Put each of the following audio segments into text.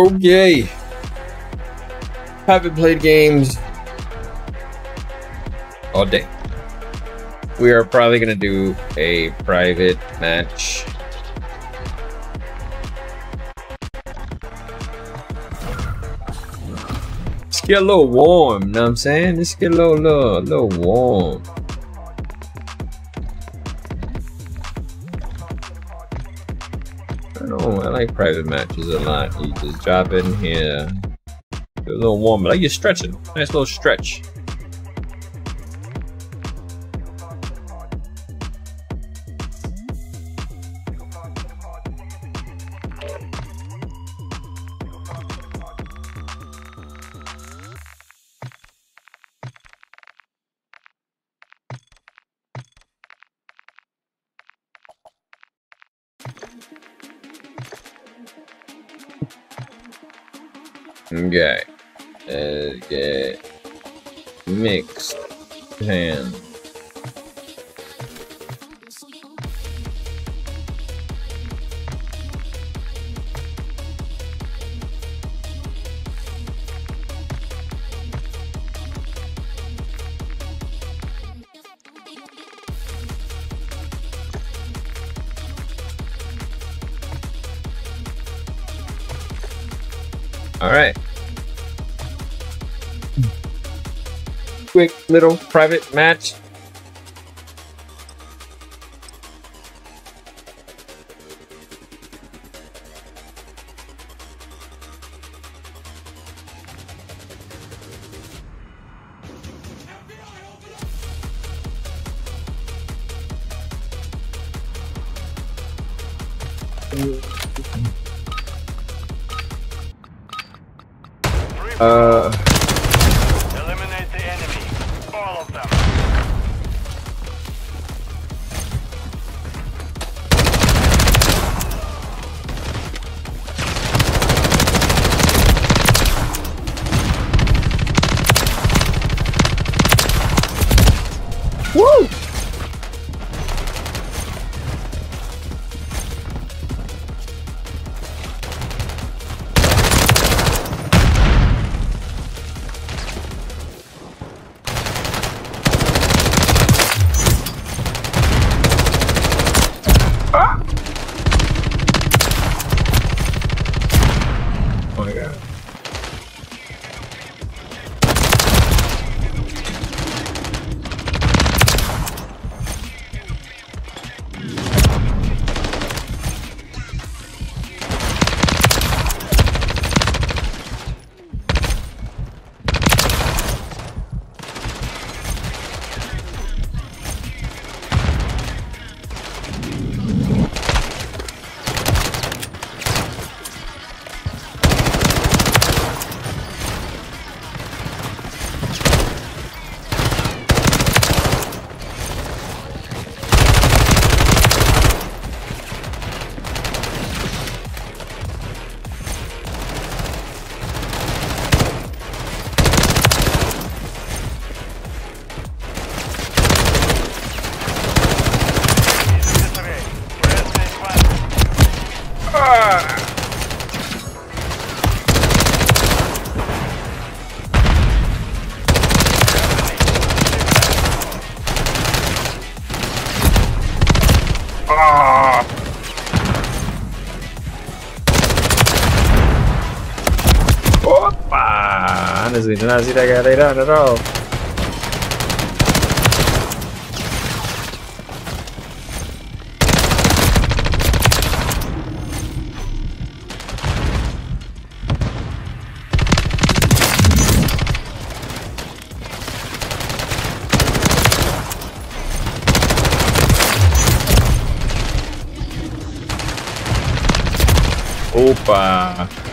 Okay. Haven't played games all day. We are probably going to do a private match. Let's get a little warm, you know what I'm saying? Let's get a little, little, little warm. Private matches a lot. You just drop in here, get a little warm, but like you're stretching. Nice little stretch. Little private match. Honestly, did not see that guy lay down at all. Opa!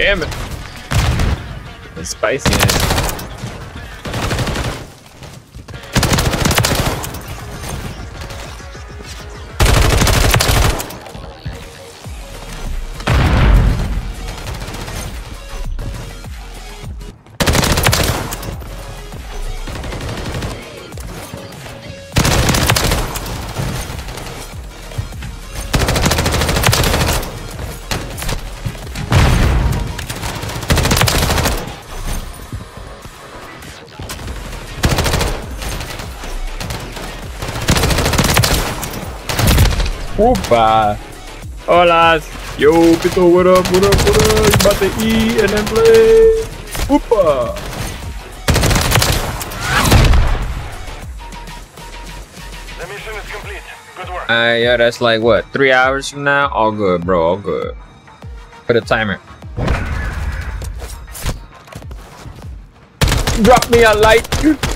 Damn it! The spiciness. Opa! Hola! Yo, Pito, what up, what up, what up? You about to eat and then play? Opa! The mission is complete. Good work. Uh, yeah, that's like what, three hours from now? All good, bro, all good. Put a timer. Drop me a light. Woo!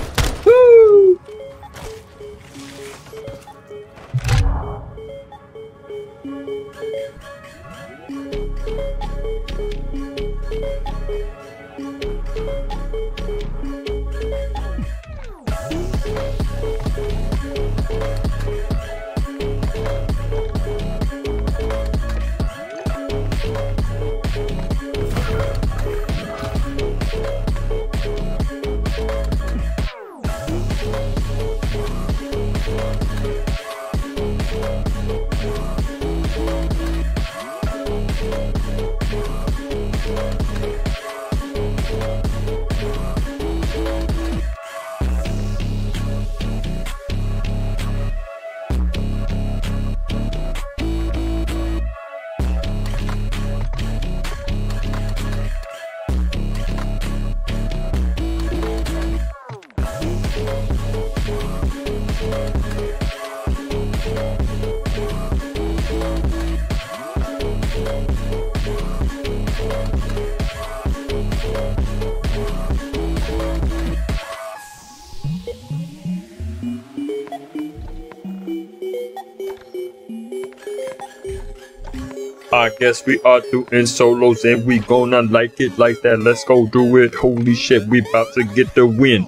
Guess we are doing solos and we gonna like it like that. Let's go do it. Holy shit, we about to get the win.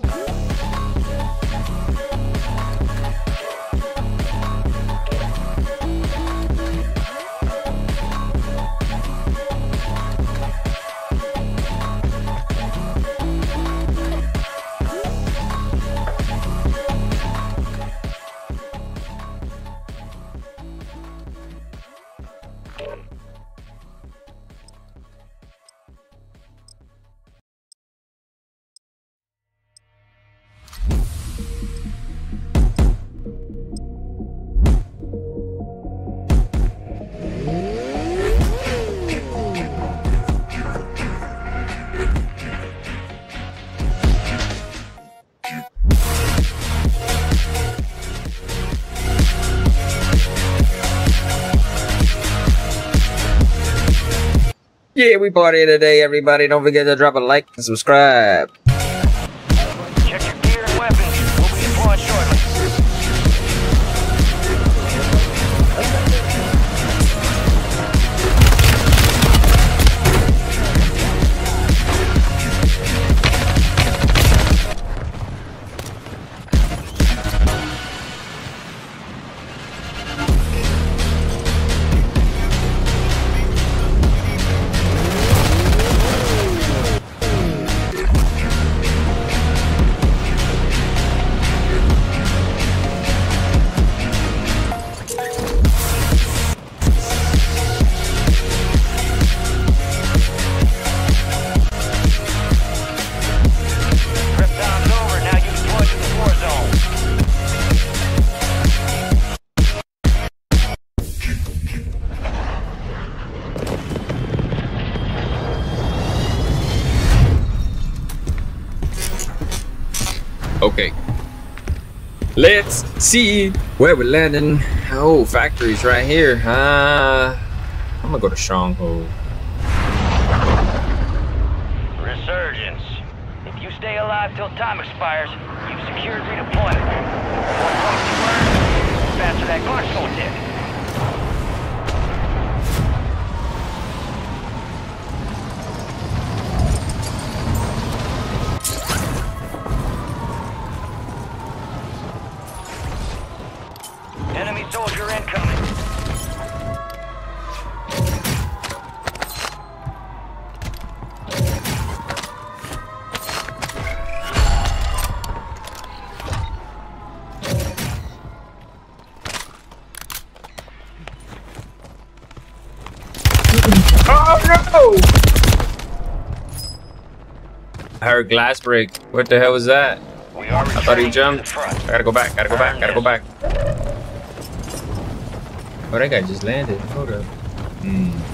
Party today, everybody. Don't forget to drop a like and subscribe. See where we're landing. Oh, factories right here. Uh, I'm gonna go to Stronghold. Resurgence. If you stay alive till time expires, you've secured redeployment. The more points you earn, faster that clock's going tick. No! I heard glass break. What the hell was that? I thought he returning to the jumped. I gotta go back. Gotta go back. Gotta go back. Oh, that guy just landed. Hold up. Hmm.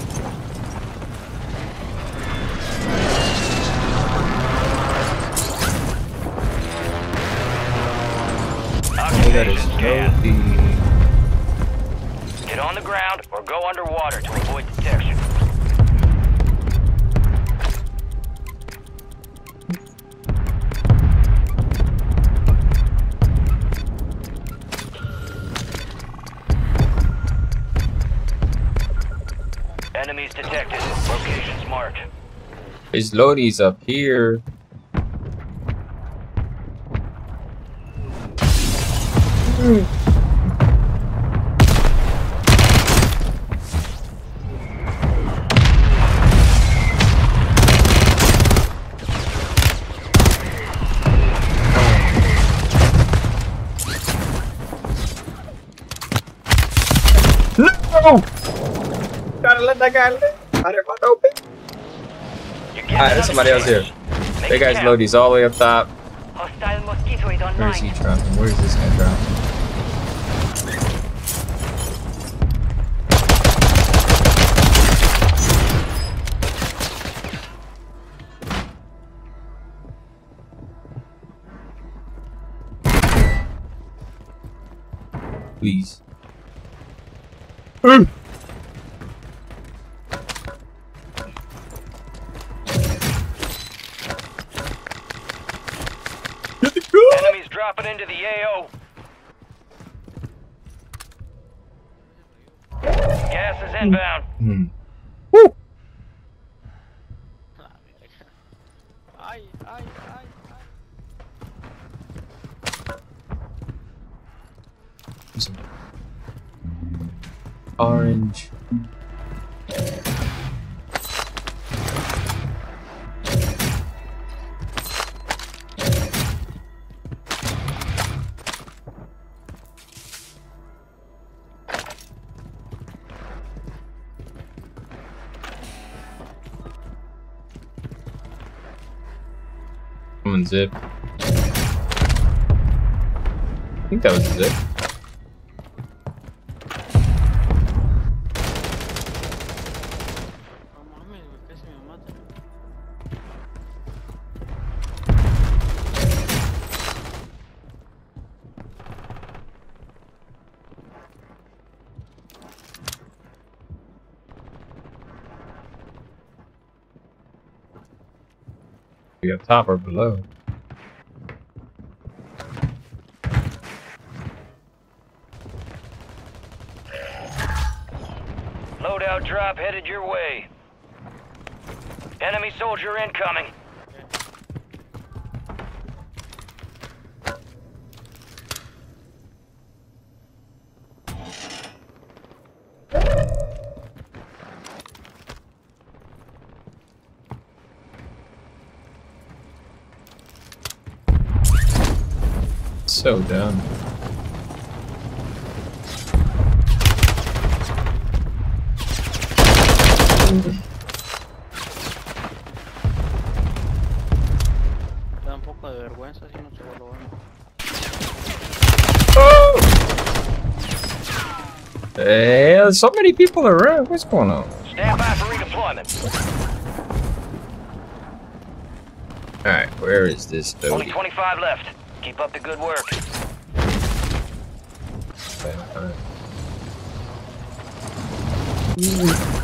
There's loadies up here. Hmm. No! Gotta let that guy live. I didn't want to open. You're getting Alright, there's somebody else here. chance. Make That it guy's loadies all the way up top. Hostile mosquito is Where is he dropping? Where is this guy dropping? Come on, zip. I think that was a zip. Top or below. Loadout drop headed your way. Enemy soldier incoming. So dumb. Hey, there's so many people around. What's going on? Stand by for redeployment. Alright, where is this dude? Only 25 left. Keep up the good work. Okay,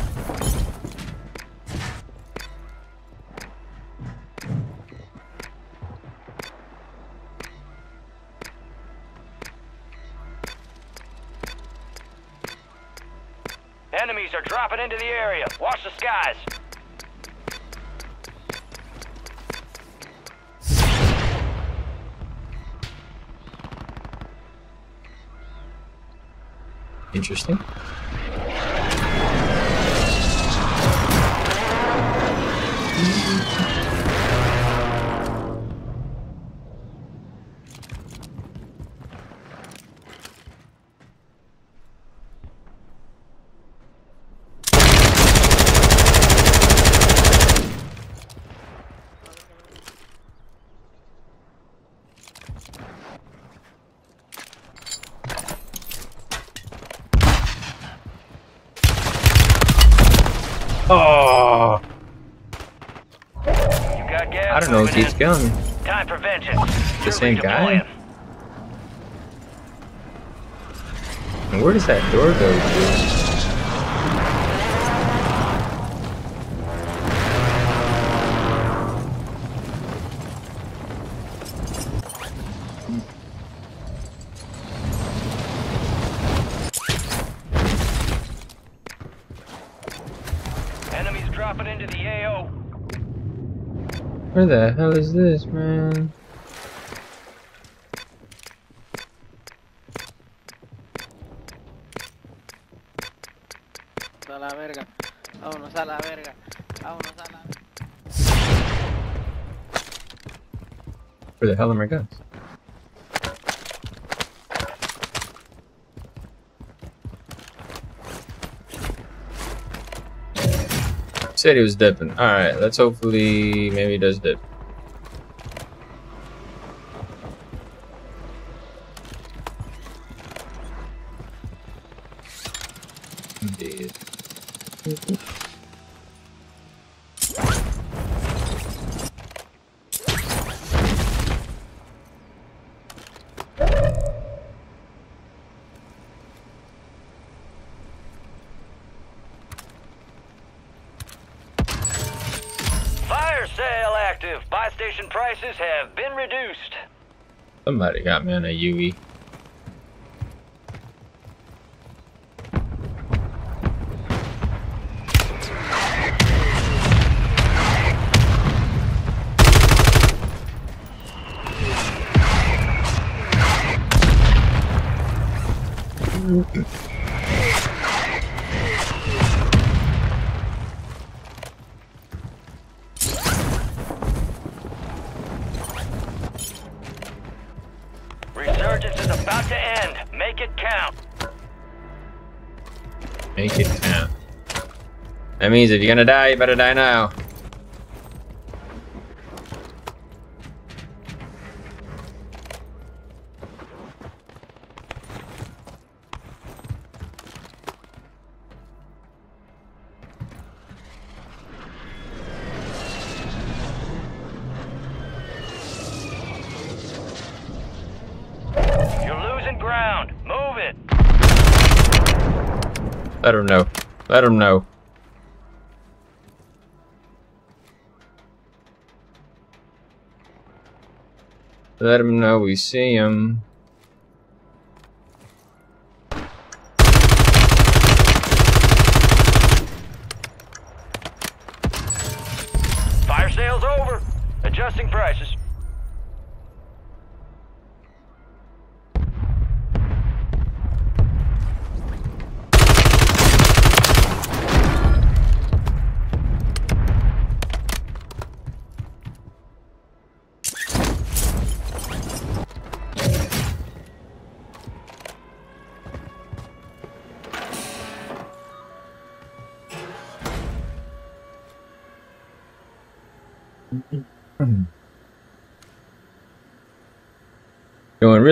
Interesting. I don't know keeps in. killing me. Time for vengeance. The same guy? And where does that door go to? Where the hell is this, man? A la verga. Vámonos a la verga. Vámonos a la Where the hell are my guns? Said he was dipping. Alright, let's hopefully maybe he does dip. A UE. Means if you're gonna die, you better die now. You're losing ground. Move it. Let him know. Let him know. Let him know we see him.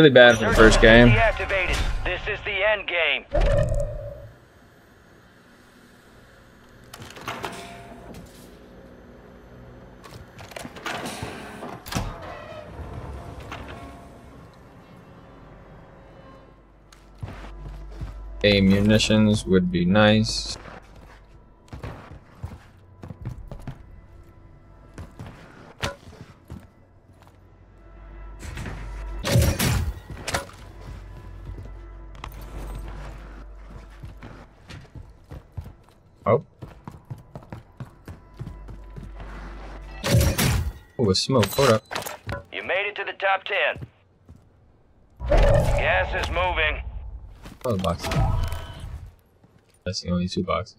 Really bad for the first game. This is the end game. A munitions would be nice. Smoke. Hold up. You made it to the top 10. Gas is moving. Oh, the box. That's the only two boxes.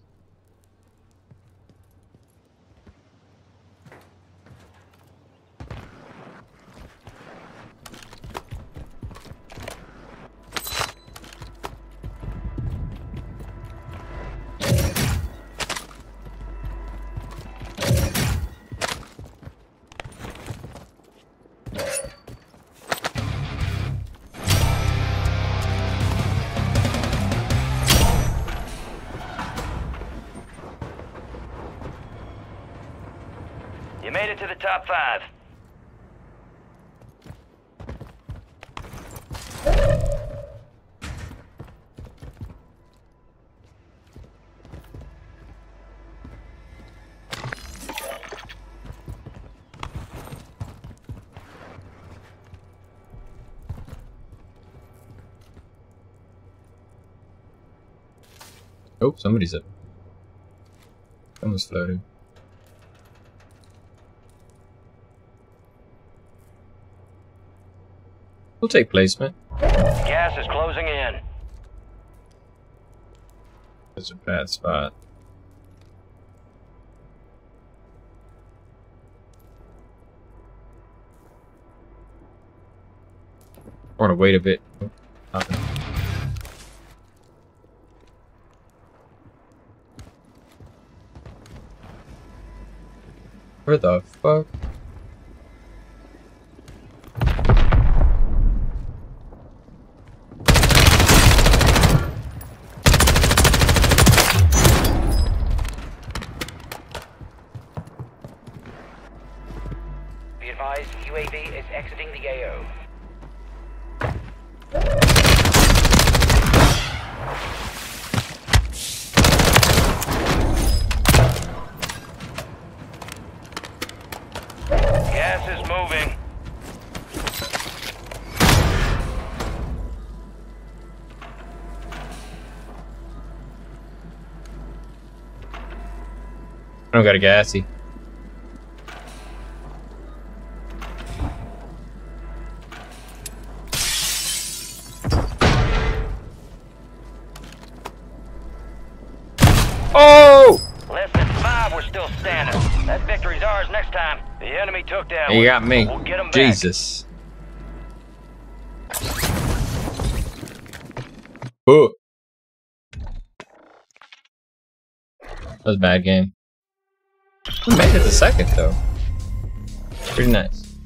Oh, somebody's up. Someone's floating. We'll take placement. Gas is closing in. That's a bad spot. I want to wait a bit. Oh, nothing. Where the fuck? Be advised, UAV is exiting the AO. Don't got a gassy. Oh! Less than five, we're still standing. That victory's ours next time. The enemy took down. You got me. We'll get 'em back. Jesus. Oh. That was a bad game. We made it the second though. Pretty nice.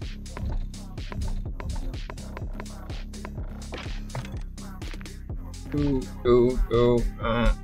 Ooh, ooh, ooh, uh. Uh.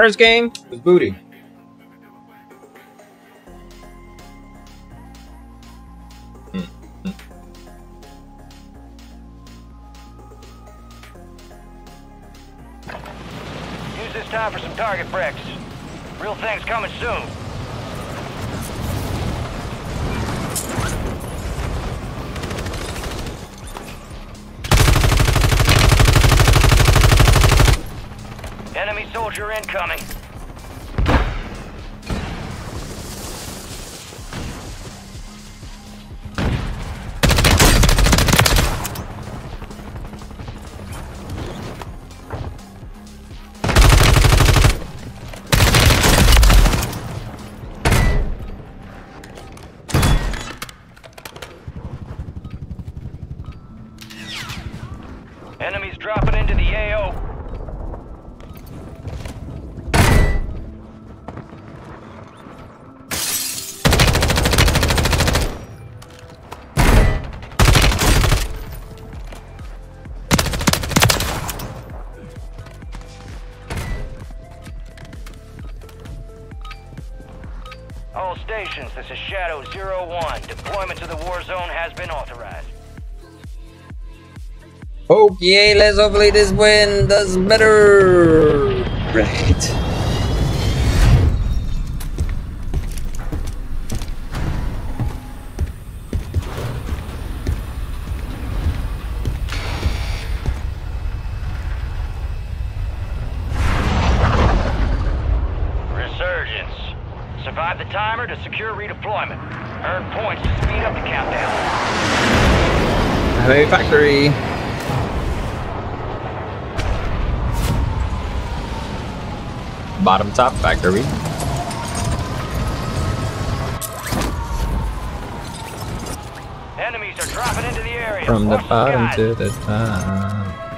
First game was booty. All this is Shadow Zero One. Deployment to the war zone has been authorized. Okay, let's hopefully this win does better. Right. Top factory. Enemies are dropping into the area. From the bottom to the top.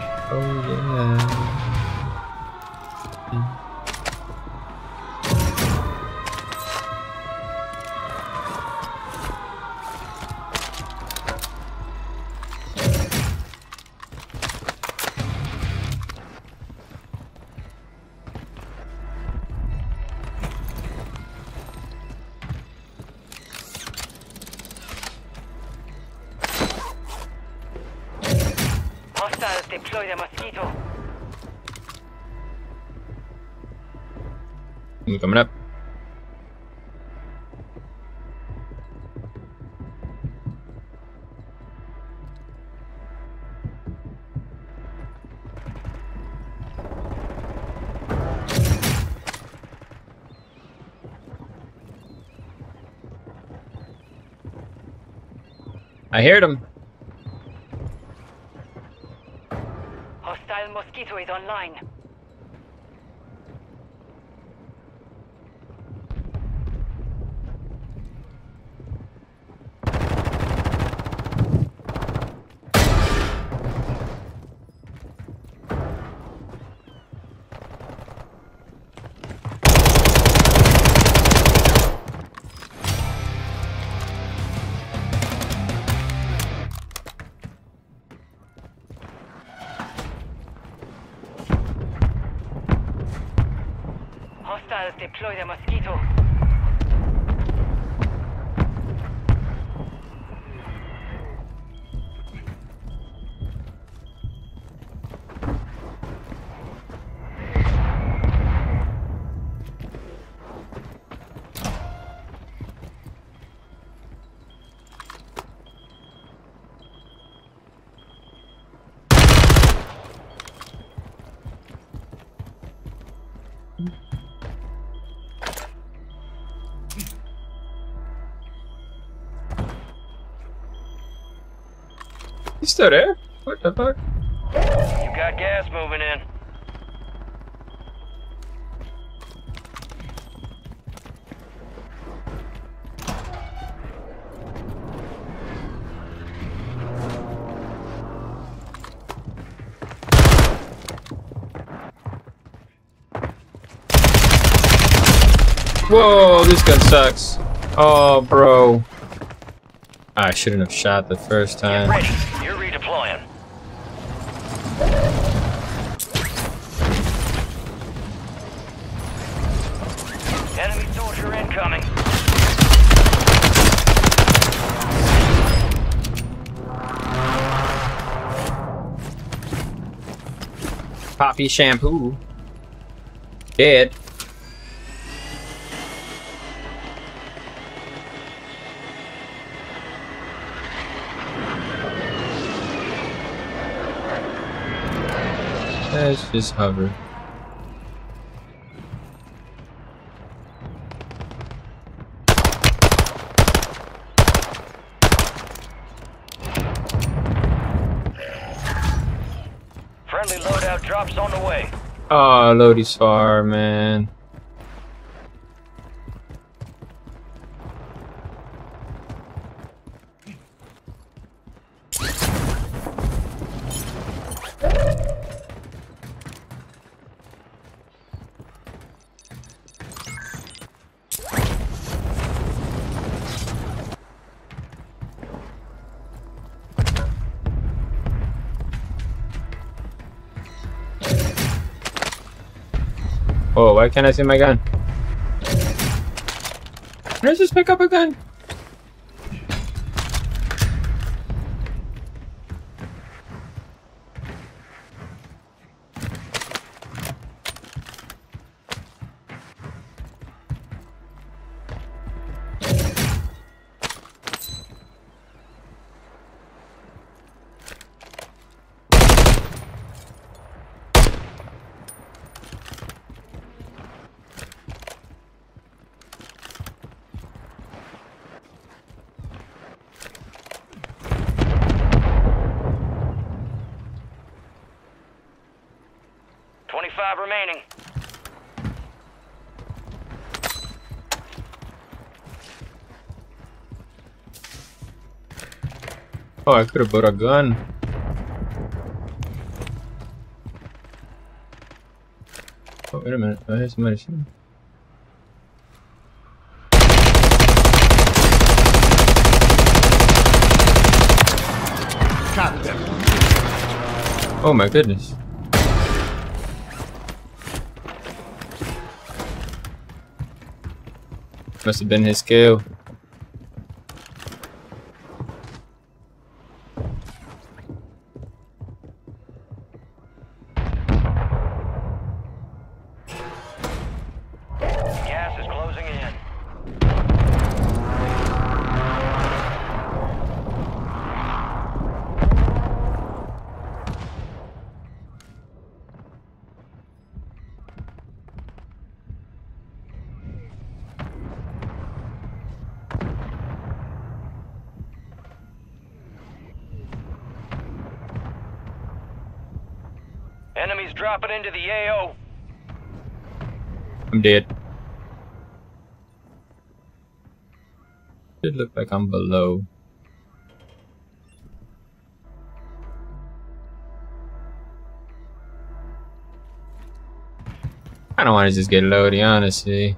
I heard him. Hostile mosquito is online. Deploy the mosquito. Still there? What the fuck? You got gas moving in. Whoa, this gun sucks. Oh, bro. I shouldn't have shot the first Get time. ready. You're redeploying. Enemy soldier incoming. Poppy shampoo. Dead. Let's just hover. Friendly loadout drops on the way. Ah, oh, Lodi's far, man. Can't I see my gun? Let's just pick up a gun. I could have bought a gun. Oh, wait a minute. Oh, I hear somebody shooting. Got them. Oh my goodness. Must have been his skill. I'm below. I don't want to just get loady, honestly.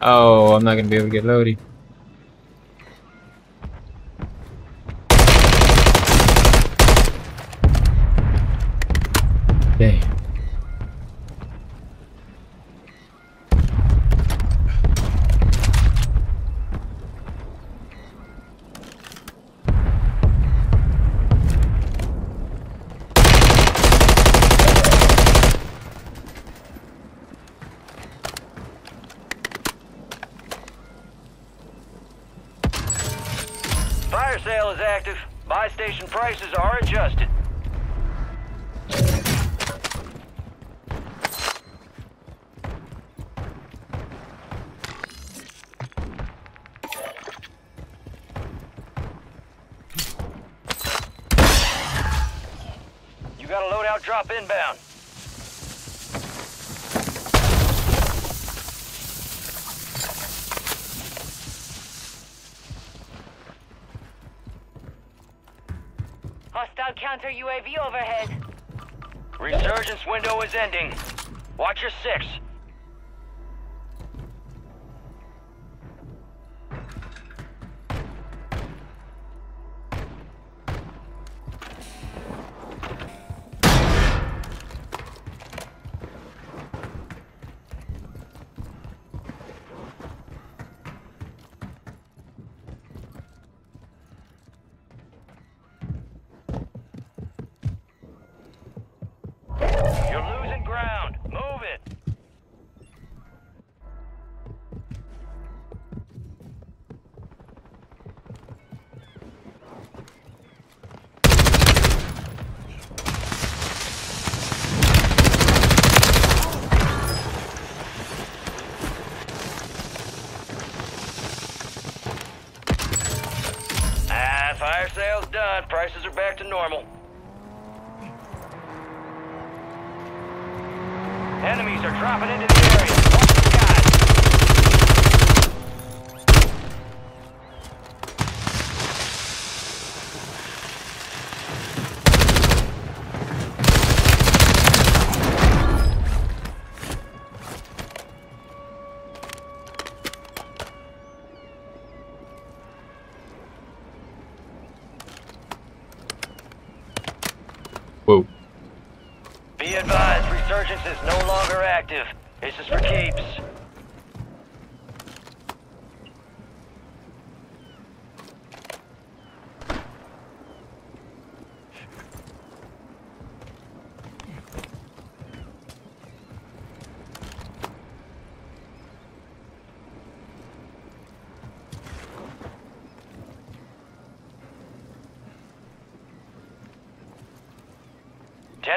Oh, I'm not gonna be able to get loady.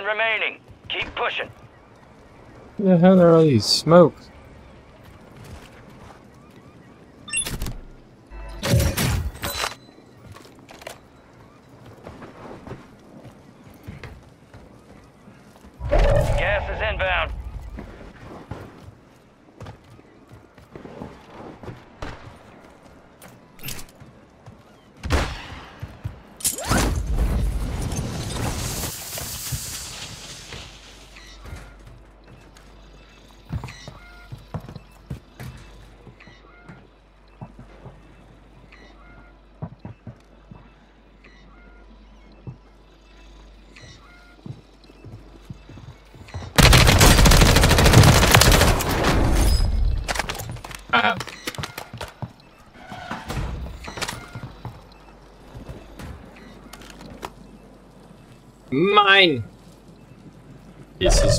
Remaining. Keep pushing. Who the hell are all these smokes?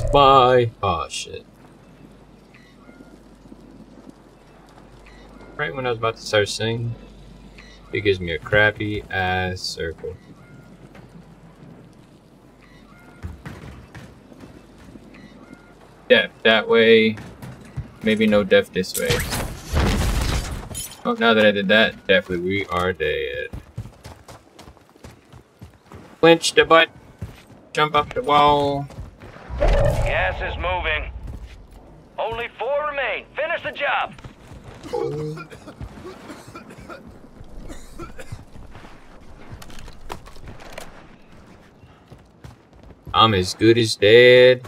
Is. Oh, shit. Right when I was about to start singing, it gives me a crappy ass circle. Death that way. Maybe no death this way. Oh, now that I did that, definitely we are dead. Clinch the butt. Jump up the wall. Gas is moving. Only four remain. Finish the job. I'm as good as dead.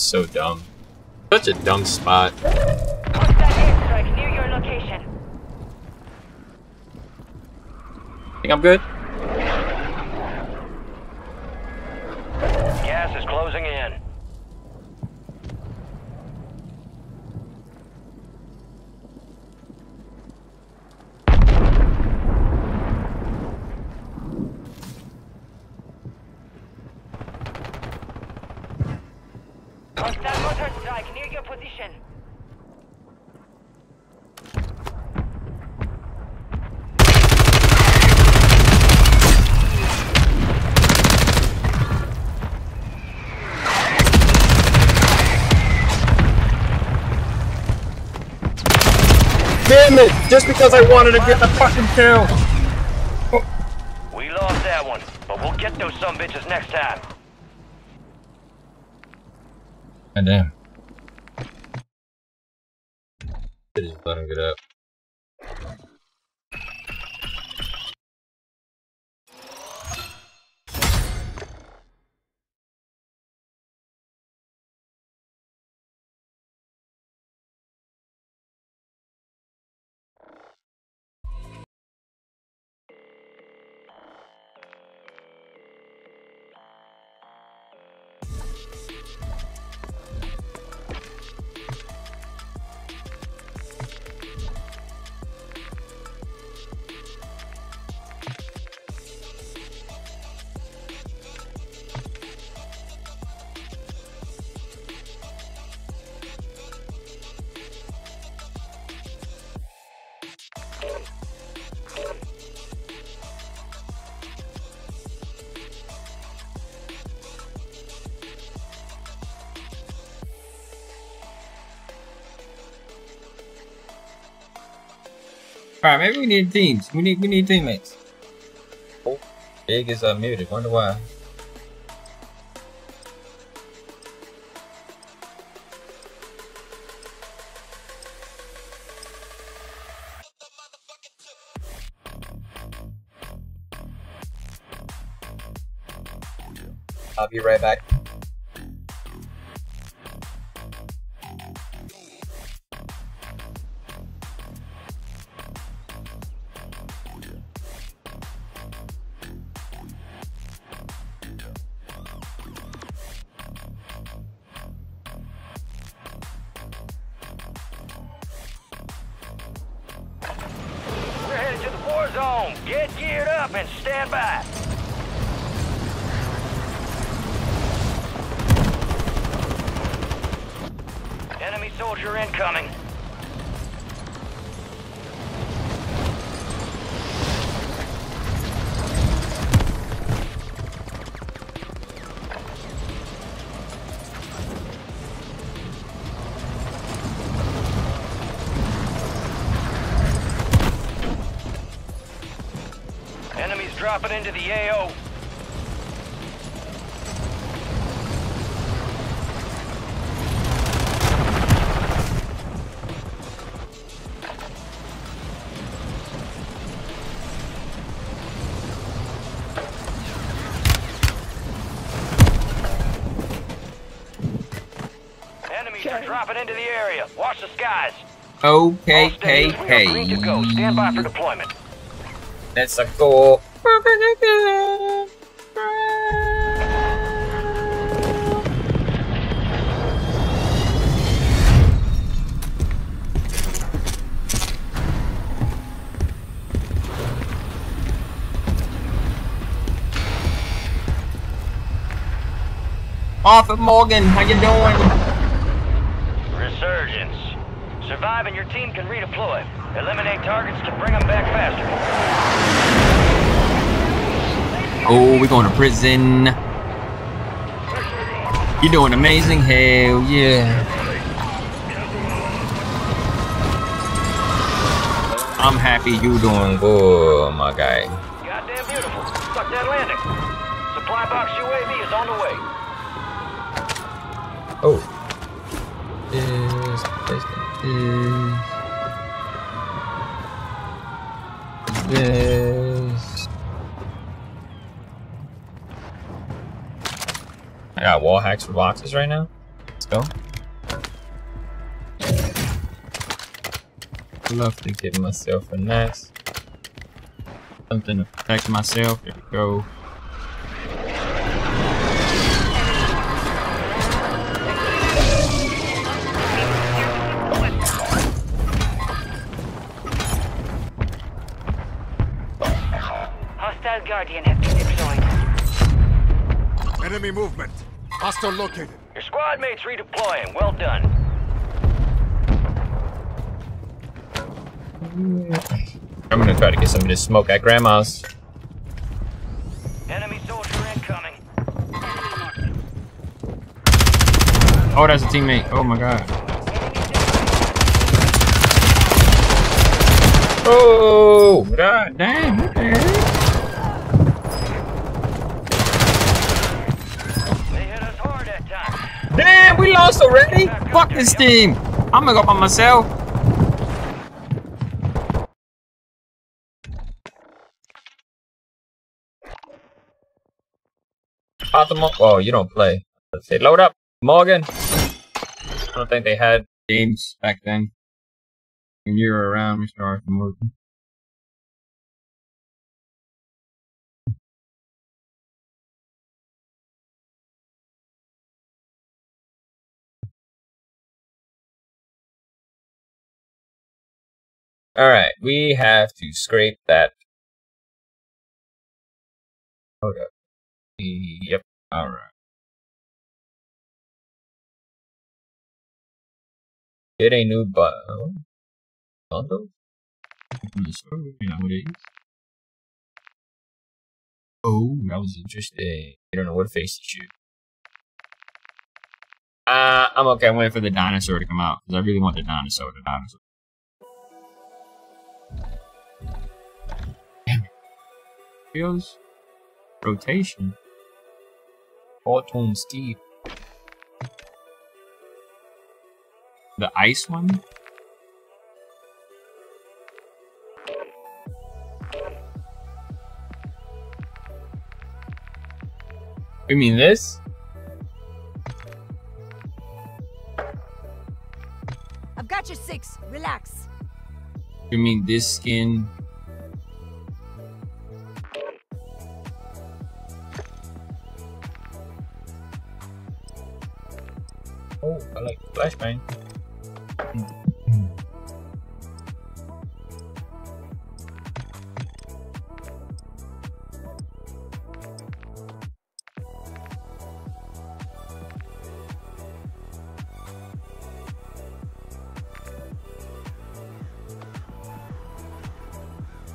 Is so dumb. Such a dumb spot. Near your location. Think I'm good? Gas is closing in. Hostile motor strike near your position. Damn it! Just because I wanted to get the fucking kill! We lost that one, but we'll get those some bitches next time. God damn. Maybe we need teams. We need we need teammates. Oh, Big is uh, muted. Wonder why. I'll be right back. dropping into the AO. dropping into the area. Watch the skies. Okay, okay, okay. Stand by for deployment. That's a go. Arthur Morgan, how you doing? Resurgence. Survive and your team can redeploy. Eliminate targets to bring them back faster. Oh, we're going to prison. You're doing amazing. Hell yeah. I'm happy you doing good, my guy. Goddamn beautiful. Suck that landing. Supply box UAV is on the way. This. I got wall hacks for boxes right now. Let's go. Love to give myself a nice something to protect myself. There we go. Enemy movement. Hostile located. Your squad mates redeploying. Well done. I'm gonna try to get some of this smoke at grandma's. Enemy soldier incoming. Oh, that's a teammate. Oh my god. Oh, god damn. What the heck? They hit us hard that time. Damn, lost already? Fuck this team. I'm gonna go by myself. Oh, you don't play. Let's say load up, Morgan. I don't think they had games back then. When you were around, Mr. Arthur Morgan. Alright, we have to scrape that. Hold up. Yep, alright. Get a new bundle. Bundle? Oh, that was interesting. You don't know what face to shoot. Uh, I'm okay. I'm waiting for the dinosaur to come out because I really want the dinosaur. The dinosaur. Feels rotation. Autumn Steve. The ice one? You mean this? I've got your six. Relax. You mean this skin? Oh, I like flashbang.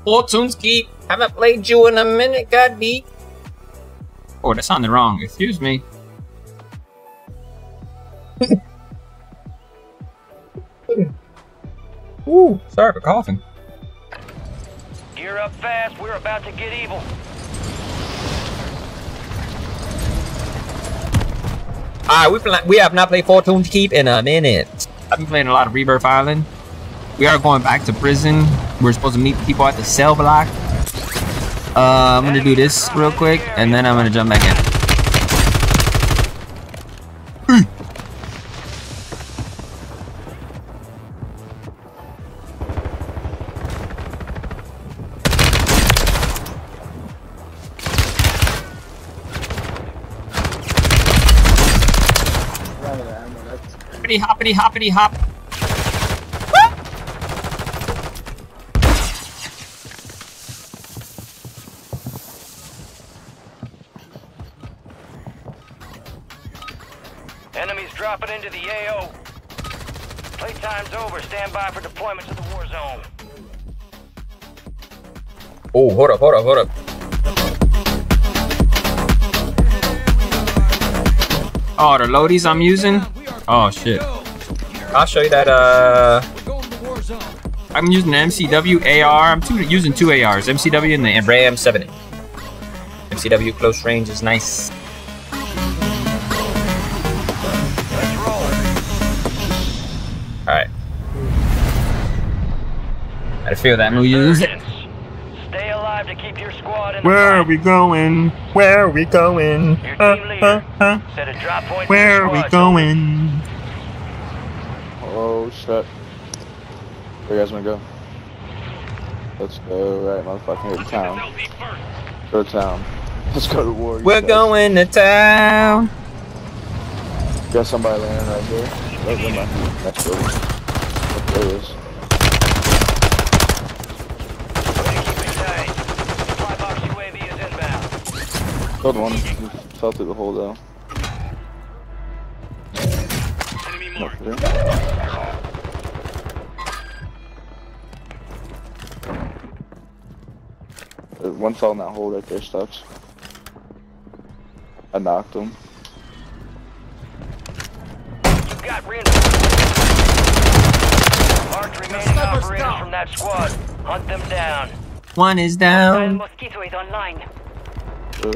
Fortune's Keep, haven't played you in a minute, Godby. Oh, that sounded wrong. Excuse me. Sorry for coughing. Gear up fast. We're about to get evil. Alright, we pla- we have not played Fortune's Keep in a minute. I've been playing a lot of Rebirth Island. We are going back to prison. We're supposed to meet people at the cell block. Uh, I'm gonna do this real quick, and then I'm gonna jump back in. Hoppity hoppity hoppity hop. Enemies dropping into the AO. Playtime's over. Stand by for deployment to the war zone. Oh, hold up, hold up, hold up. Oh, the loadies I'm using? Oh shit. I'll show you that uh I'm using the MCW AR. I'm two, using two ARs, MCW and the Ram 7. MCW close range is nice. Alright. I feel that use it. Stay alive to keep your squad in Where are we going? Where are we going? Your Uh, team uh, leader. uh. Set a drop point. Where are we squad. going? Oh shit. Where you guys wanna go? Let's go right motherfucking to town. Go to town. Let's go to war. We're guys. going to town. Got somebody landing right here. Right in my next building. What there is. Keep it tight. Supply box UAV is. Killed one. Fell through the hole though. Not through. Uh, One fell in that hole right there, Stux. I knocked him. You've got reinforcements. Marked remaining operators down. from that squad. Hunt them down. One is Hostile down. Mosquito is online. The,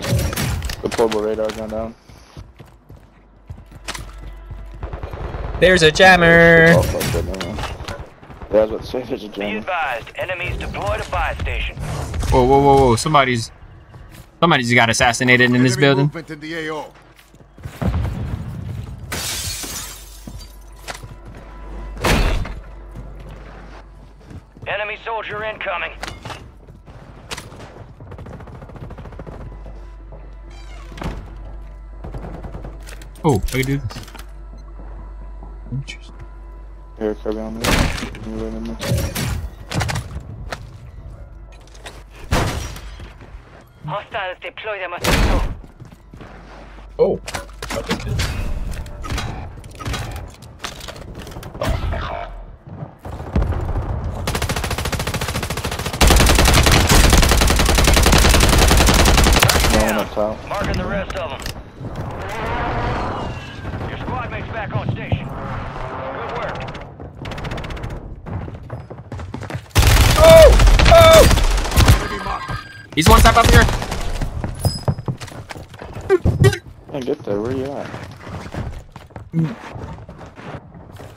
the portable radar's gone down. There's a jammer. Fuck that. Yeah, I was about to say there's a Be advised, enemies deploy to buy station. Whoa, whoa, whoa, whoa. Somebody's somebody's got assassinated in this building. movement in the AO. Enemy soldier incoming. Oh, I can do this. Interesting. Here, Kirby on me. Give me right in there. Hostiles deploy the Mosquito. Oh. No one up top. Marking the rest of them. Your squad mates back on station. Good work. Oh! Oh! Enemy marked. He's one step up here. Can't get there. Where you at?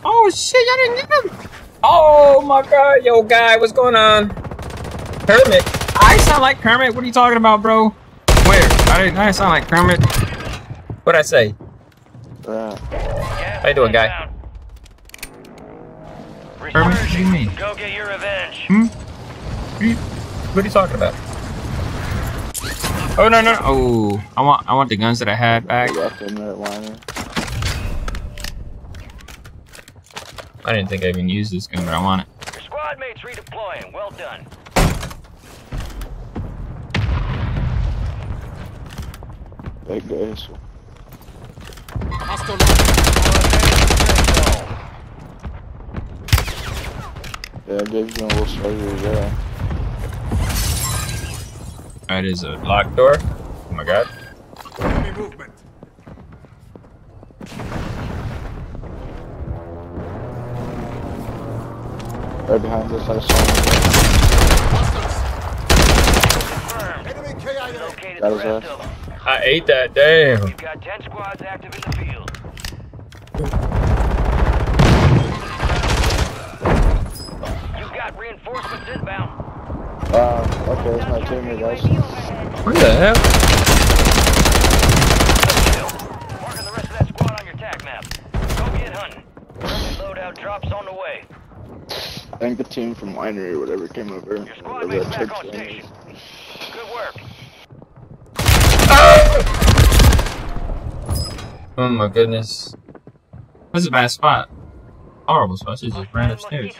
Oh shit, y'all didn't get him. Oh my god, yo guy, what's going on? Kermit. I sound like Kermit. What are you talking about, bro? Where? I didn't I sound like Kermit. What'd I say? Where How you doing, guy? inbound. Herman, what do you mean? Go get your revenge. What are you, what are you talking about? Oh no no! Oh, I want I want the guns that I had back. I left in there, liner. I didn't think I even used this gun, but I want it. Your squad mates redeploying. Well done. Big days. Hostile Yeah, I gave you a little surgery there. That is a locked door. Oh my god. enemy movement. Right behind us, I saw Enemy KIA. Located That was us. I ate that. Damn. We've got 10 squads active in the field. You've got reinforcements inbound. It. Uh, okay, it's my team here, guys. What the hell? Marking the rest of that squad on your TAC map. Go get hunting. Loadout drops on the way. I think the team from Winery or whatever came over. Your squad mates back on station. Good work. Oh my goodness. This is a bad spot. Horrible spot. She just ran Hostile upstairs.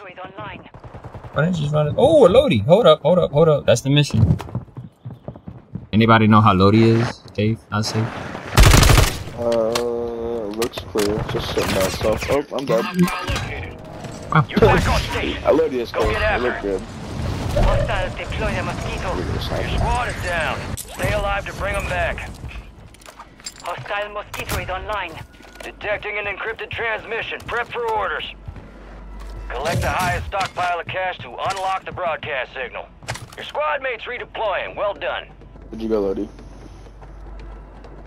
Mosquito. Why didn't she just run it? Oh, a Lodi. Hold up, hold up, hold up. That's the mission. Anybody know how Lodi is? Safe? Not safe? Uh, looks clear. Just sitting by itself. Oh, I'm dead. You're back on station. I look this Go clear. get I look good. Hostiles deploy the mosquito. Look at this Your squad is down. Stay alive to bring them back. Hostile mosquito is online. Detecting an encrypted transmission. Prep for orders. Collect the highest stockpile of cash to unlock the broadcast signal. Your squad mates redeploying. Well done. Where'd you go, Lodi?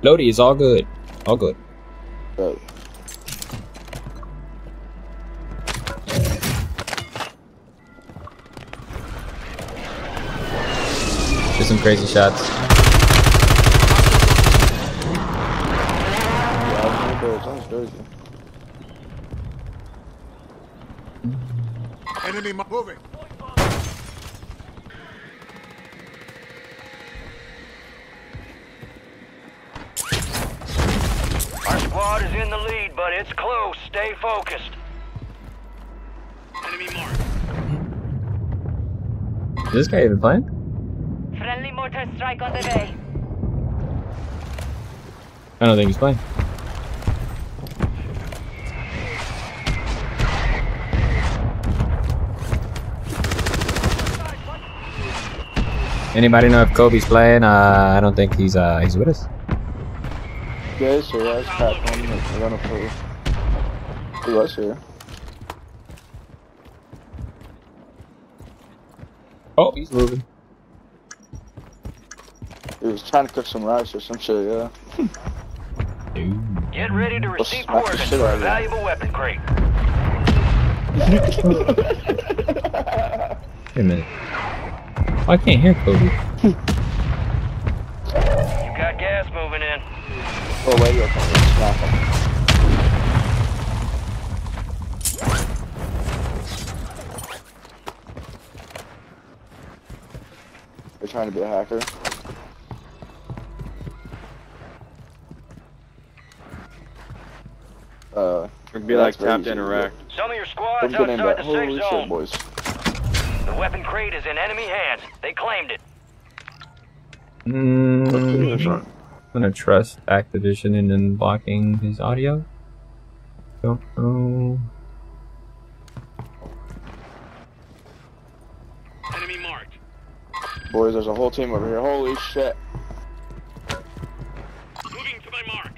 Lodi is all good. All good. Right. Just some crazy shots. Yeah, I was gonna go. Sounds crazy. Enemy moving. Our squad is in the lead, but it's close. Stay focused. Is this guy even playing? Friendly mortar strike on the way. I don't think he's playing. Anybody know if Kobe's playing? Uh, I don't think he's uh he's with us. Yeah, so yeah, it's Pat on. I'm gonna play. He was here. Oh, he's moving. He was trying to cook some rice or some shit, yeah. Dude. Get ready to receive smack the for out a valuable weapon crate. Wait a minute. Oh, I can't hear Kobe. You got gas moving in. Oh, wait, you're coming. Smack him. You're trying to be a hacker. Uh, It'd be like that's tap to interact. Some of your do. squads Don't get in outside the safe Holy shit, boys. The weapon crate is in enemy hands. They claimed it. Mm, I'm gonna trust Activision and then blocking his audio. Don't know. Enemy marked. Boys, there's a whole team over here. Holy shit. Moving to my mark.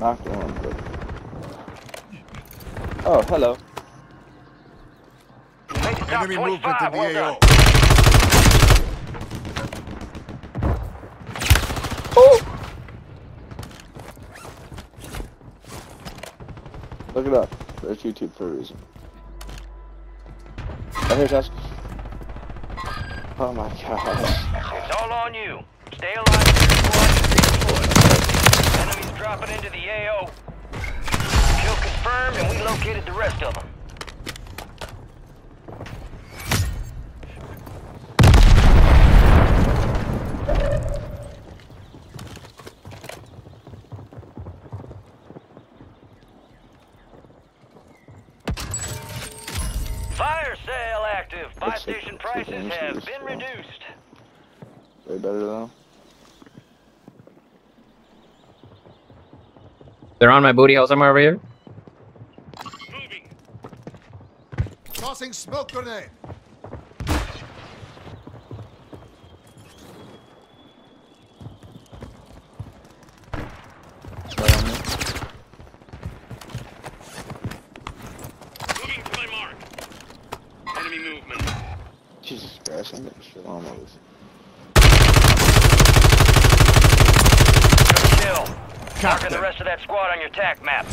Knocked one, but... Oh, hello. Made the Enemy movement 25. in the Well done. AO. Look it up. There's YouTube for a reason. Oh, here's us. Oh my gosh. It's all on you. Stay alive to your squad and redeploy. Enemies dropping into the AO. Kill confirmed, and we located the rest of them. They're on my booty hole somewhere over here. Tossing smoke grenade. Right on me. Jesus Christ, I'm getting shit on all this. Good kill. Marking the rest of that squad on your TAC map.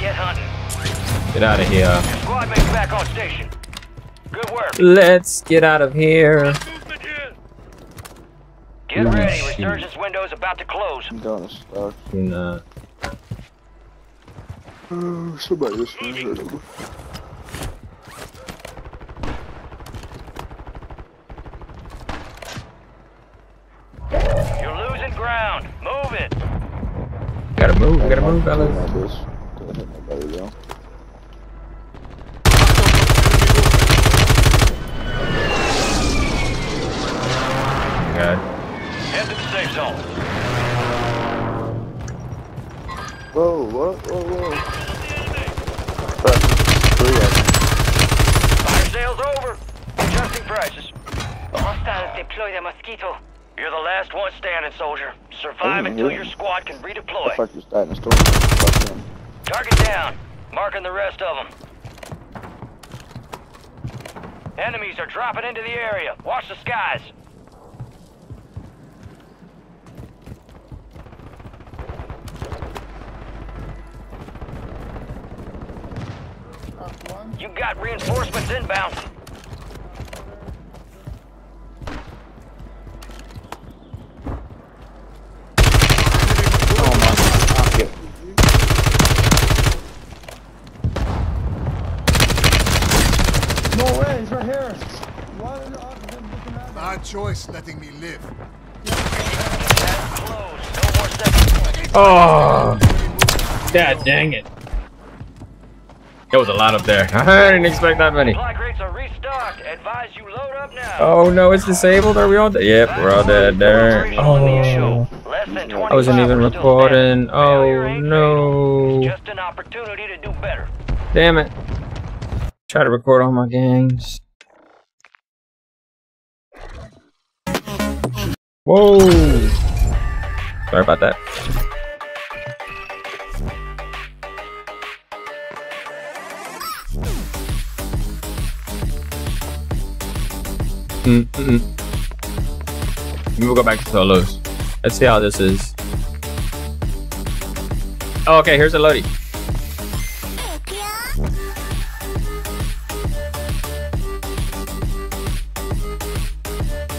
Get hunting. Get out of here. Squad mates back on station. Good work. Let's get out of here. Get Ooh, ready. shit. Resurgence is about to close. I'm down as fuck. And, uh, Oh, somebody just heard him. You're losing ground. Move it. gotta move. Gotta move, Doing fellas. Into the area. Watch the skies. You got reinforcements inbound. Oh my pocket. No way, he's right here. Why are you out him looking at me? Bad choice letting me live. That's closed. No more seconds. Oh, god dang it. There was a lot up there. I didn't expect that many. Are. Advise you load up now. Oh no, it's disabled. Are we all dead? Yep, we're all dead there. Oh, I wasn't even recording. Oh no. It's just an opportunity to do better. Damn it. Try to record all my games. Whoa. Sorry about that. Mm -mm. We'll go back to solos. Let's see how this is. Oh, okay, here's a Lodi.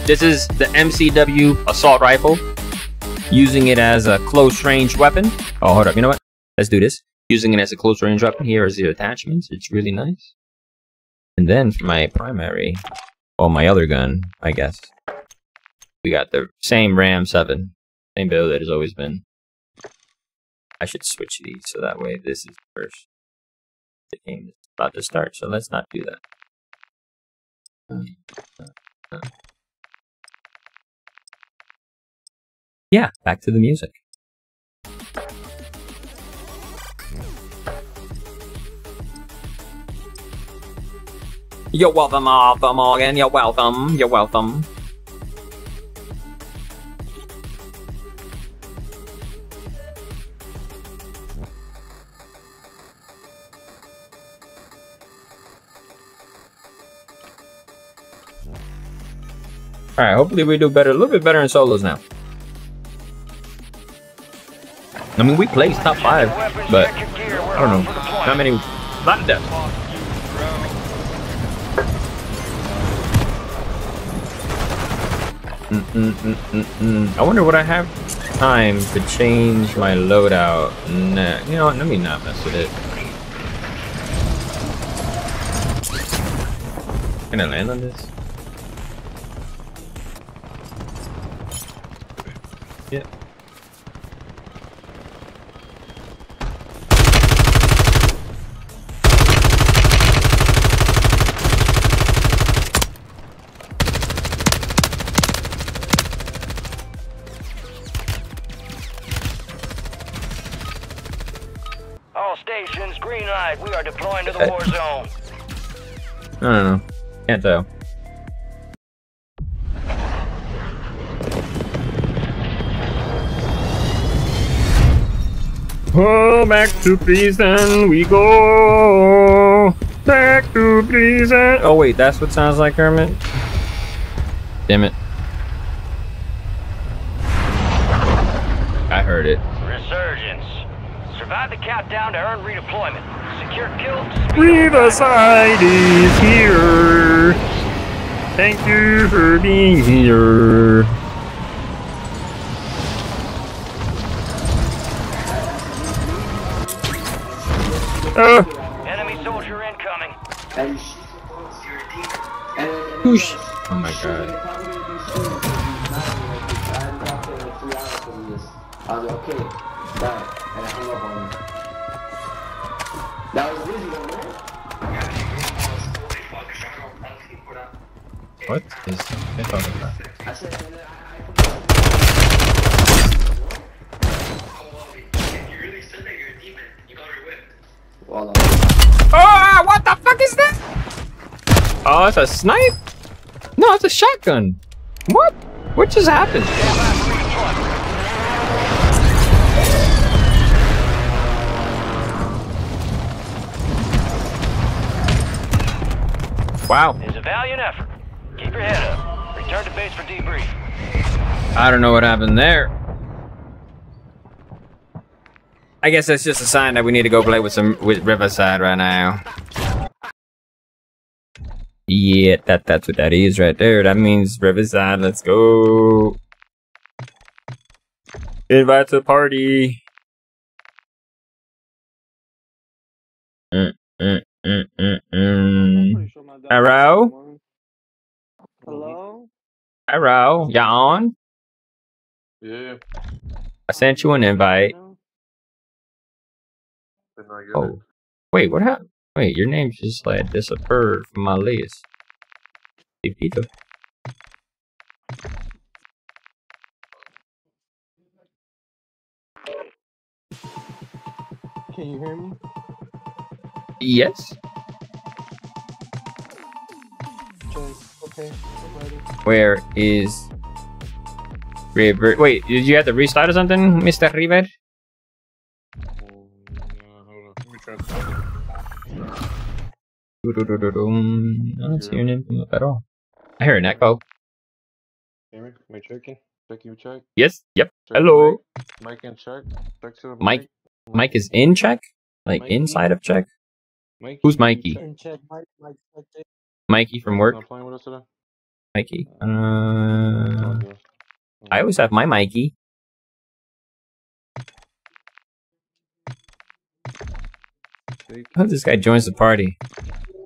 This is the MCW assault rifle. Using it as a close range weapon. Oh, hold up. You know what? Let's do this. Using it as a close range weapon. Here is the attachments. It's really nice. And then for my primary, or my other gun, I guess. We got the same RAM 7. Same build that has always been. I should switch these so that way this is first. The game is about to start, so let's not do that. Yeah, back to the music. You're welcome, Arthur Morgan. You're welcome. You're welcome. Alright, hopefully we do better, a little bit better in solos now. I mean, we placed top five, but I don't know, not many, not depth. Mm -mm -mm -mm. I wonder what I have time to change my loadout? Nah, you know what? Let me not mess with it. Can I land on this? Green. We are deploying to the war eh. zone. I don't know. Can't tell. Oh, back to prison we go. Back to prison. Oh wait, that's what sounds like Kermit. Damn it. I heard it. Resurgence. Survive the countdown to earn redeployment. Riverside is here. Thank you for being here. Uh, shotgun. What? What just happened? Wow. It's a valiant effort. Keep your head up. Return to base for debrief. I don't know what happened there. I guess that's just a sign that we need to go play with some with Riverside right now. Yeah, that that's what that is right there. That means Riverside. Let's go. Invite to a party. Mm, mm, mm, mm, mm. Arrow? Hello? Arrow, you on? Yeah. I sent you an invite. Oh, wait, what happened? Wait, your name just like disappeared from my list. Pepito. Can you hear me? Yes. Okay, okay, I'm ready. Where is River? Wait, did you have to restart or something, Mr. River? Doo-doo-doo-doo-dum. I don't see your name come up at all. I hear an echo. Hear? Am I checking? Checking you check. Yes. Yep. Check Hello. Mike. mic and check. Check to the Mike. mic. Mike is in check, like Mikey? inside of check. Mikey, Who's Mikey? Mikey from work. Not playing with us today? Mikey. Uh, Oh. I always have my Mikey. Take I hope this guy joins the party.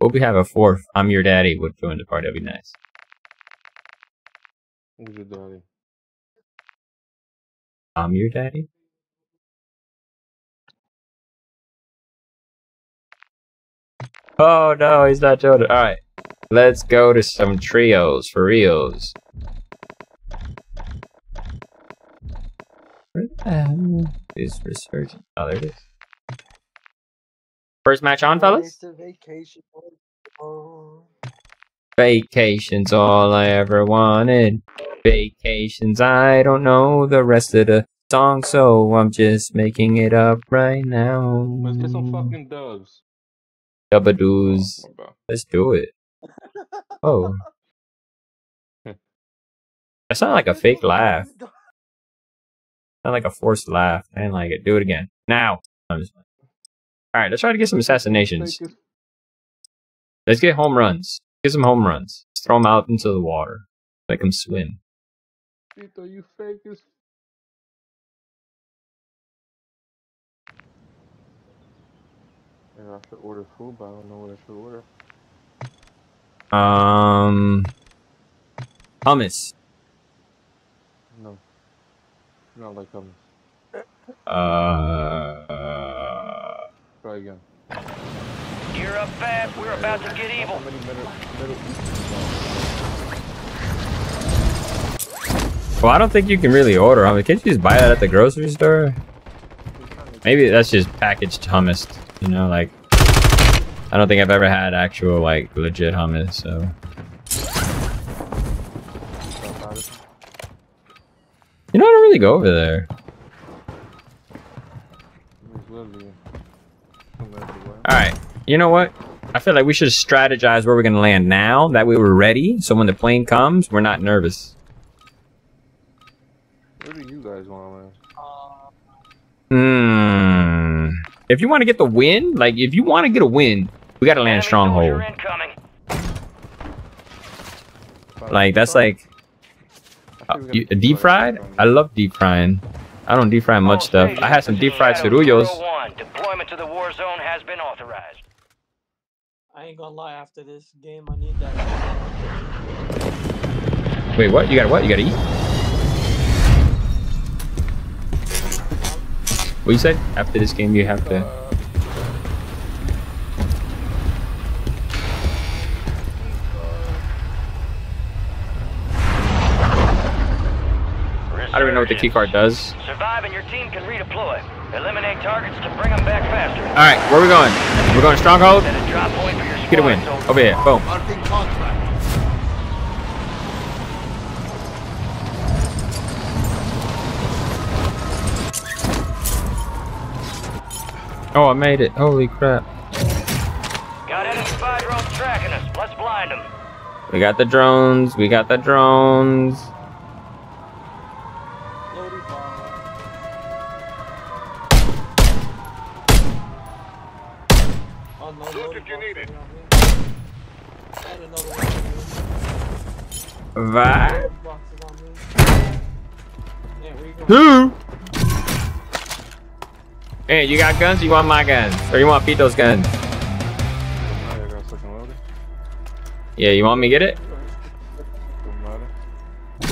We have a fourth. I'm your daddy would join the party. That'd be nice. Who's your daddy? I'm your daddy. Oh no, he's not doing it. All right, let's go to some trios for reals. Where the hell is resurgent? Oh, there it is. First match on, fellas. Vacation. Oh, Vacation's all I ever wanted. Vacations, I don't know the rest of the song, so I'm just making it up right now. Let's get some fucking dubs. Dubbadoos. My bad. Let's do it. Oh. That sounded like a fake laugh. Sounded like a forced laugh. I didn't like it. Do it again. Now. I'm just Alright, let's try to get some assassinations. Let's get home runs. Get some home runs. Let's throw them out into the water. Make them swim. Tito, you fake as Yeah, I should order food, but I don't know what I should order. Um, hummus. No. Not like hummus. Uh, Try again. Gear up fast. We're about to get evil. How many middle, middle well, I don't think you can really order hummus. Can't you just buy that at the grocery store? Maybe that's just packaged hummus. You know, like I don't think I've ever had actual like legit hummus. So you know, I don't really go over there. All right. You know what? I feel like we should strategize where we're gonna land now. That way we're ready. So when the plane comes, we're not nervous. Where do you guys want to land? Hmm. If you want to get the win, like if you want to get a win, we gotta land Enemy stronghold. incoming. Like that's like uh, you, deep fried. I love deep frying. I don't deep fry much stuff. I had some deep fried cerullos. 01. Deployment to the war zone has been authorized. I ain't gonna lie, after this game, I need that. Wait, what? You gotta what? You gotta eat? What you say? After this game, you have to. Uh, I don't even know what the key card does. Survive and your team can redeploy. Eliminate targets to bring them back faster. All right, where are we going? We're going stronghold. Set a drop point for your Get a win. Over here. Boom. Oh, I made it. Holy crap. Got enemy spy drones tracking us. Let's blind them. We got the drones. We got the drones. Going? Who? Hey, you got guns? You want my guns? Or you want Pito's guns? I got second loader. Yeah, you want me to get it?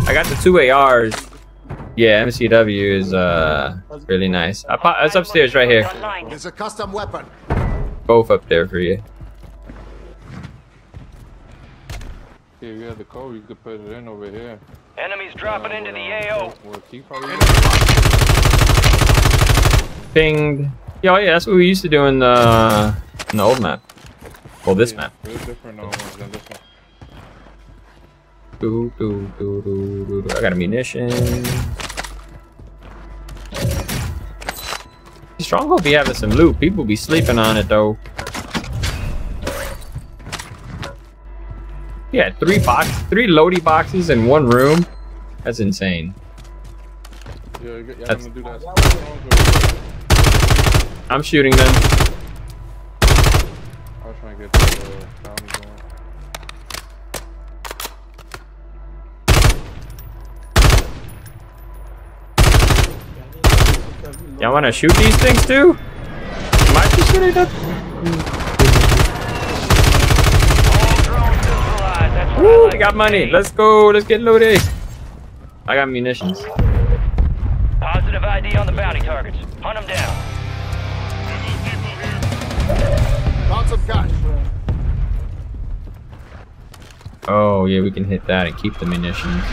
I got the two ARs. Yeah, MCW is uh really nice. I po- it's upstairs right here. Online. There's a custom weapon. Both up there for you. Yeah, you have the code. You could put it in over here. Enemies dropping into the AO. Well. Pinged. Yeah, yeah, that's what we used to do in the in the old map. Well, this map. It's different uh, than this one. Doo, doo, doo, doo, doo, doo. I got a munition. Stronghold be having some loot. People be sleeping on it though. Yeah, three box, three loady boxes in one room. That's insane. Yeah, you got, yeah, I'm gonna do that. I'm shooting them. I was trying to get the uh, bounty going. Y'all wanna shoot these things too? Am I just shooting them? All drones neutralized. That's what I Woo, I got money. Let's go. Let's get loaded. I got munitions. Positive ID on the bounty targets. Hunt them down. Found some cash. Oh yeah, we can hit that and keep the munitions.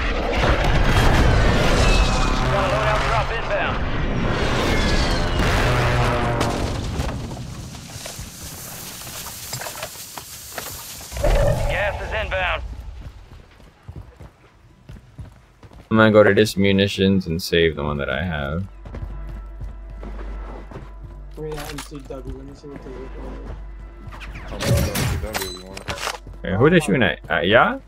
I'm gonna go to this munitions and save the one that I have. Where you at MCW? Let me see what they look like. I'll drop that CW if you who they shooting at? Uh, yeah?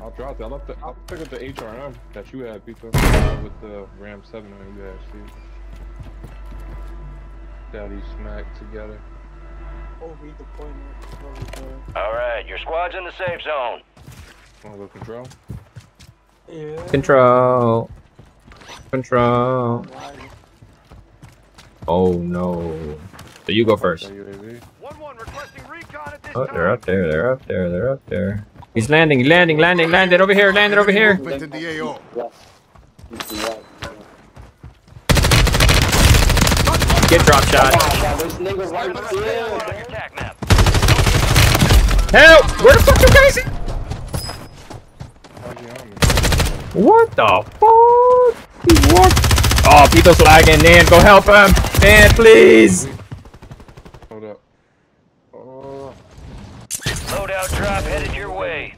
I'll drop that. I'll, have to, I'll pick up the HRM that you had, Pito, with the Ram 7 that you had, see. Daddy smack together. Oh, redeployment. Over All right, your squad's in the safe zone. Wanna go control? There. Yeah. Control. Control. Oh no. So you go first. Oh, they're up there. They're up there. They're up there. He's landing. Landing. Landing. Landed over here. Landed over here. Movement in the AO. Get drop shot. Your TAC map. Help! Where the fuck you guys? at? How's he on me? What the fuck? He walked. Oh, Pito's lagging. Nan, go help him. Nan, please. Hold up. Oh, Loadout drop headed your way.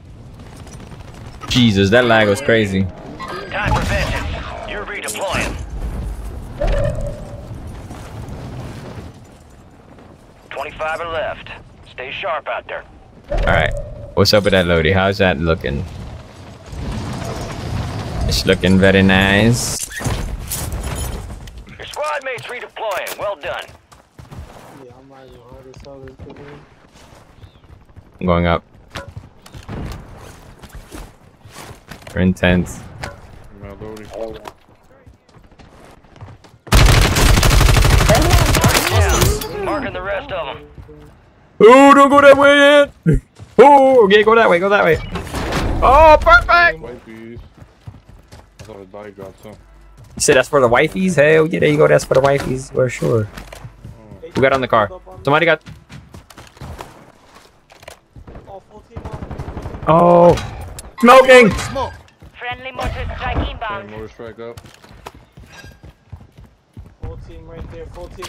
Jesus, that lag was crazy. Time for vengeance. You're redeploying. 25 are left. Stay sharp out there. Alright. What's up with that Lodi? How's that looking? It's looking very nice. Your squad mates redeploying. Well done. Yeah, I'm not even hard as hell this could be. I'm going up. We're intense. I'm out loading. Yeah. Marking the rest of them. Oh, don't go that way yet. Oh, okay, go that way, go that way. Oh, perfect. White bees. I thought his body dropped some. You said that's for the wifeys? Hell yeah, there you go. That's for the wifeys. We're sure. Oh. Who got on the car? Somebody got. Oh, full team on. Oh, smoking. Smoke. Friendly mortar strike Hey, inbound. mortar strike up. Full team right there. Full team.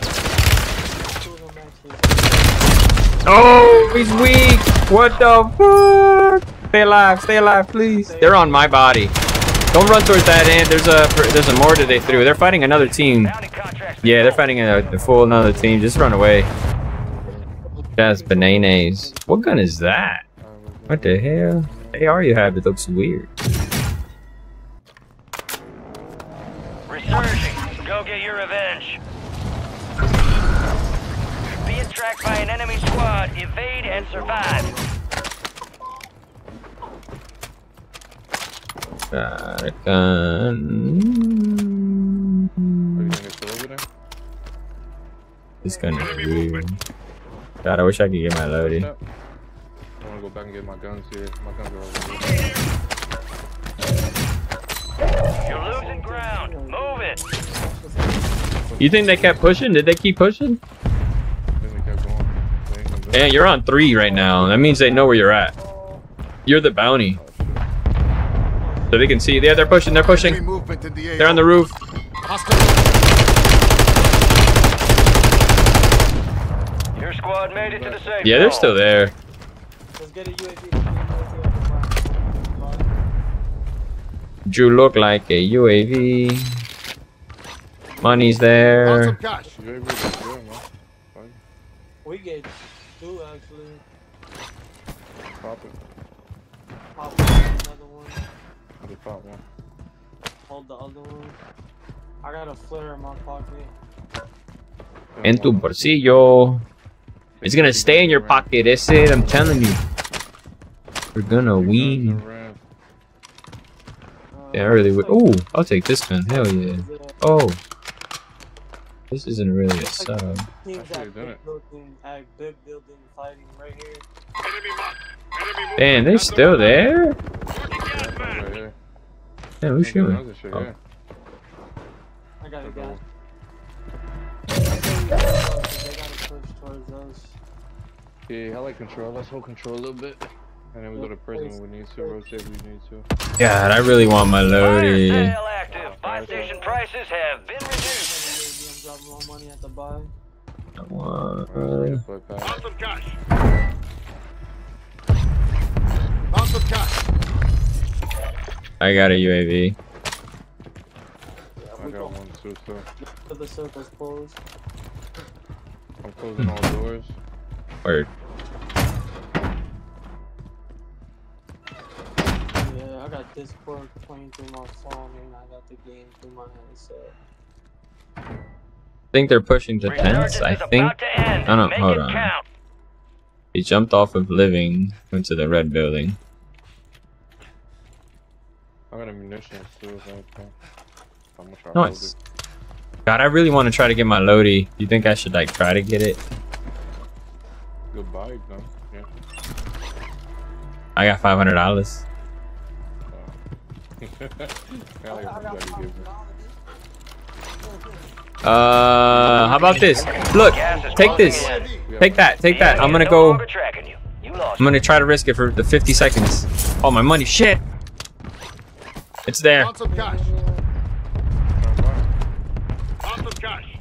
Two of them actually. Oh, he's weak. What the fuck? Stay alive. Stay alive, please. They're on my body. Don't run towards that end. There's a there's a mortar they threw. They're fighting another team. Yeah, they're fighting a, a full another team. Just run away. That's bananas. What gun is that? What the hell? AR you have, it looks weird. Resurging. Go get your revenge. Being tracked by an enemy squad. Evade and survive. Got a gun. You think it's still over there? This gun is weird. God, I wish I could get my loaded. Step. I wanna go back and get my guns here. My guns are over here. You're losing ground. Move it. You think they kept pushing? Did they keep pushing? I think they kept going. They ain't come back. Yeah, you're on three right now. That means they know where you're at. You're the bounty. So they can see. Yeah, they're pushing. They're pushing. the They're on the roof. Hostile. Your squad made it to the safe Yeah, they're still there. Let's get a UAV. Let's get a UAV. Come on. You look like a UAV. Money's there. cash. You ain't really good, man. Fine. We get two actually. Just pop one. Hold the other one. I got a flare in my pocket. En tu bolsillo. It's gonna stay in your pocket. That's it. I'm telling you. We're gonna win. Yeah, I really would. Ooh, I'll take this gun. Hell yeah. Oh. This isn't really a sub. Teams Actually, at done big it. building, at big building fighting right here. Damn, they're still there? Right. Yeah, who's shooting? Another shit, Oh. yeah. I got a guy. They gotta push towards us. Yeah, I like control. Let's hold control a little bit. And then we go to prison when we need to, rotate when we need to. God, I really want my Fire sale active. Oh, buy station prices have been reduced. UAV, I'm more money at the buy. I want- Alright, some cash. Found some cash. I got a UAV. I got one too, so To the circle's closed. I'm closing all doors. Word. Yeah, I got Discord playing through my phone and I got the game through my headset. I think they're pushing to tents. I think. about to end. Oh, Make hold on. count. He jumped off of living, went to the red building. I got ammunition too, if. I'm gonna try to Nice. God, I really want to try to get my loady. You think I should like try to get it? Goodbye, gun. Yeah. I got five hundred dollars. How much you give me. Uh, how about this? Look, take this. Take that. Take that. I'm gonna go. longer tracking you. You lost. I'm gonna try to risk it for the 50 seconds. Oh, my money. Shit. It's there. Found some cash. Stand by. Some cash.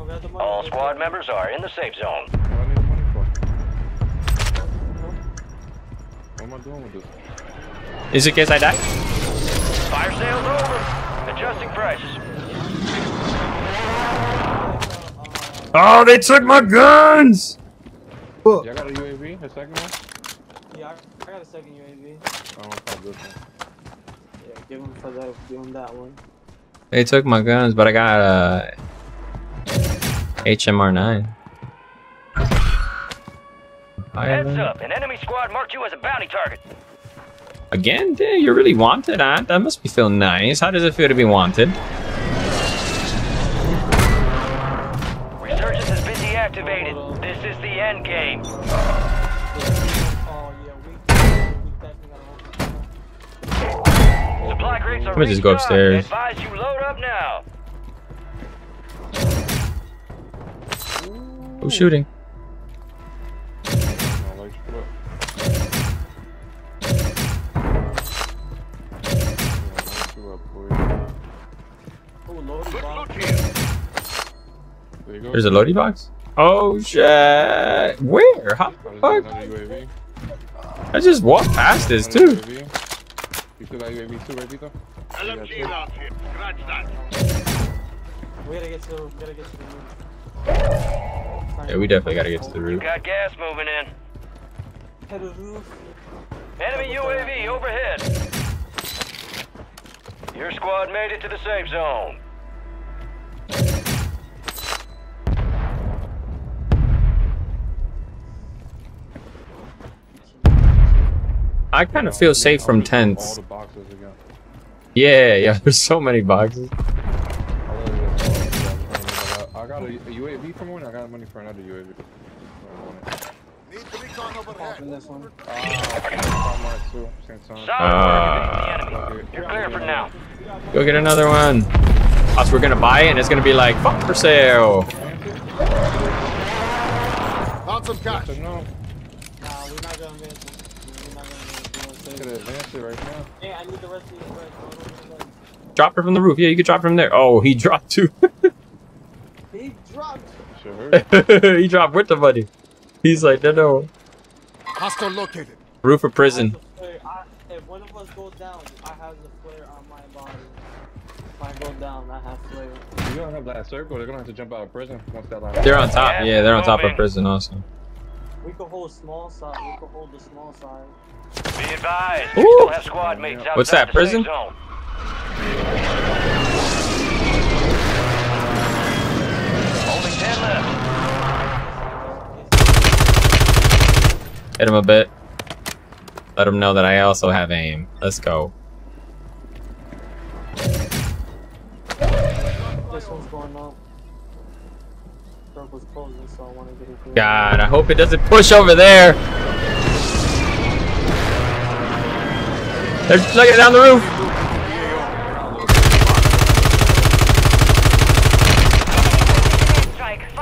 Oh, got the money. All squad members are in the safe zone. What do I need money for? What am I doing with this? Is it case I die? Fire sale's over. Adjusting prices. Oh, they took my guns. Y'all got a UAV? A second one? Yeah, I, I got a second UAV. I don't know this one. Yeah, give him for that. Give him that one. They took my guns, but I got uh, a HMR9. Heads up. An enemy squad marked you as a bounty target. Again, damn, you're really wanted, huh? That must be feel nice. How does it feel to be wanted? Resurgence has been deactivated. This is the end game. Let me just go upstairs. Who's shooting? There's a loady box? Oh shit! Where? How the fuck? I just walked past this too. UAV. You feel that UAV too, right, Vito? LMG out here. Scratch that. We gotta get to the, we gotta get to the roof. Yeah, we definitely gotta get to the roof. Got gas moving in. Head of the roof. Enemy UAV overhead. Your squad made it to the safe zone. I kind of feel safe from tents. the boxes again. Yeah, yeah, there's so many boxes. I literally just all the I got a, a UAV for one. I got money for another UAV. Need uh, the recon Open overhead. this one. Too. Same time. Solid work against the enemy. You're clear for now. Go get another one. Us, we're gonna buy it and it's gonna be like, fuck for sale. Found some cash. So no, Nah, we're not gonna advance it. We're not gonna advance it. We're gonna I save could advance it right now. Hey, I need the rest of your bread. bro. Don't worry about it. Drop it from the roof. Yeah, you could drop it from there. Oh, he dropped too. He dropped. Should hurt. he dropped with the money. He's like, no, no. Hostile located. Roof of I prison. have the flare. I, if one of us goes down, I have the flare on my body. If I go down, I have flare. You don't have that circle. They're gonna have to jump out of prison once that line. They're on top. Yeah, they're on oh, top of prison also. We could hold small side. We could hold the small side. Be advised. Ooh. still have squad mates outside What's that, prison? Only 10 left. Hit him a bit. Let him know that I also have aim. Let's go. This one's going up. Circle's closing, so I want to get it. through. God, I hope it doesn't push over there. They're looking down the roof.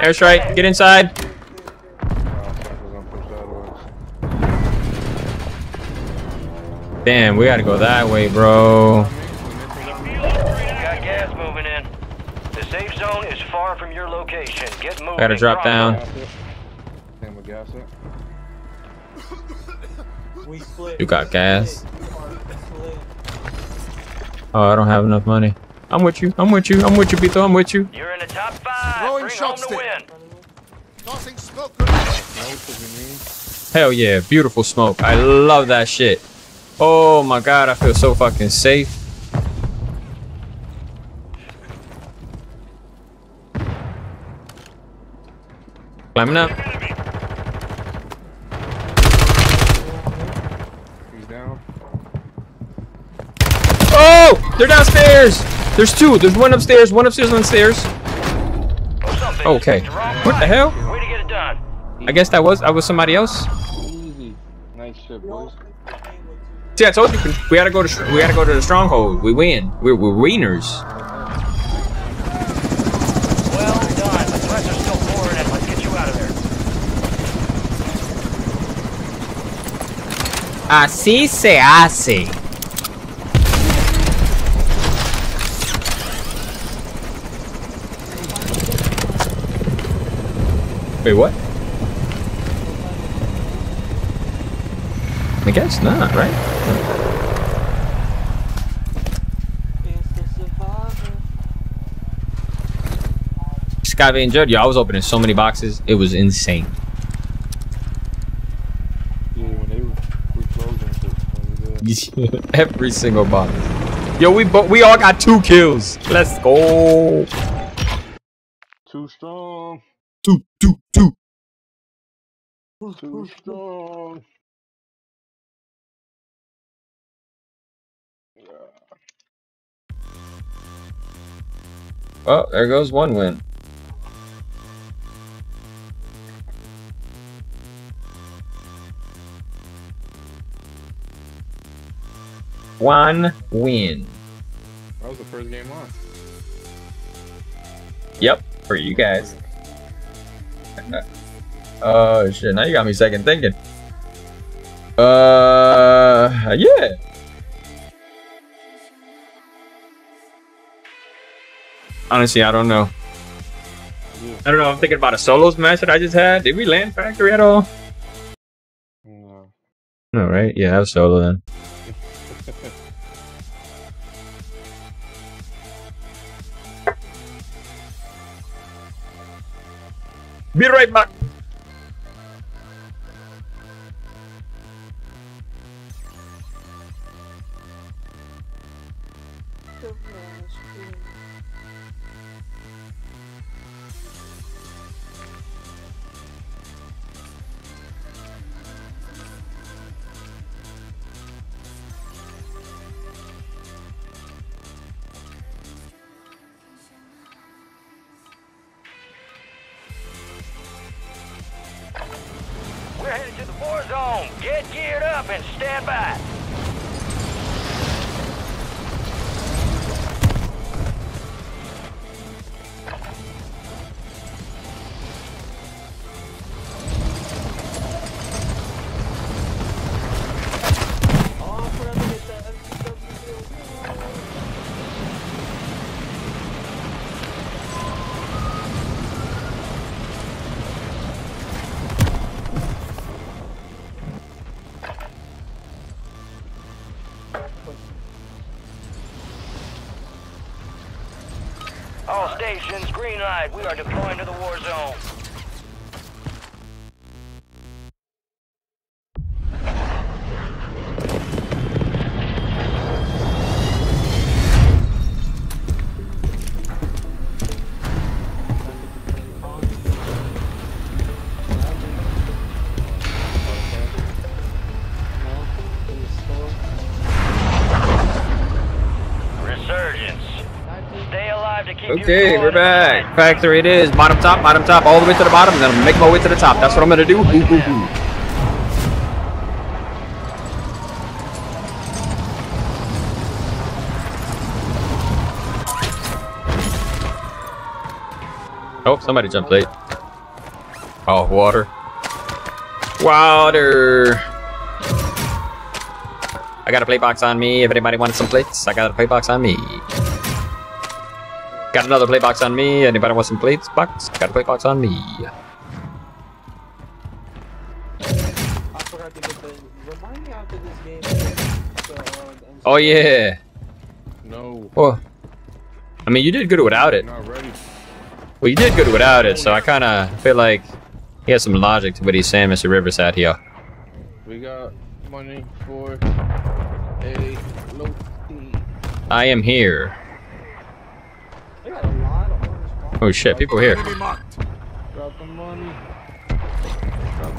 Airstrike, get inside. Circle's gonna push that way. Damn, we gotta go that way, bro. Got gas moving in. The safe zone is far from your location. Get moving. Gotta drop down. Gas it. Gas it. You got gas? Split. Split. Oh, I don't have enough money. I'm with you. I'm with you. I'm with you, Pito. I'm with you. You're in the top five. Throwing Bring shots home the stick. win. Tossing smoke grenade. Notes if you need. Hell yeah, beautiful smoke. I love that shit. Oh my god, I feel so fucking safe. Climbing up. Oh! They're downstairs! There's two. There's one upstairs, one upstairs, one stairs. Oh. Okay. What the hell? Way to get it done. I guess that was I was somebody else. Easy. Nice shit, boys. See, I told you we gotta go to we gotta go to the stronghold. We win. We're we're wieners. Well done. The threats are still pouring in. Let's get you out of there. Así se hace. Wait, what? I guess not, right? Scavenger, yo, I was opening so many boxes. It was insane. Yeah, when they were closing shit. when we did. Every single box. Yo, we we all got two kills. Let's go. Too strong. Two, two. Too strong. Oh, there goes one win. One win. That was the first game on. Yep, for you guys. oh shit, now you got me second thinking. Uh, yeah. Honestly, I don't know. I don't know. I'm thinking about a solos match that I just had. Did we land factory at all? No. No, right? Yeah, I was solo then. Be right back. Get geared up and stand by. Light. We are deploying to the war zone. Factory it is. Bottom top, bottom top, all the way to the bottom. Then I'm gonna make my way to the top. That's what I'm gonna do. Ooh, ooh, ooh. Oh, somebody jumped late. Oh, water. Water. I got a play box on me. If anybody wanted some plates, I got a play box on me. Got another play box on me. Anybody want some plates? Box? Got a play box on me. I forgot to get the. Remind me after this game. The, the Oh yeah. No. Well, I mean, you did good without it. Well, you did good without it, so I kind of feel like he has some logic to what he's saying, Mr. Rivers out here. We got money for a low fee. I am here. They got a lot of orders. Oh shit, people here. Drop the money.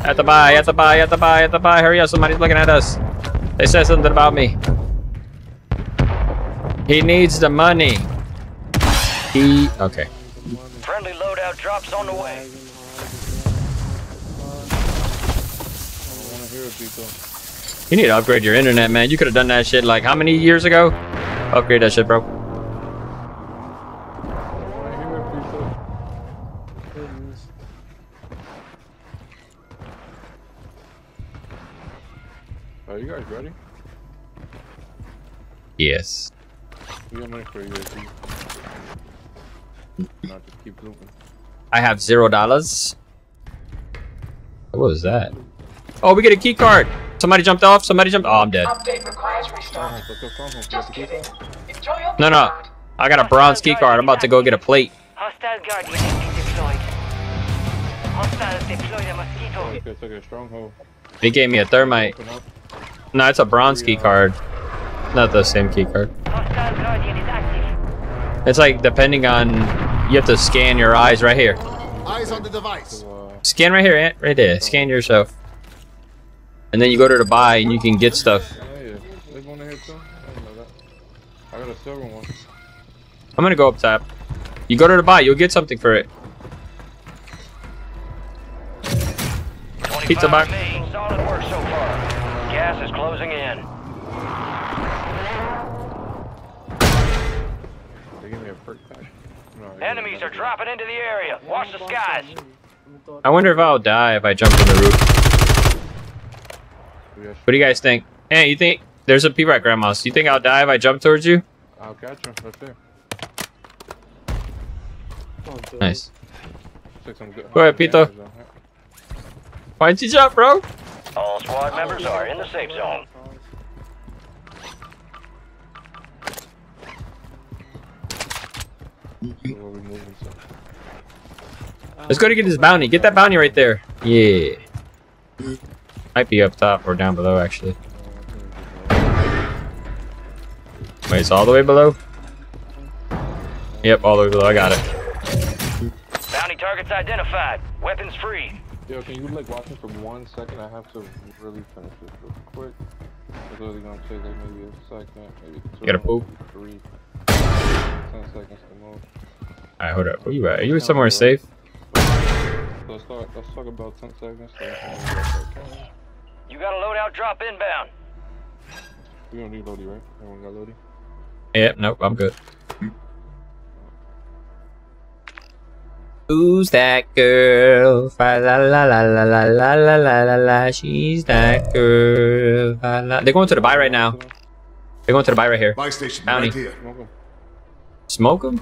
At the buy, at the buy, at the buy, at the buy. Hurry up, somebody's looking at us. They said something about me. He needs the money. He okay. Friendly loadout drops on the way. I don't wanna hear it, Pico. You need to upgrade your internet, man. You could have done that shit like how many years ago? Upgrade that shit, bro. Are you guys ready? Yes. We got money for you, UAV. Not to keep looking. I have zero dollars. What was that? Oh, we get a key card. Somebody jumped off. Somebody jumped. Oh, I'm dead. Update requires restart. Let's go, come home. Just kidding. Enjoy your No, no. I got a bronze key card. I'm about to go get a plate. Hostile Guardian has been deployed. Hostiles deploy the Mosquito. Okay, it's like a stronghold. He gave me a thermite. Open up. No, it's a bronze key card. Not the same key card. Hostile Guardian is active. It's like depending on. You have to scan your eyes right here. Eyes on the device. Scan right here, eh, Right there. Scan yourself. And then you go to the buy and you can get stuff. oh yeah. There's one in here? I didn't know that. I got a silver one. I'm gonna go up top. You go to the buy, you'll get something for it. Pizza 25 box. Closing in. They give me a perk pack. No, they give me Enemies are dropping into the area. Watch the skies. I wonder if I'll die if I jump from the roof. one. We got- What do you guys think? Hey, you think there's a people at grandma's? Do you think I'll die if I jump towards you? I'll catch him. Right there. Don't do it. Nice. six, I'm good. Go ahead, Pito. Find uh, you jump, bro. All squad members are in the safe zone. Where we moving to? Let's go to get this bounty. Get that bounty right there. Yeah. Might be up top or down below, actually. Wait, it's all the way below? Yep, all the way below. I got it. Bounty targets identified. Weapons free. Yo, can you like watch me for one second? I have to really finish this real quick. It's only gonna take like maybe a second, maybe two, You gotta poop? maybe three, ten seconds the most. Alright, hold up. Where you at? Are you somewhere safe? Let's talk. Let's talk about ten seconds. So I can move up, okay? You got a loadout drop inbound. We don't need Lodi, right? Everyone got Lodi. Yep, nope, I'm good. Who's that girl? Fa la la la la la la la la la la. She's that girl. Fa la. They're going to the buy right now. They're going to the buy right here. Buy station Bounty. right here. Smoke 'em. Smoke them?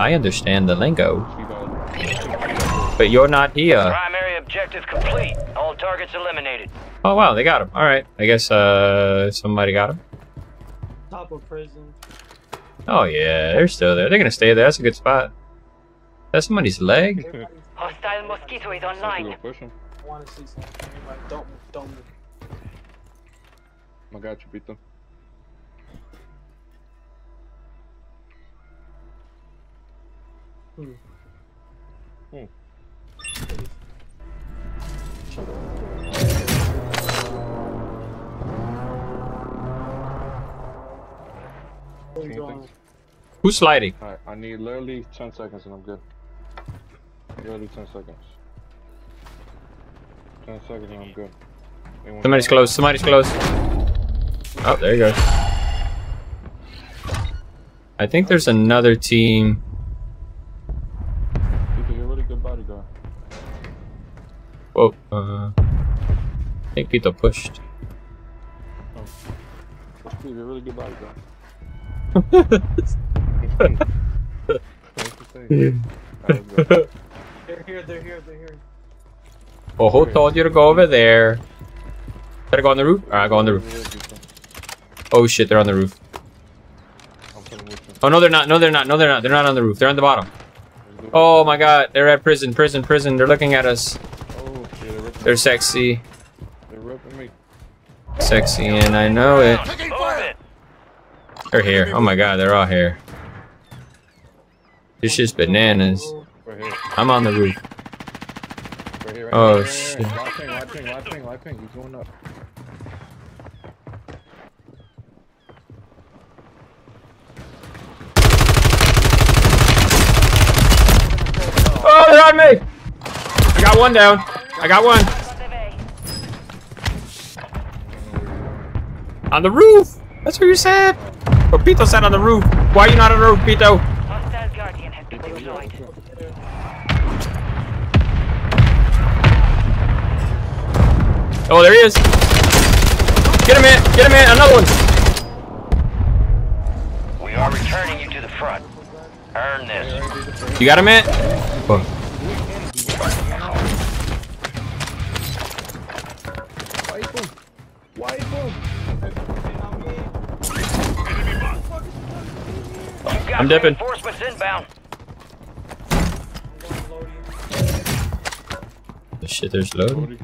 I understand the lingo, but you're not here. Primary objective complete. All targets eliminated. Oh wow, they got him. All right, I guess uh somebody got him. Top of prison. Oh yeah, they're still there. They're gonna stay there. That's a good spot. That's somebody's leg. Hostile mosquito is online. push him. Want to see something. Don't, don't move. I got you, Pito. Hmm. Hmm. Where you thing. Who's sliding? Alright, I need literally 10 seconds and I'm good. Literally 10 seconds. 10 seconds and I'm good. Anyone Somebody's got- close. Somebody's close. Oh, there you go. I think there's another team. Pito, you're a really good bodyguard. Whoa. Uh, I think Peter pushed. Steve, you're a really good bodyguard. Thanks for saying. That was good. They're here, they're here, they're here. Oh, who told you to go over there? Better go on the roof? Alright, go on the roof. Oh shit, they're on the roof. Oh no, they're not. No, they're not. No, they're not. They're not on the roof. They're on the bottom. Oh my god, they're at prison, prison, prison. They're looking at us. They're sexy, sexy, and I know it. Taking Move fire. it. They're here. Oh my god, they're all here. This shit's bananas. I'm on the roof. Oh, shit. Oh, they're on me! I got one down. I got one. On the roof! That's what you said! But Pito said on the roof. Why are you not on the roof, Pito? Hostile guardian has been deployed. Oh, there he is. Get him in. Get him in. Another one. We are returning you to the front. Earn this. You got him in? Oh. Wipe him! Wipe him! I'm dipping. reinforcements inbound. Oh, shit, there's loading.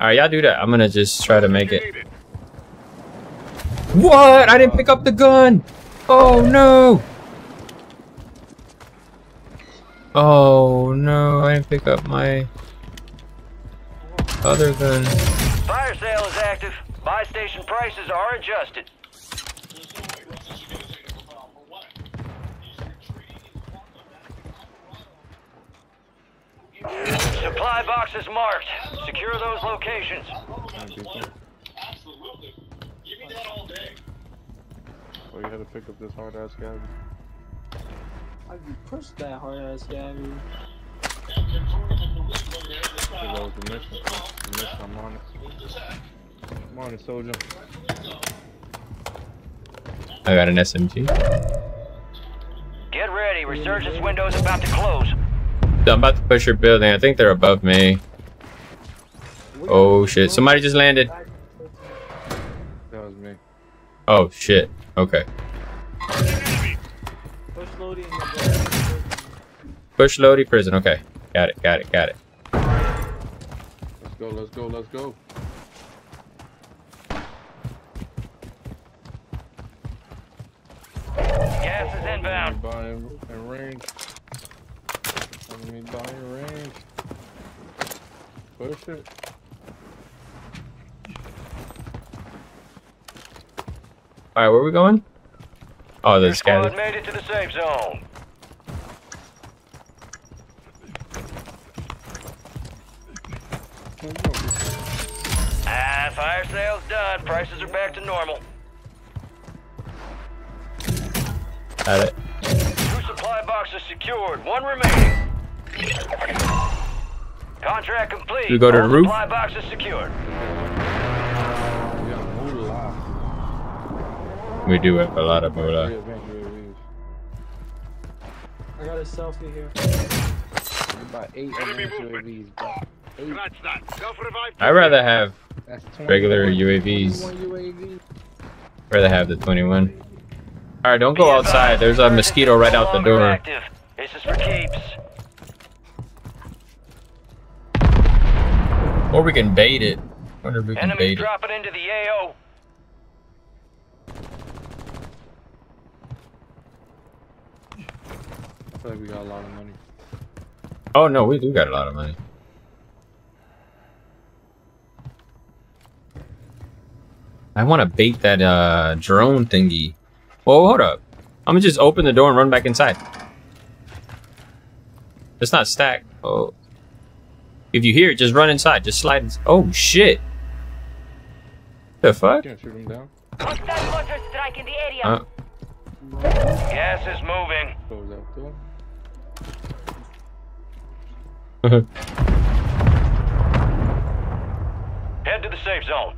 Alright, y'all do that. I'm gonna just try to make it. What? I didn't pick up the gun! Oh no! Oh no, I didn't pick up my other gun. Fire sale is active. Buy station prices are adjusted. Supply box is marked. Secure those locations. Oh, you had to pick up this hard ass guy. I you pushed that hard ass guy. dude. That was the mission. The mission, I'm on it. I'm on it, soldier. I got an SMG. Get ready, resurgence window is about to close. I'm about to push your building. I think they're above me. Oh shit! Somebody just landed. That was me. Oh shit. Okay. Push loading. Push Lodi prison. Okay. Got it. Got it. Got it. Let's go, let's go, let's go. Gas is inbound. Enemy by in, in range. By in range. Push it. All right. Where are we going? Oh, Your there's squad made it to the safe zone. Ah, fire sale's done. Prices are back to normal. Got it. Two supply boxes secured. One remaining. Contract complete. We go to the roof? Supply boxes secured. We got moolah. We do have a lot of Three moolah. I got a selfie here. We got eight advanced UAVs, bro. Eight. Self-revive. I'd rather have regular UAVs. 21 UAV. Rather have the 21. All right, don't go outside. There's a mosquito right out the door. Active. This is for keeps. Or we can bait it. Wonder if we can Enemies bait it. dropping into the AO. I feel like we got a lot of money. Oh no, we do got a lot of money. I want to bait that uh, drone thingy. Well, hold up. I'm gonna just open the door and run back inside. It's not stacked. Oh. If you hear it, just run inside. Just slide. Ins oh shit. The fuck? Can't shoot him down. Hostile mortar strike in the area. Uh, Gas is moving. Close that door. Head to the safe zone.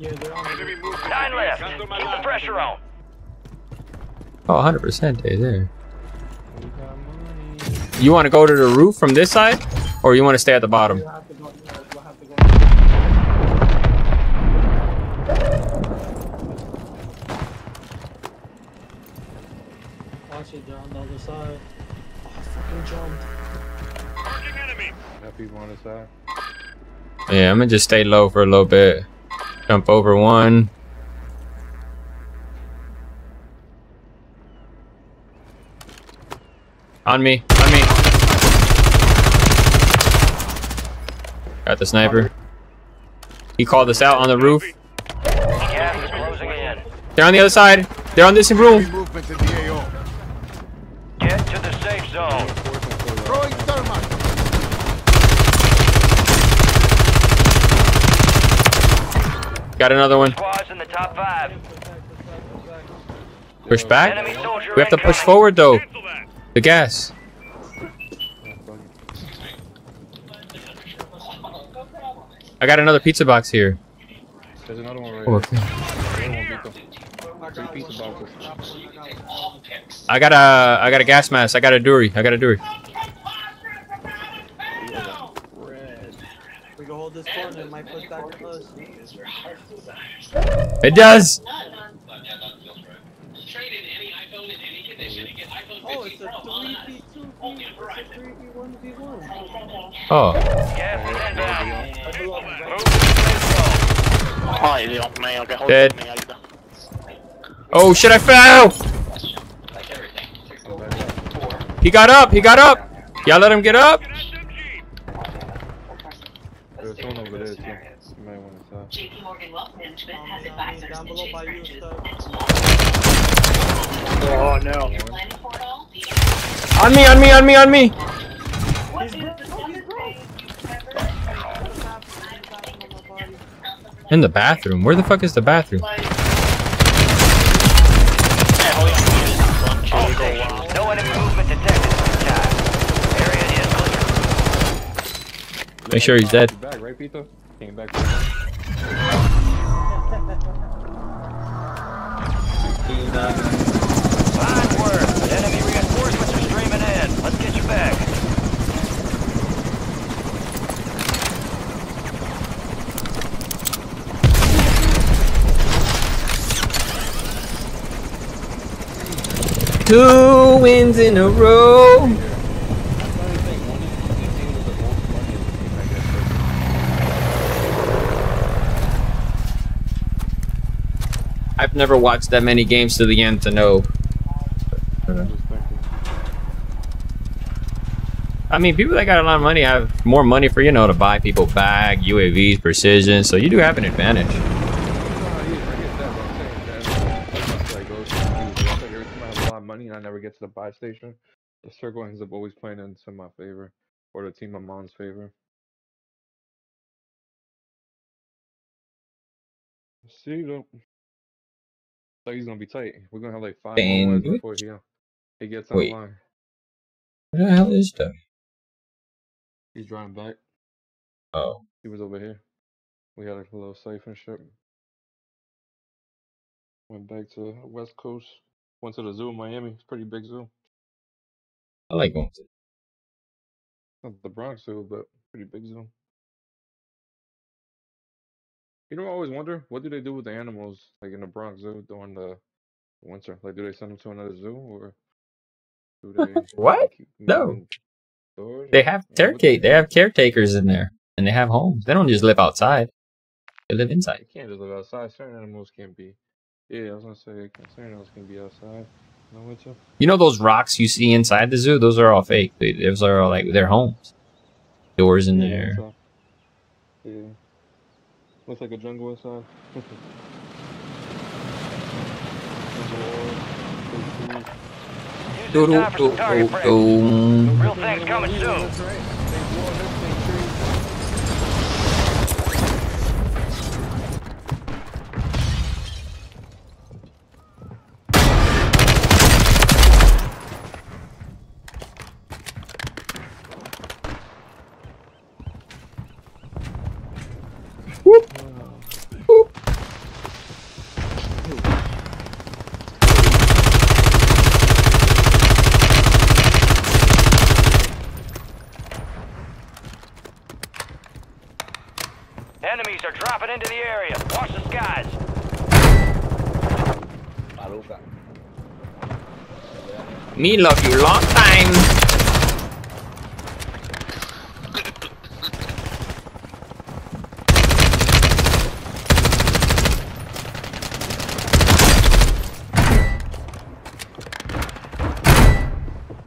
Yeah, they're on the Enemy movement. Nine left. Cancel Keep the pressure on. oh, 100% they there. We got money. You want to go to the roof from this side? Or you want to stay at the bottom? We'll have to go. yeah, We'll have to go. Watch it, they're on the other side. Oh, I fucking jumped. Marking enemy. Got people on the side. Yeah, I'm gonna just stay low for a little bit. Jump over one. On me, on me. Got the sniper. He called us out on the roof. Gas is closing in. They're on the other side. They're on this room. Movement in the AO. Get to the safe zone. Throwing thermite. Got another one. Squads in the top five. Push back. We have to push forward though. The gas. I got another pizza box here. There's another one right Oh, okay. Another one beat them. Three pizza boxes. I got a I got a gas mask. I got a Dury. I got a Dury. Red. We can hold this corner, it might push back to us. It does. Oh, it's a 3v2v. It's a 3v1v1. Oh. Gas is inbound. I belong right Move to the safe zone. Ay, Dios mío, que Dead. Oh shit! I fell. He got up. He got up. Y'all let him get up. There's one over there too management has in branches. Oh no. On me, on me, on me, on me! In the bathroom? Where the fuck is the bathroom? Make sure he's dead. Back, right, Pito? Came back. Fine work. Enemy reinforcements are streaming in. Let's get you back. Two wins in a row. Never watched that many games to the end to know. I mean, people that got a lot of money have more money for, you know, to buy people back, UAVs, precision, so you do have an advantage. money and I never get to the buy station, the circle ends up always playing into my favor or the team I'm on's favor. See, though. So he's gonna be tight. We're gonna have like five more before he, uh, he gets on Wait. the line. What the hell is that? He's driving back. Oh. He was over here. We had a little safe and shit. Went back to West Coast. Went to the zoo in Miami. It's a pretty big zoo. I like going to. Not the Bronx Zoo, but pretty big zoo. You know, I always wonder what do they do with the animals, like in the Bronx Zoo during the winter? Like, do they send them to another zoo, or do they What? No. They have caretake. They have caretakers in there, and they have homes. They don't just live outside. They live inside. You can't just live outside. Certain animals can't be. Yeah, I was gonna say certain animals can be outside the winter. You know those rocks you see inside the zoo? Those are all fake. Those are all like their homes. Doors in Yeah, there. Yeah. Looks like a jungle inside. Do, do, do, do, do. Real thing's coming soon. Enemies are dropping into the area. Watch the skies. Me love you long time.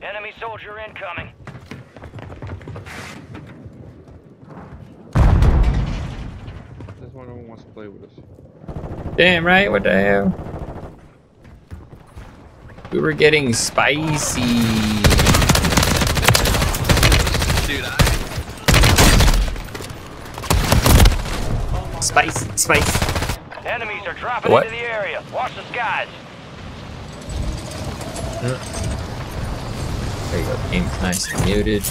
Enemy soldier incoming. This one no one wants to play with us. Damn right. What the hell? We were getting spicy. Dude, Spice, spice. Enemies are dropping What? into the area. Watch the skies. There you go. Aim's nice and muted.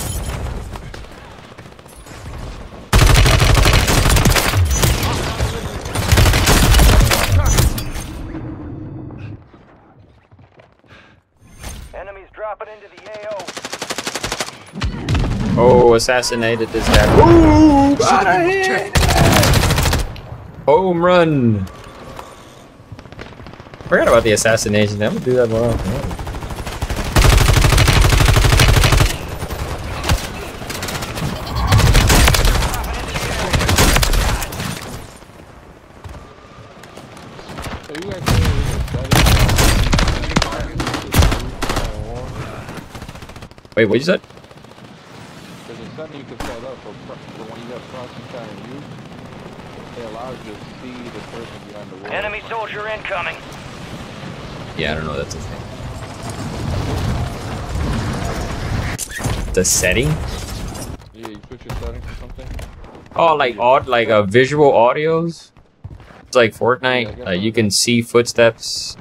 Enemies dropping into the AO. Assassinated this guy. Ooh, out of here. Home run. Forgot about the assassination. I'm gonna do that more often. So you guys know we can set it Wait, what you said? There's a setting you can set up for, pro- for when you have crossing time and use. It allows you to see the person behind the wall. Enemy soldier incoming. Yeah, I don't know. That's a thing. The setting? Yeah, you switch your settings or something. Oh, like odd, like uh, visual audios. It's like Fortnite. guess Uh, you can see footsteps.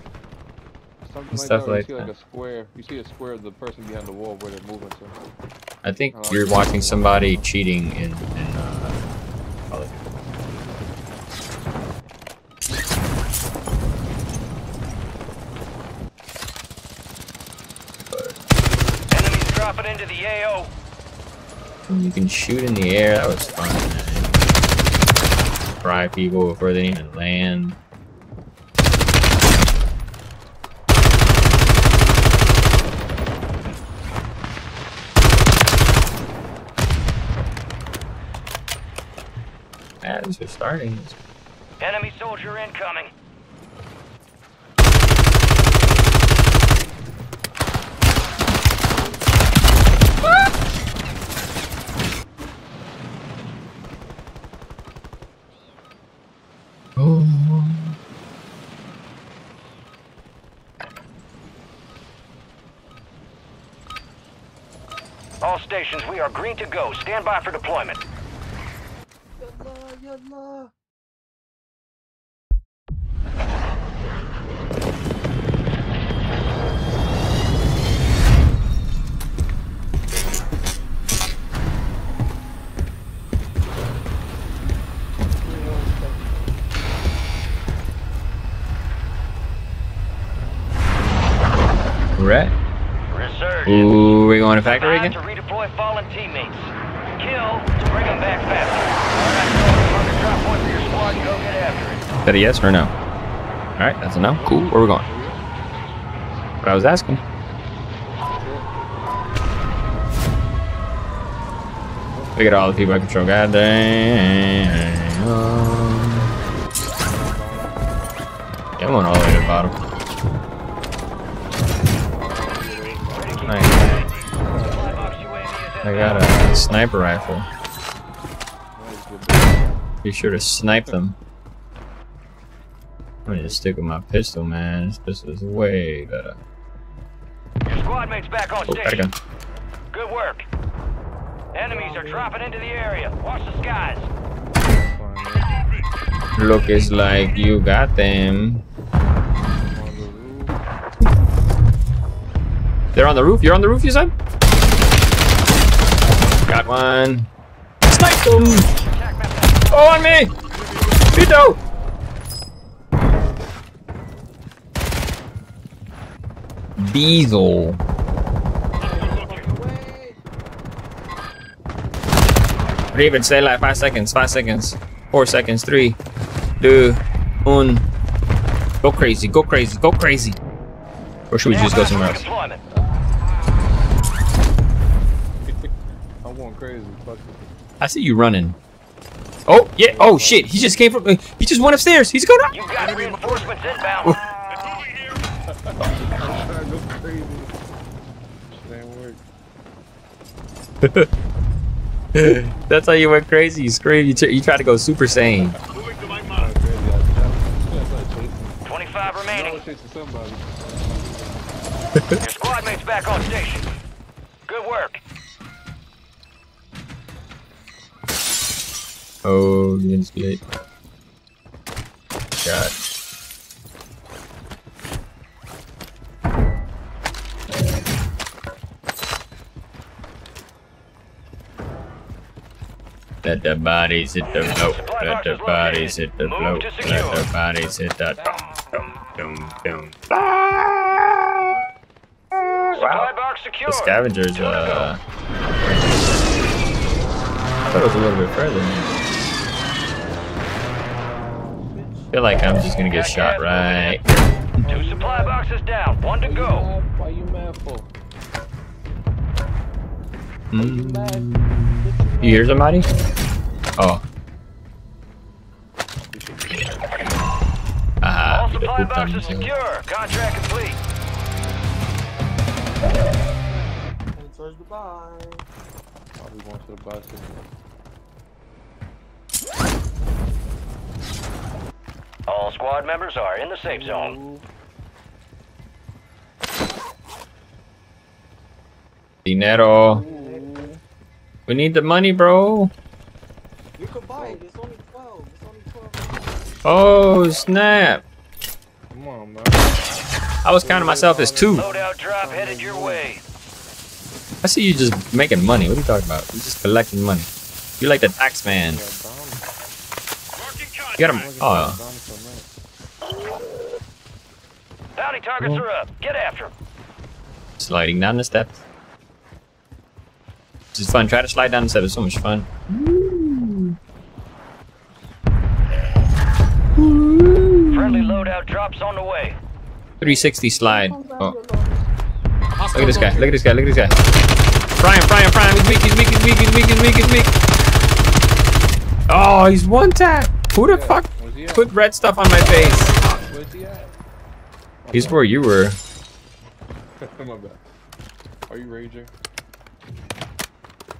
Something and like stuff that. like you see like that. a square. You see a square of the person behind the wall where they're moving to. I think like you're watching somebody cheating in, you can shoot in the air. That was fun. Fry people before they even land. Ads are starting. Enemy soldier incoming. Oh. All stations, we are green to go. Stand by for deployment. Teammates. Kill to bring them back faster. Alright, so on the drop point for your squad, go get after it. Is that a yes or a no? Alright, that's a no. Cool. Where we going? What I was asking. Look at all the people I control. God damn. Sniper rifle. Be sure to snipe them. I'm gonna stick with my pistol, man. This pistol is way better. Your squad mates back on Oh, station. Good work. Enemies are dropping into the area. Watch the skies. Look, it's like you got them. They're on the roof. You're on the roof, you said? Got one. Snipe them! Oh, on me! Vito! Diesel. Raven, stay like five seconds, five seconds, four seconds, three three, two, one. Go crazy, go crazy, go crazy. Or should we just go somewhere else? Crazy. Fuck it. I see you running. Oh, yeah. Oh, shit. He just came from. uh, He just went upstairs. He's going up. You got reinforcements inbound. I go crazy. That's how you went crazy. You screamed. You, tr- you tried to go super saiyan. Chasing. 25 remaining. Your squad mates back on station. Good work. Oh, you didn't. God. Let the bodies hit the floor. Let the bodies hit the floor. Let the bodies hit the. Dum, dum, dum, dum. Box. The scavengers, uh. I thought it was a little bit further. I feel like I'm just gonna get shot right. Two supply boxes down. One to go. Why you mad for? Mm. You hear somebody? Oh. Ah, All supply boxes secure. Contract complete. And towards the bar. Probably going to the basket. All squad members are in the safe zone. Dinero. We need the money, bro. You could buy it. It's only 12. It's only 12. Oh, snap. Come on, man. I was counting myself as two. Loadout drop headed your way. I see you just making money. What are you talking about? You're just collecting money. You're like the tax man. Got bounty. Marking target. You got him. Oh, for a minute. Bounty targets are up. Get after 'em. sliding down the steps. This is fun. Try to slide down the steps. It's so much fun. Friendly loadout drops on the way. 360 slide. Oh. oh. Look at this guy. Look at this guy. Look at this guy. Fry him, fry him, fry him. He's weak, he's weak, he's weak, he's weak, he's weak, he's weak. Oh, he's one tap. Who the fuck put red stuff on my face? Where's? He's where you were. My bad. Are you raging?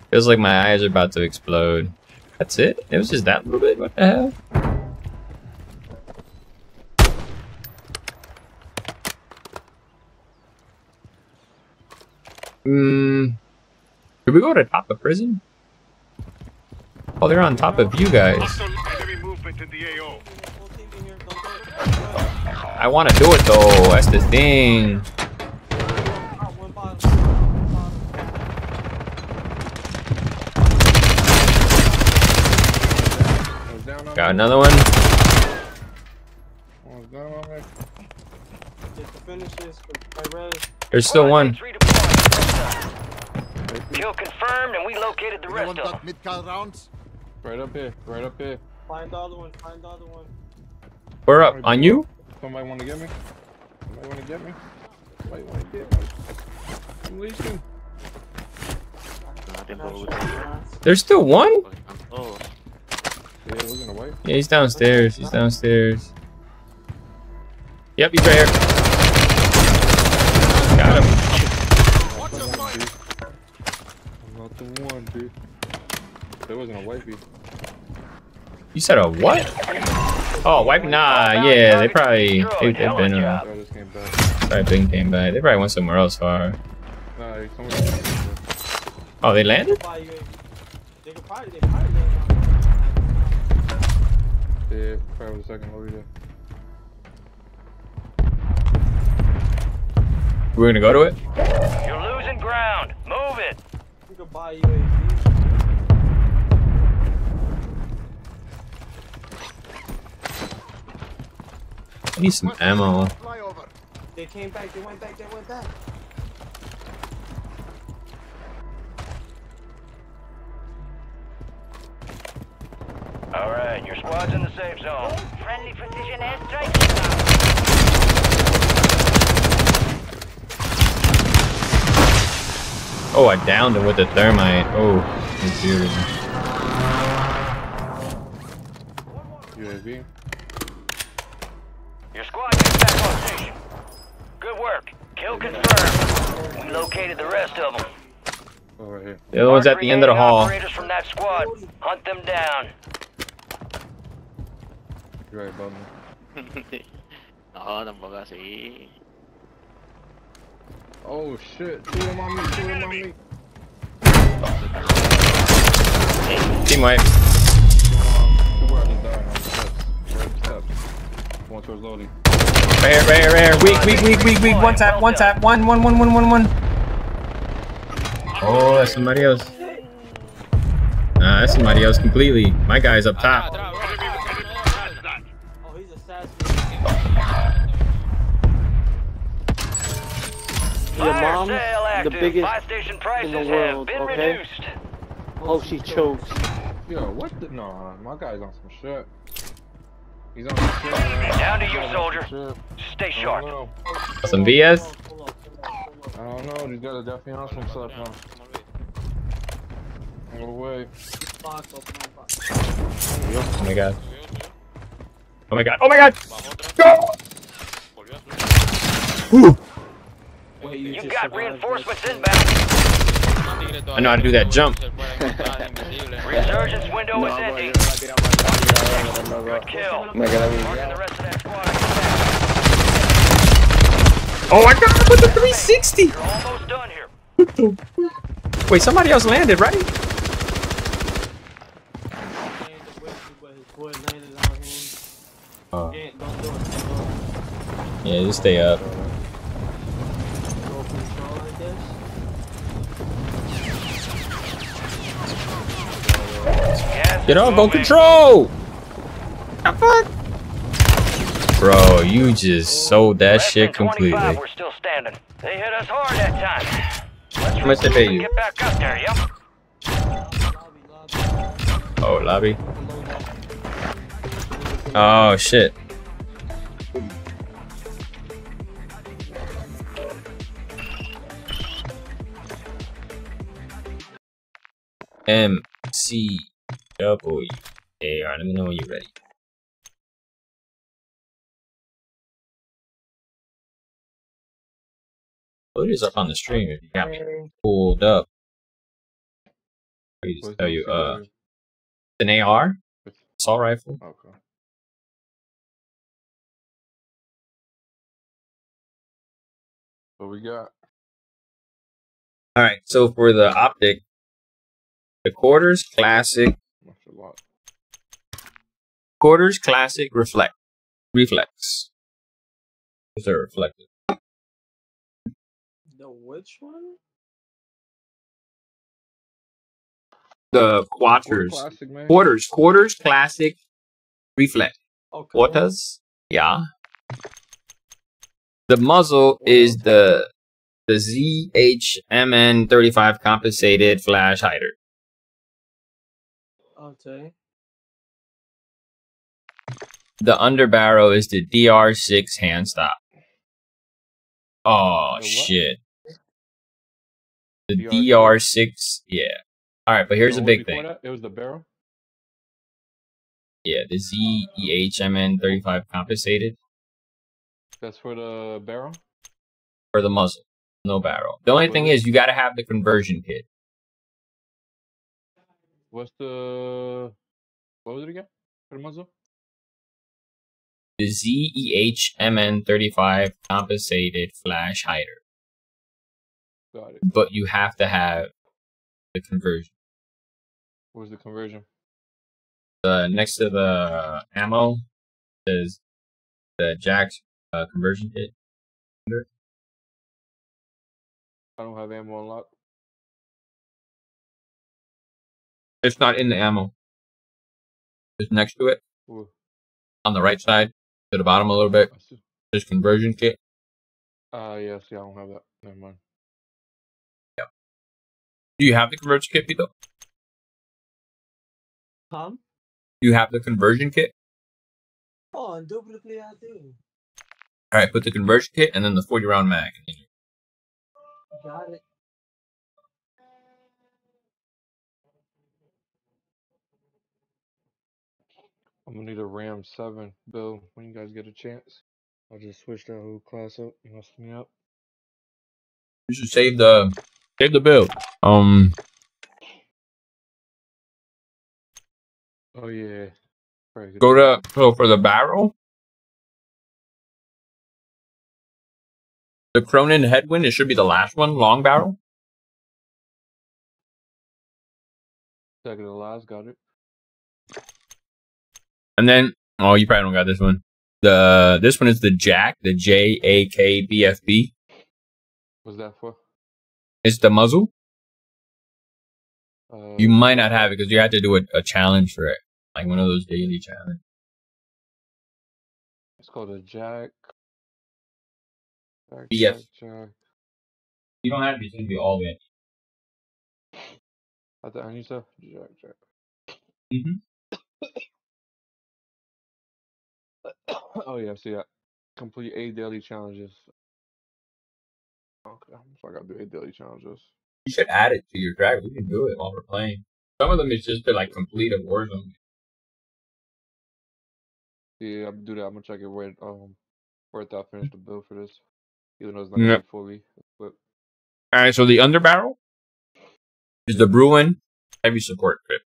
Feels like my eyes are about to explode. That's it? It was just that little bit? What the hell? Hmm. Could we go to top of prison? Oh, they're on top of you guys. I want to do it though. That's the thing. Got another one. What's down on me? Just to finish this, I read There's still one. Kill confirmed, and we located the rest of them. mid-cal rounds? Right up here. Right up here. Find the other one, find the other one. We're up. On you? Somebody want to get me? Somebody want to get me? Somebody want to get me? Unleash him. There's still one? Oh, Yeah, we're gonna wait. Yeah, he's downstairs. He's downstairs. Yep, he's right here. Got him. I'm not the one, dude. There wasn't a wifey. You said a what? Oh, wipe? Nah, yeah, they probably they, they've been uh, I just came back. probably been came back. They probably went somewhere else far. Oh, they landed? Buy you a- They could probably, they could probably land Yeah, probably was the second lower. We're gonna go to it. You're losing ground. Move it. You could buy you a I need some ammo. They came back, they went back, they went back. All right, your squad's in the safe zone. Friendly precision airstrike. Oh, I downed him with the thermite. Oh, it's beautiful. UAV. Your squad gets back on station. Good work. Kill confirmed. We located the rest of them. Right here. The other one's at the end of the hall. Operators from that squad. Hunt them down. You're right above me. no, tampoco así. Oh shit, two of them on me, two of them on me. Team wipe. Two where I just died on the steps. Steps. Going towards loading. Right here, right here, right here. Weak, weak, weak, weak, weak. One tap, one tap. One, one, one, one, one, one. Oh, that's somebody else. Nah, that's somebody else completely. My guy's up top. Oh, he's assassin. Your mom, the active. biggest station prices in the have world, been okay? reduced. Hope she chokes. Yo, what the? No, my guy's on some shit. He's on some shit. man. Down to you, soldier. Stay sharp. Some VS. I don't know. These guys are definitely on some stuff now. All the way. Box, open. Oh my god. Oh my god. Oh my god. Go! Ooh. Wait, you, You got reinforcements inbound. I know how to do that jump. Resurgence window is rest of that. Oh my god, with the 360! You're almost done here. Wait, somebody else landed, right? Him. Oh. Yeah, just stay up. I Get on, go control! The fuck? Bro, you just sold that Less shit 25, completely. We're still standing. They hit us hard that time. Let's How much they pay you? Get back up there, yep. What oh, lobby? Oh shit. M C W A R. Let me know when you're ready. Put this up on the stream if you got me pulled up. I can just tell you, uh, it's an AR, assault rifle. Okay. What we got? All right, so for the optic, the quarters classic, That's a lot. quarters classic reflect, reflex. Is there reflective? Which one? The quarters, classic, quarters, quarters classic, reflex. Okay. Quarters, yeah. The muzzle is the the ZEHMN 35 compensated flash hider. Okay. The underbarrel is the DR6 hand stop. Oh shit. The DR6? DR6, yeah. All right, but here's a big thing. that? It was the barrel. Yeah, the ZEHMN 35 compensated That's for the barrel. for the muzzle, no barrel. The only thing is you got to have the conversion kit. What's the what was it again? For the muzzle? The ZEHMN 35 compensated flash hider, Got it. but you have to have the conversion. What was the conversion? The next to the ammo is the Jack's uh, conversion kit. I don't have ammo unlocked. It's not in the ammo. It's next to it Ooh, on the right side to the bottom a little bit. This conversion kit. Uh yeah, see I don't have that. Never mind. Do you have the conversion kit, Pito? Huh? Do you have the conversion kit? Oh, indubitably I do. All right, put the conversion kit and then the 40 round mag. Got it. I'm gonna need a Ram seven, Bill, when you guys get a chance. I'll just switch that whole class up. You messed me up. You should save the save the bill. Um, Oh yeah. Go to so for the barrel. The Cronin headwind, it should be the last one, long barrel. Second to last, got it. And then, oh, you probably don't got this one. The this one is the Jack, the J A K B F B. What's that for? It's the muzzle. Uh, You might not have it because you have to do a, a challenge for it, like one of those daily challenges. It's called a Jack. Jack, BF. Jack, Jack. You don't have to be. It's gonna be all the way. At the end, Jack, Jack. Mhm. oh yeah, so yeah, Complete eight daily challenges. Okay, so I gotta do eight daily challenges. You should add it to your drive. We can do it while we're playing. Some of them is just to like complete a Warzone. Yeah, I'm do that. I'm gonna check it right um right after I finish the build for this. Even though it's not gonna be fully equipped. All right, so the underbarrel is the Bruen heavy support grip.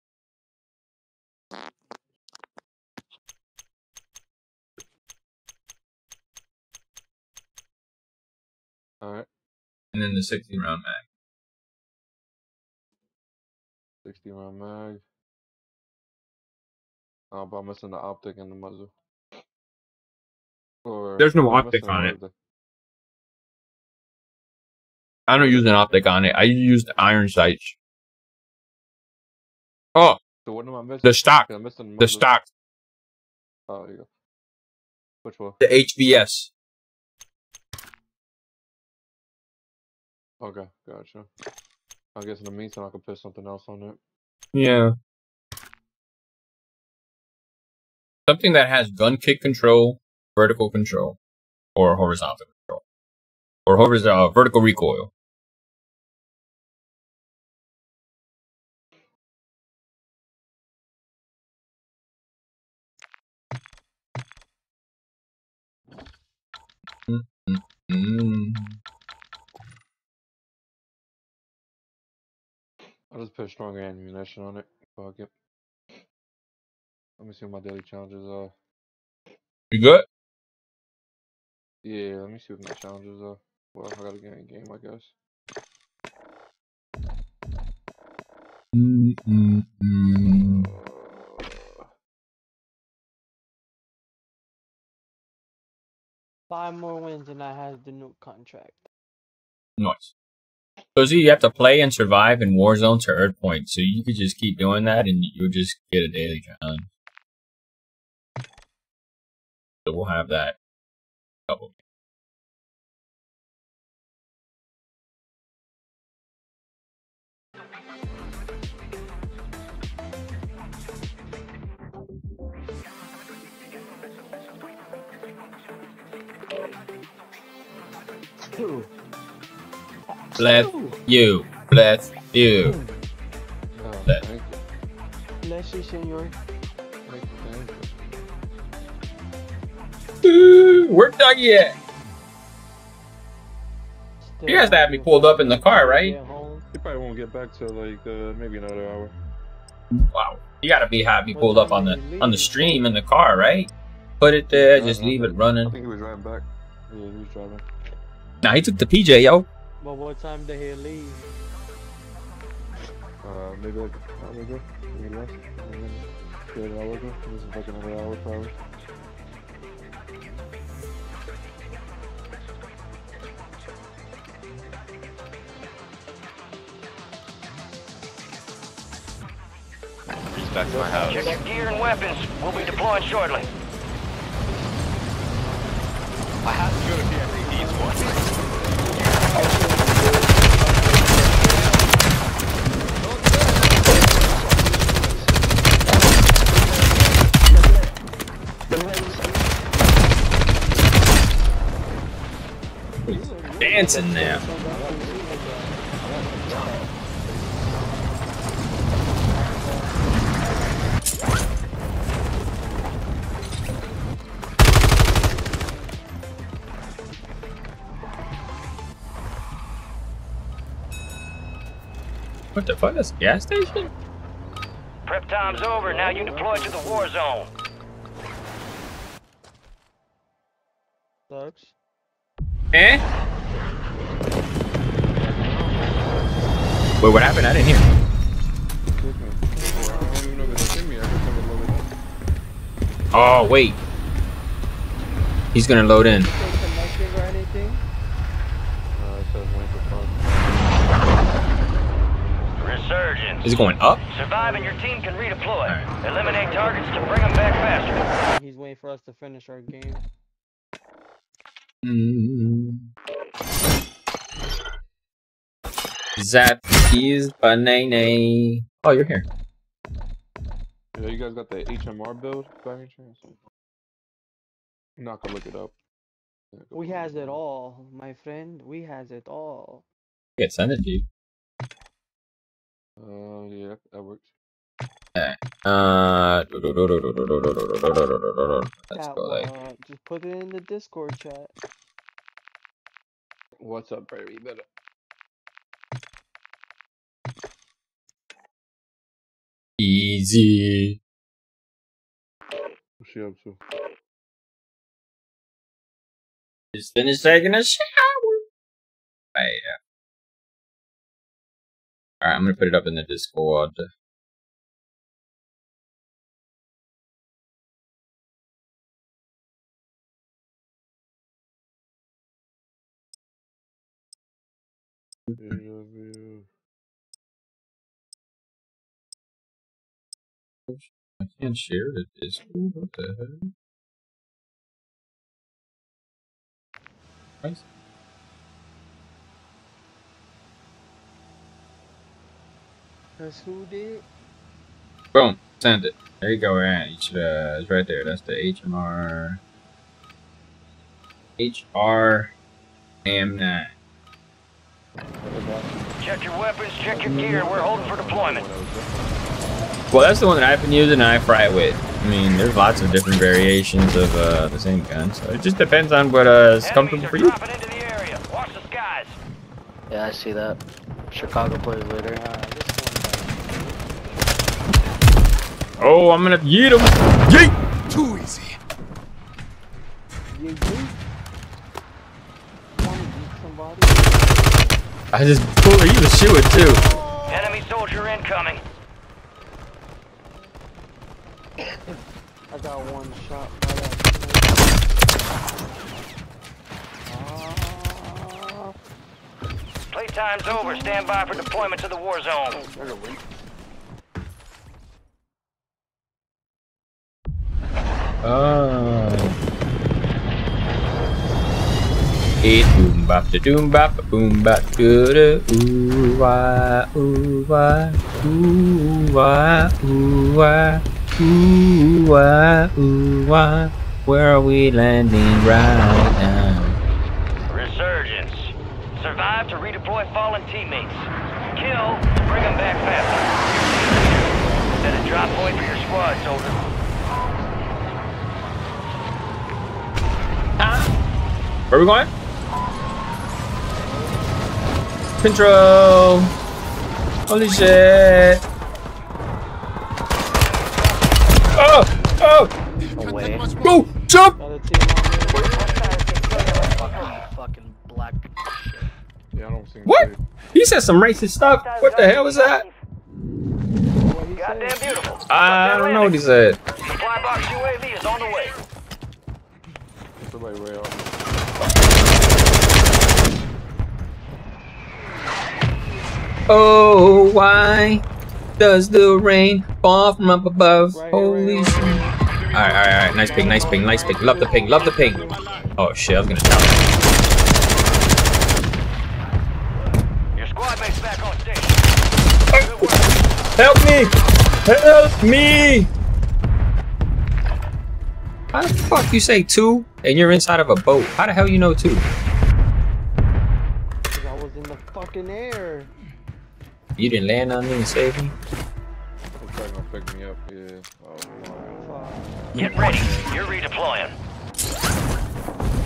Alright, and then the 16 round mag. 16 round mag. Oh, but I'm missing the optic and the muzzle. Or There's no optic on it. the- I don't use an optic on it. I use the iron sights. Oh, So what am I missing? the stock. The muzzle. stock, Oh, there you go. Which one? the HVS. Okay, gotcha. I guess in the meantime I can put something else on it. Yeah. Something that has gun kick control, vertical control, or horizontal control, or horizontal uh, vertical recoil. Mm. I'll just put stronger ammunition on it. Fuck it. Let me see what my daily challenges are. You good? Yeah, let me see what my challenges are. Well, I gotta get in game, I guess. Mm, mm, mm. Five more wins and I have the new contract. Nice. So see, you have to play and survive in Warzone to earn points. So you could just keep doing that, and you'll just get a daily challenge. So we'll have that. Couple. Bless you. Bless you. Oh, That- thank you. Bless you, senor. Thank you, thank you. We're done yet. You guys have me pulled up in the car, right? Get. He probably won't get back till like uh, maybe another hour. Wow. You gotta be happy pulled up on the on the stream in the car, right? Put it there, just leave it running. I think he was driving back. Yeah, he was driving. Nah, he took the PJ, yo. But what time did he leave? Uh, maybe like an hour ago, maybe less. Maybe yeah, an hour ago. It was like another hour probably. He's back to my house. Check your gear and weapons. We'll be deploying shortly. I have to go to PSAD's one. Dancing now. What the fuck? That's a gas station? Prep time's over. Now you deploy to the war zone. Sucks. Eh? Wait, what happened? I didn't hear. Kick I don't even know they me. I just never loaded up. Oh, wait. He's gonna load in. Stay connected or anything? It says wait for fun. Resurgence. Is it going up? Survive and your team can redeploy. Eliminate targets to bring them back faster. He's waiting for us to finish our game. Mm. That is banana. Oh, you're here. Yeah, you guys got the HMR build by any chance? I'm not gonna look it up. We has it all, my friend. We has it all. Yeah, send it to you. Uh, yeah, that works. Uh, let's go like. uh, just put it in the Discord chat. What's up, baby? Better. Easy. What's she up to? Just finished taking a shower. Right, yeah. Alright, I'm gonna put it up in the Discord. Interview. I can't share the Discord. What the hell? Nice. Cause who did? Boom. Send it. There you go, Aaron. You should, uh, it's right there. That's the HMR. HR AM9. Check your weapons, check your gear. We're holding for deployment. Well, that's the one that I've been using and I fry it with. I mean, there's lots of different variations of uh, the same gun, so it just depends on what uh, is comfortable for you. Into the area. Watch the skies. Yeah, I see that. Chicago plays later. Oh, I'm gonna yeet him. Yeet! Too easy. I just pulled you to shoot it too. Enemy soldier incoming. I got one shot by that. Ah, Playtime's over. Stand by for deployment to the war zone. Oh. It boom bap da doom bap boom bap do da ooh wah ooh wah ooh wah ooh wah ooh wah ooh wah. Where are we landing right now? Resurgence. Survive to redeploy fallen teammates. Kill to bring them back faster. Set a drop point for your squad, soldier. Ah. Where are we going? Control. Holy shit. Oh! Oh! Away. Go! Jump! Fucking black shit. Yeah, I don't see What? He said some racist stuff. What the hell was that? Goddamn beautiful. I don't know what he said. Supply box UAV is on the way. Somebody way off. Oh, why does the rain fall from up above? Holy shit. Alright, alright, alright. Nice ping, nice ping, nice ping. Love the ping, love the ping. Oh shit, I was gonna die. Your squad mate's back on station. Help me! Help me! How the fuck you say two and you're inside of a boat? How the hell you know two? Cause I was in the fucking air. You didn't land on me and save me? They're trying to pick me up, yeah. Oh, Get ready. You're redeploying.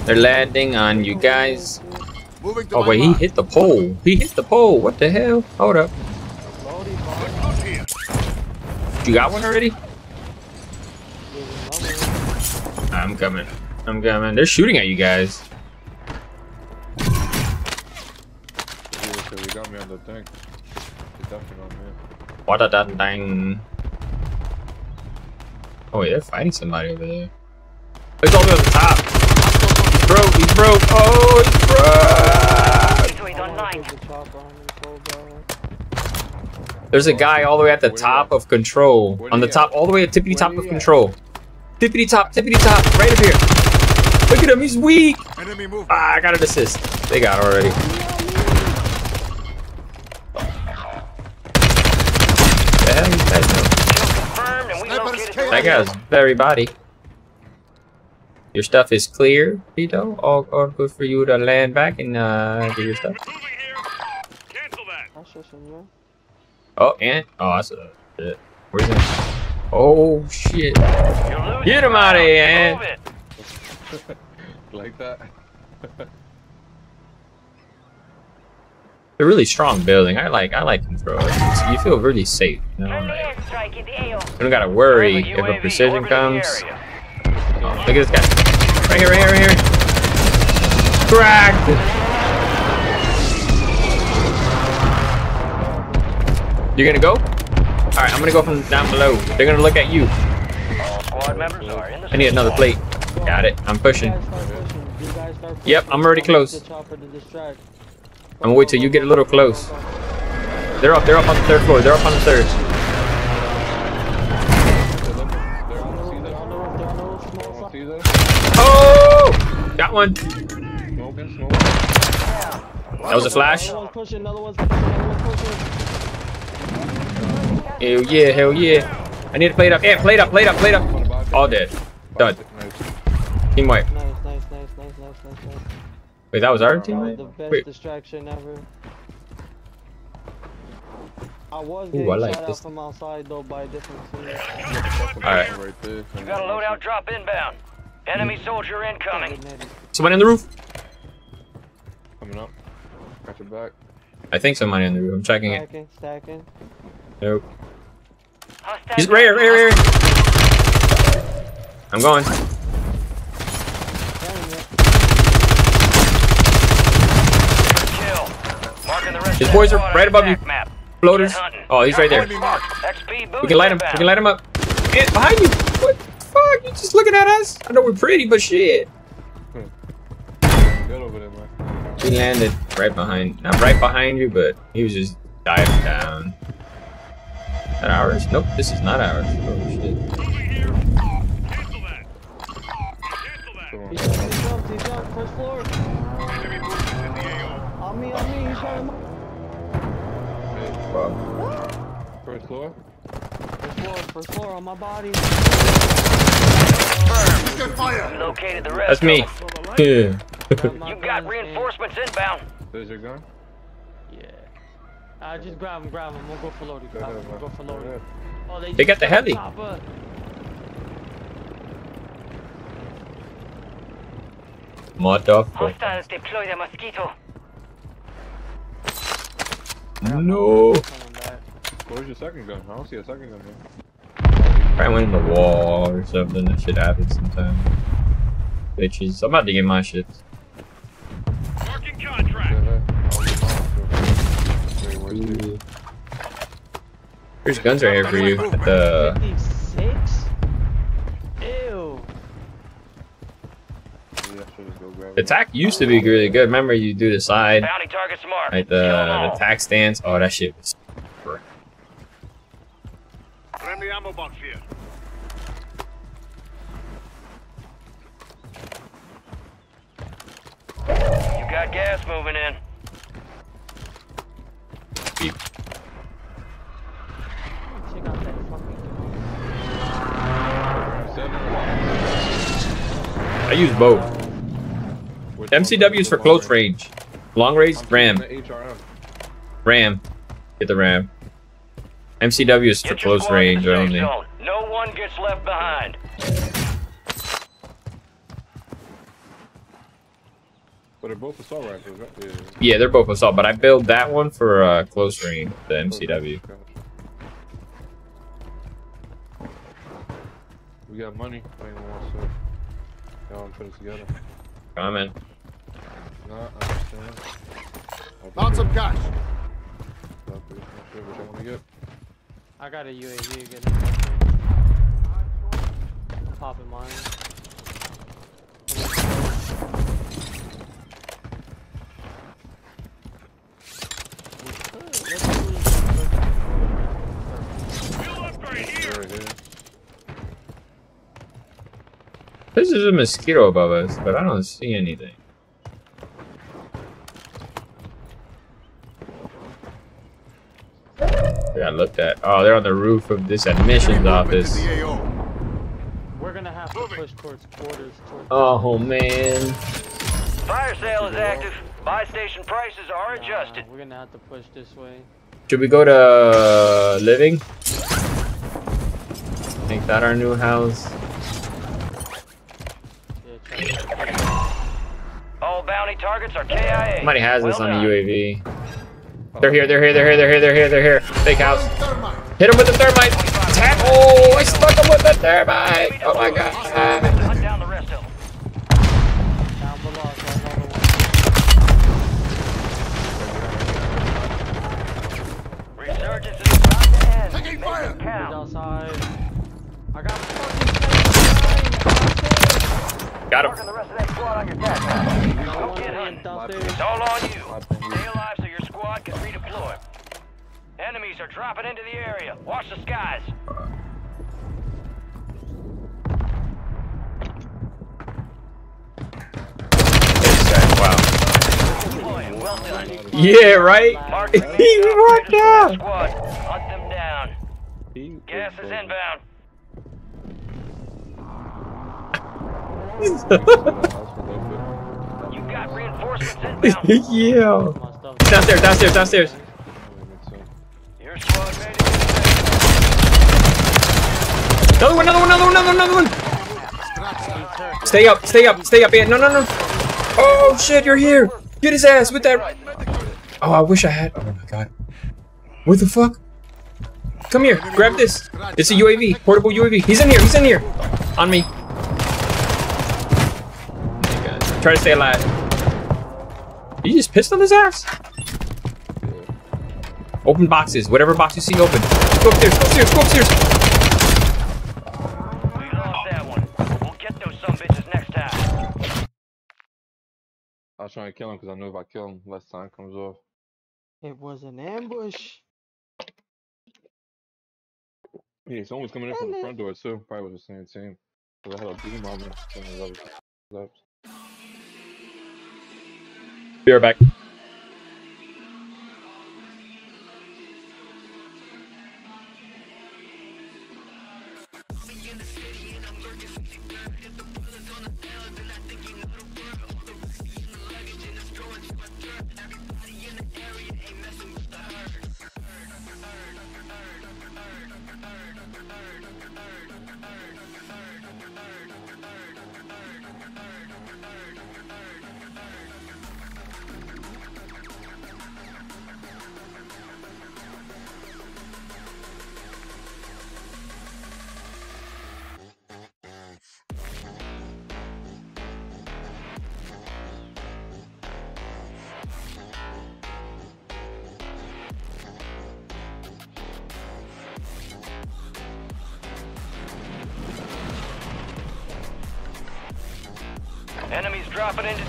They're landing on you guys. Moving to Oh wait, he hit the pole. He hit the pole. What the hell? Hold up. You got one already? I'm coming. I'm coming. They're shooting at you guys. yeah, so they got me on the thing. They definitely on me. What a dang dang. Oh wait, they're fighting somebody over there. It's all the way on the top. He's broke. He's broke. Oh, he's broke. Gateway's online. The chopper on me so bad. There's a guy all the way at the top of control. On the top, all the way at tippity top of control. Tippity top, tippity top, right up here. Look at him, he's weak. Ah, I got an assist. They got it already. The hell you guys know? Confirmed and we Sniper located escape. That guy's very body. Your stuff is clear, Vito. All, all good for you to land back and uh, do your stuff. Cancel that. That's just in there. Oh, and oh, that's a shit. Where's he? Oh shit! You're Get him out of here, man. Like that? They're really strong building. I like I like them throw. It's- You feel really safe. You know, like, airstrike in the AO. you don't gotta worry if a precision comes. Oh, look at this guy. Right here, right here, right here. Cracked. You're gonna go? Alright, I'm gonna go from down below. They're gonna look at you. Squad members are in the I need another plate. Got it. I'm pushing. You guys start pushing. You guys start pushing. Yep, I'm already close. I'm gonna wait till you get a little close. They're up, they're up on the third floor. They're up on the third. Oh! Got one. That was a flash. Hell yeah, hell yeah. I need to play it up. Yeah, play it up, play it up, play it up. All dead. Done. Team. Nice, nice, nice, nice, nice, nice, nice. Wait, that was our That team was the best Wait. distraction ever. I was Ooh, getting I like shot this. out from outside though by a different team. Alright. You got a loadout drop inbound. Enemy mm. soldier incoming. Someone in the roof? Coming up. Got your back. I think somebody in the roof. I'm checking it. Stacking, stacking. Nope. He's right here, right here, right here. I'm going. Kill. Marking the rest His boys are right above you. Floaters. Oh, he's right there. We can light him. We can light him up. Yeah, behind you. What the fuck? You just looking at us? I know we're pretty, but shit. Good over there, man. He landed right behind, not right behind you, but he was just diving down. Not ours. Nope, this is not ours. Oh shit. He jumped, he jumped, he jumped, first floor. First floor. First floor, first floor on my body. You located the rest That's me. Yeah. You got reinforcements inbound. There's your gun. Yeah. Uh, just grab him, grab him. We'll go for loading. Go ahead, We'll go for Go loading. ahead. Oh, they, They got the just heli. chopper. Motherfucker. Hostiles deploy the mosquito. No. Where's your second gun? I don't see a second gun here. Probably went in the wall or something. That shit happens sometimes. Bitches. I'm about to get my shit. Marking contract. Yeah, that- you found it. Wait, where's you? There's guns right here for you. At the 56? Ew. Yeah, I should just go grab the it. tack used to be really good. Remember you do the side, Bounty targets marked. like the all. the tac stance. Oh, that shit was. Friendly ammo box here. You got gas moving in. Check out that fucking. Seven. I use both. Which MCW is for close range. Long range, I'm ram. shooting the HRM. Ram. Get the ram. MCW is for close squad to the range only. zone. No one gets left behind. But they're both assault rifles, right? Yeah. Yeah, they're both assault, but I build that one for uh, close range, the MCW. We got money. If anyone wants to, y'all wanna put it together. Comment. No, I understand. Found some cash. Not pretty much sure what y'all wanna get. I got a UAV again. Popping mine. This is a mosquito above us, but I don't see anything. I got looked at. Oh, they're on the roof of this admissions office. We're gonna have to push towards quarters. Towards Oh man. Fire sale is active. Buy station prices are adjusted. Nah, we're gonna have to push this way. Should we go to uh, living? Make that our new house. Yeah, All bounty targets are KIA. Somebody has this on done. the UAV. They're here, they're here, they're here, they're here, they're here, they're here. Fake house. Hit him with the thermite. Tap. Oh, I stuck him with the thermite. Oh my god. Resurgence is about to end. Taking fire. I got fucking Got him. It's all on you. Stay alive squad can redeploy. Enemies are dropping into the area. Watch the skies. Wow. Deploying. Well done. Yeah, right? He the walked operators for that out. Squad. Hunt them down. Gas is inbound. You got reinforcements inbound. yeah. Downstairs, downstairs, downstairs. Another one, another one, another one, another one, another one. Stay up, stay up, stay up. No, no, no. Oh shit, you're here. Get his ass with that. Oh, I wish I had. Oh my god. What the fuck? Come here, grab this. It's a UAV, portable UAV. He's in here, he's in here. On me. Try to stay alive. You just pissed on his ass? Open boxes. Whatever box you see, open. Go upstairs, go upstairs, go upstairs. We lost that one. We'll get those some bitches next time. I was trying to kill him because I knew if I kill him, less time comes off. It was an ambush. Yeah, someone was coming in from the front door too. Probably was the same team. Cause I had a beam on me. other left. Be right back. Dropping into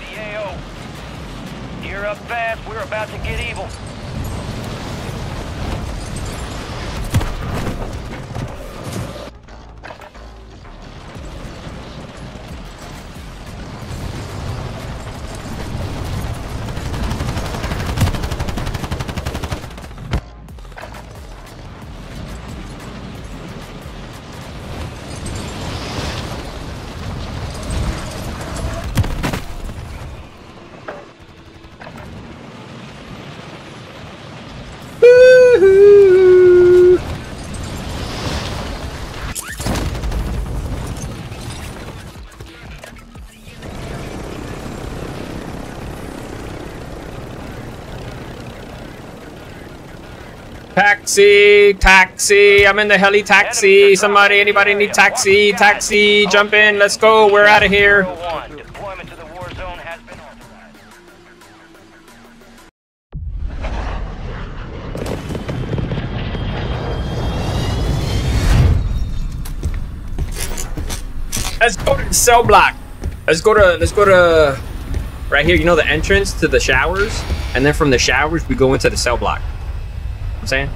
Taxi, taxi, I'm in the heli taxi. Somebody, anybody need taxi, taxi, jump in, let's go, we're out of here. Deployment to the war zone has been authorized. Let's go to the cell block. Let's go to, let's go to, right here, you know the entrance to the showers? And then from the showers, we go into the cell block. I'm saying?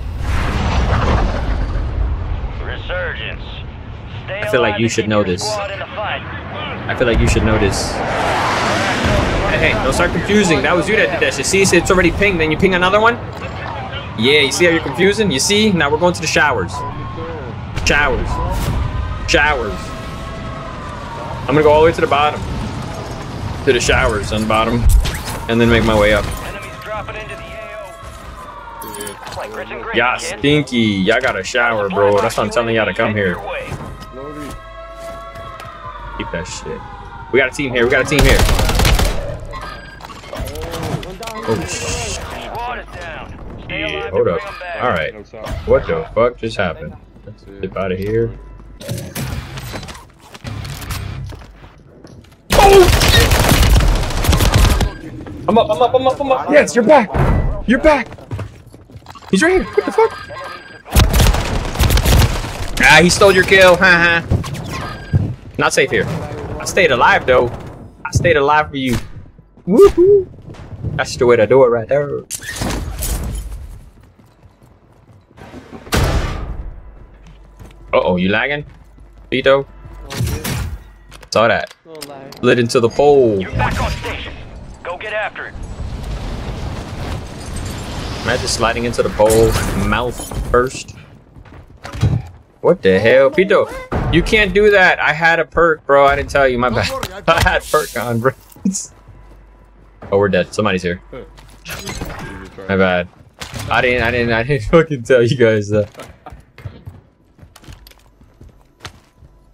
Resurgence. Stay I feel like you should know this. squad in the fight. I feel like you should know this. Hey, hey, don't start confusing. That was you that did that shit. See, so it's already pinged. Then you ping another one? Yeah, you see how you're confusing? You see? Now we're going to the showers. Showers. Showers. I'm gonna go all the way to the bottom. To the showers on the bottom. And then make my way up. Yeah, stinky. Y'all got a shower, bro. That's why I'm telling y'all to come here. Keep that shit. We got a team here. We got a team here. Oh, shit. Hold up. All right. What the fuck just happened? Let's dip out of here. Oh! I'm up, I'm up, I'm up, I'm up. Yes, you're back. You're back. He's right here. What the fuck? Ah, he stole your kill. Haha. Not safe here. I stayed alive though. I stayed alive for you. Woohoo! That's the way to do it right there. Uh oh, you lagging? Vito? Saw that. Lit into the pole. You're Back on station. Go get after it. Imagine sliding into the pole, mouth first. What the hell, Pito? You can't do that. I had a perk, bro. I didn't tell you. My bad. I had perk on, bro. oh, we're dead. Somebody's here. My bad. I didn't. I didn't. I didn't fucking tell you guys that.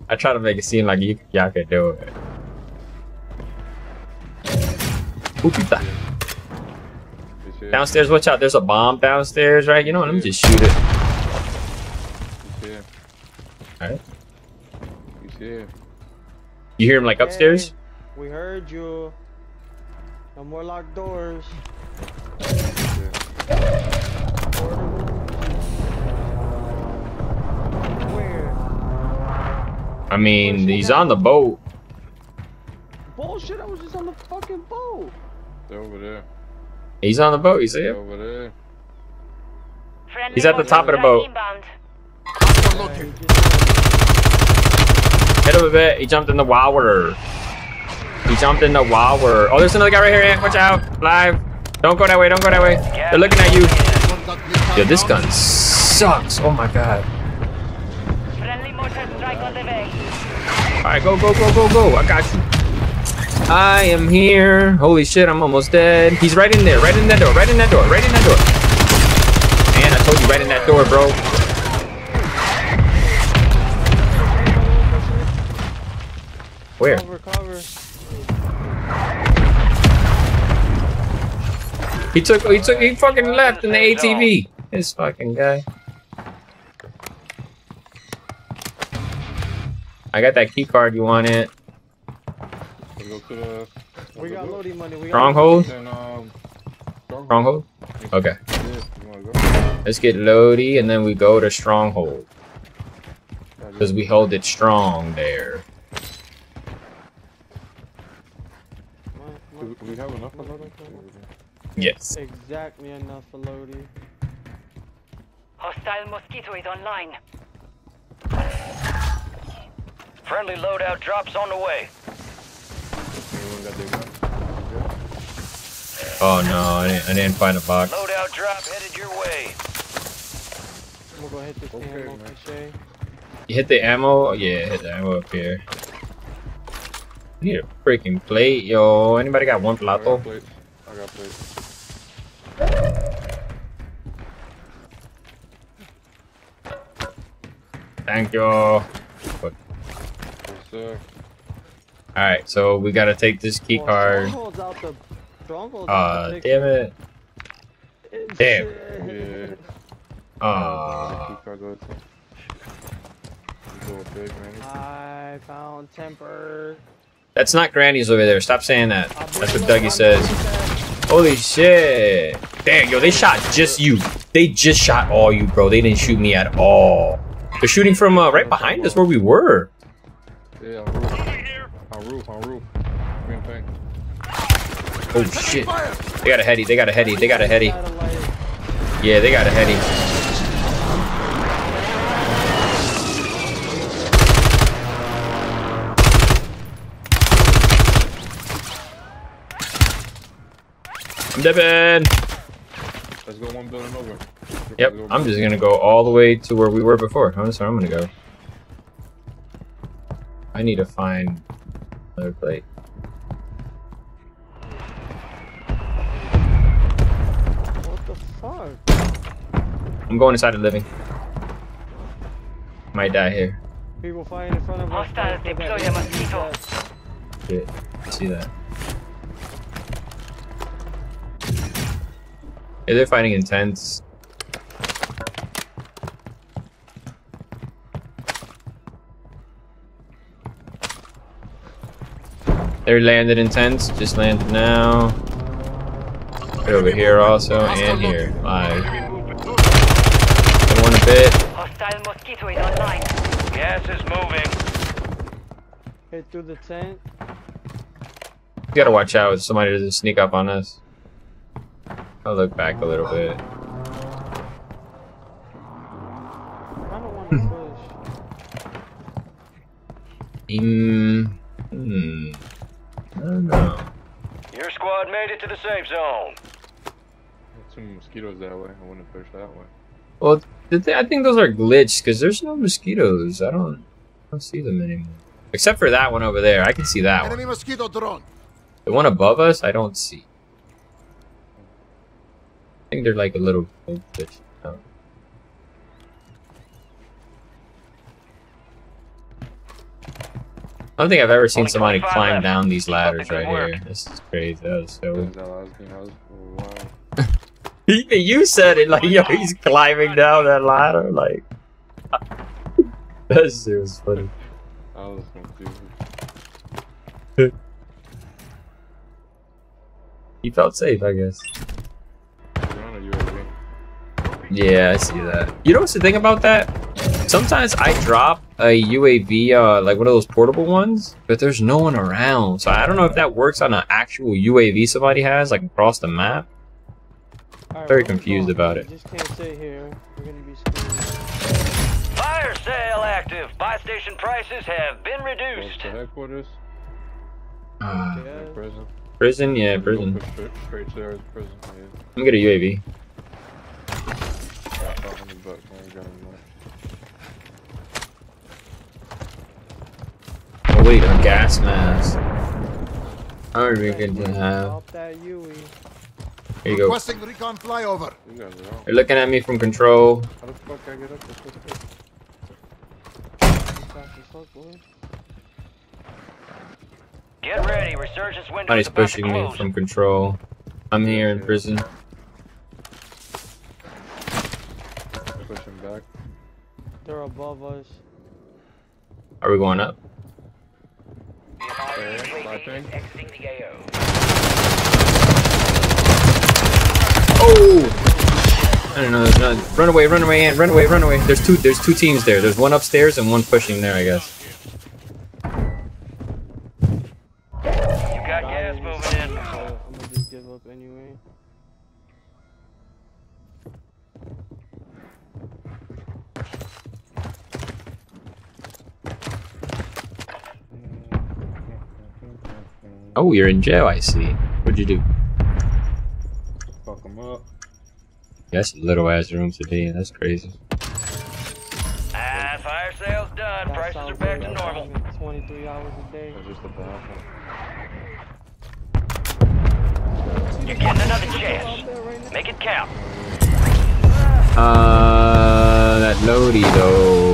I try to make it seem like you y'all could do it. Ooh, pizza. Downstairs, watch out. There's a bomb downstairs, right? You know what? Let me just shoot it. Alright. You see it? You hear him like upstairs? Hey, we heard you. No more locked doors. Where? I mean, he's on the boat. Bullshit, I was just on the fucking boat. They're over there. He's on the boat, you see him? over there. He's at the top of the boat. Hit him a bit. He jumped in the water. He jumped in the water. Oh, there's another guy right here, Watch out. Live. Don't go that way. Don't go that way. They're looking at you. Yo, this gun sucks. Oh my god. Friendly mortar strike on the way. Alright, go, go, go, go, go. I got you. I am here. Holy shit, I'm almost dead. He's right in there. Right in that door. Right in that door. Right in that door. Man, I told you right in that door, bro. Where? Cover, cover. He took, he took, he fucking left in the ATV. This fucking guy. I got that key card. You want it? Let's go to the. We got loading money. We got Stronghold? Um, Stronghold? Okay. yeah, you wanna go? Let's get Lodi and then we go to Stronghold. Because we hold it strong there. Do do we have enough of that? Yes. Exactly enough for Lodi. Hostile mosquito is online. Friendly loadout drops on the way. Anyone got their gun? Oh no, I didn't, I didn't find a box. Loadout drop headed your way. I'm gonna go hit this Okay, ammo man. cliche. You hit the ammo? Yeah, hit the ammo up here. I need a freaking plate, yo. Anybody got one I got plato? plates. I got plate. Thank you. Yes. Alright, so we gotta take this key card. Stronghold's out the. Stronghold's Uh, damn it. Damn. Yeah. Uh, Key card go to. You go big, man. I found temper. That's not Granny's over there. Stop saying that. That's what Dougie says. Holy shit. Damn, yo, they shot just you. They just shot all you, bro. They didn't shoot me at all. They're shooting from uh, right behind us where we were. Yeah, on roof. On roof, on roof. Green. Oh shit. They got a heady. They got a heady. They got a heady. Yeah, they got a heady. Dipping. Let's go one building over. Yep, I'm just gonna go all the way to where we were before. Oh, that's where I'm gonna go. I need to find another plate. What the fuck? I'm going inside the living. Might die here. People fighting in front of us. Hostile deploy a mosquito. Shit. I see that. Yeah, they're fighting intense. They're landed intense. Just landed now. Right over here also, and here. Live. Hit one a bit. Hostile mosquito is online. Gas is moving. Hit through the tent. You gotta watch out if somebody doesn't sneak up on us. I'll look back a little bit. I don't want to push. Mm, hmm. I don't know. Your squad made it to the safe zone. Too many mosquitoes that way. I wouldn't push that way. Well, The thi- I think those are glitched because there's no mosquitoes. I don't, I don't see them anymore. Except for that one over there. I can see that one. Enemy mosquito drone. The one above us, I don't see. I think they're like a little glitched. out. Um, I don't think I've ever seen somebody climb down these Keep up the ladders right here. This is crazy. That was so. That was me. I was wow. Even you said it like, yo, he's climbing down that ladder. Like, that shit was funny. I was confused. He felt safe, I guess. Yeah, I see that. You know what's the thing about that? Sometimes I drop a UAV, uh, like one of those portable ones, but there's no one around. So I don't know if that works on an actual UAV somebody has, like across the map. Alright, Very confused about We it. just can't sit here. We're gonna be screwed. Fire sale active. Buy station prices have been reduced. to headquarters. Uh, Yeah. Prison. prison, yeah, prison. push Straight, straight to there is prison. Yeah. I'm gonna get a UAV. Got 500 bucks. I ain't got any more. Oh wait, a gas mask. How are we going to have? Drop. Here you go. Requesting recon flyover. You guys are looking at me from control. How the fuck I get up this quick? Fast as fuck, boy. Get ready. Resurgence window Somebody's is about to pushing me from control. I'm here in prison. Pushing back. They're above us. Are we going up? Hey, my thing. Exiting the AO. Oh! I don't know. There's none. Run away! Run away! Ant, Run away! Run away! There's two. There's two teams there. There's one upstairs and one pushing there. I guess. Oh, you're in jail. I see. What'd you do? Fuck them up. That's a little ass room to be in. That's crazy. Ah, fire sale's done. That Prices are back to normal. 23 hours a day. That's just a bathroom. You're getting another chance. Make it count. Uh, that Lodi though.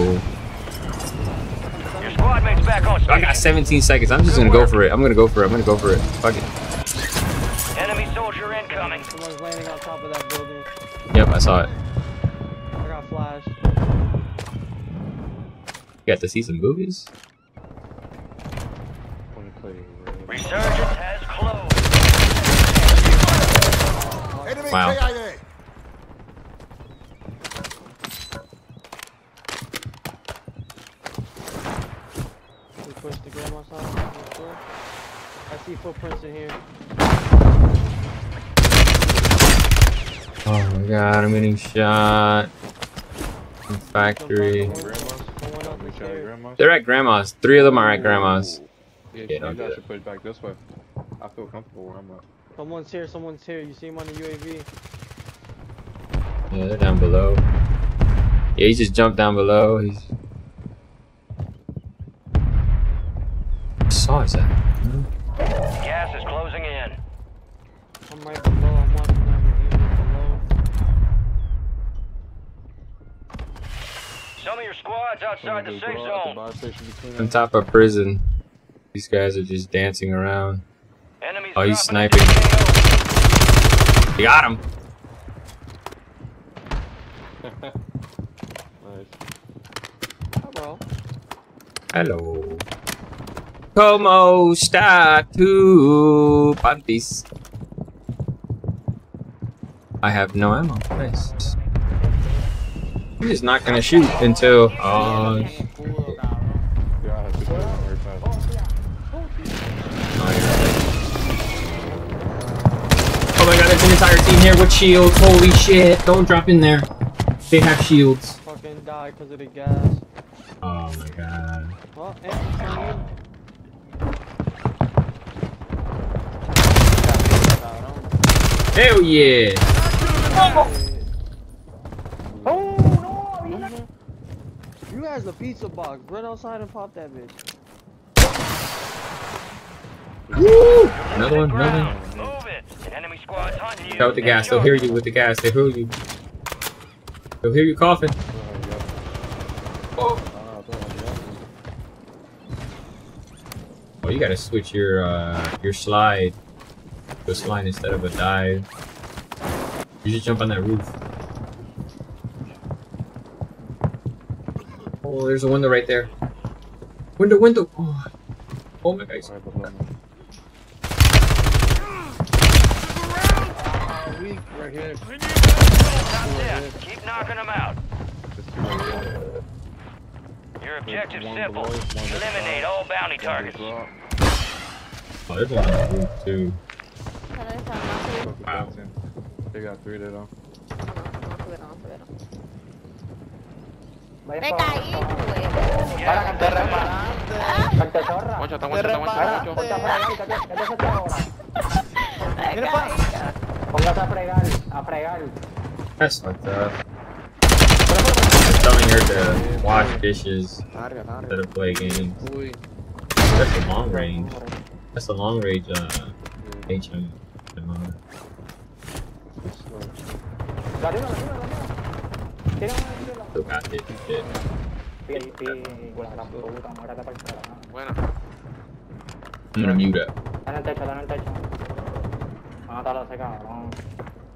Your squad mate's back on I got 17 seconds. I'm just gonna go for it. I'm gonna go for it. I'm gonna go for it. Fuck it. Enemy soldier incoming. Someone's landing on top of that building. Yep, I saw it. I got flashed. You got to see some movies. Wanna play red. Resurgence has closed. Enemy Wow. KIA. We pushed the grandma's house. Let's go. I see footprints in here. Oh my god, I'm getting shot. In factory. Grandma's? Someone up We the shot at stairs. grandma's? They're at grandma's. Three of them are at grandma's. Yeah, Yeah, you don't do guys should put it back this way. I feel comfortable where I'm at. Someone's here. Someone's here. You see him on the UAV. Yeah, they're down below. Yeah, he just jumped down below. He's. Saw is that? Gas is closing in. I'm right below. I'm watching them. Aiming below. Some of your squads outside the Someone just safe go out the zone. buy station between On top of prison. These guys are just dancing around. Enemies Oh, he's sniping. the AO. You got him. Nice. Hi, bro. Hello. Como está tu panties? I have no ammo. Nice. I'm just not gonna shoot until. Oh, Yeah, I have to do it very fast. Oh my god, there's an entire team here with shields. Holy shit. Don't drop in there. They have shields. Fucking died because of the gas. Oh my god. Well, and some Hell yeah. Oh no! Who has a pizza box? Run outside and pop that bitch. Woo! Another one, another one. Move it. Enemy squad's hunting you. Out with the gas. They'll hear you with the gas. They hear you. They'll hear you coughing. Oh. Oh, you gotta switch your uh your slide to a slide instead of a dive. You should jump on that roof. Oh, there's a window right there. Window, window. Oh, oh my guys. weak right here. Top. Keep knocking them out. Your objective's simple. Eliminate all bounty targets. Oh, there's one on the roof too. Wow. They got three there though. Me caí, güey. Te reparaste. Mucho, está mucho, está mucho, mucho. Me caí. Póngase a fregar, a fregar. That's fucked up. Telling her to wash dishes instead of play games. That's a long range. That's a long range uh HM. no. La arriba, la arriba, la Tira una izquierda. puta, morata para el Bueno. Una miura. Está en el techo, está en el techo. Van a matarlo a ese cabrón.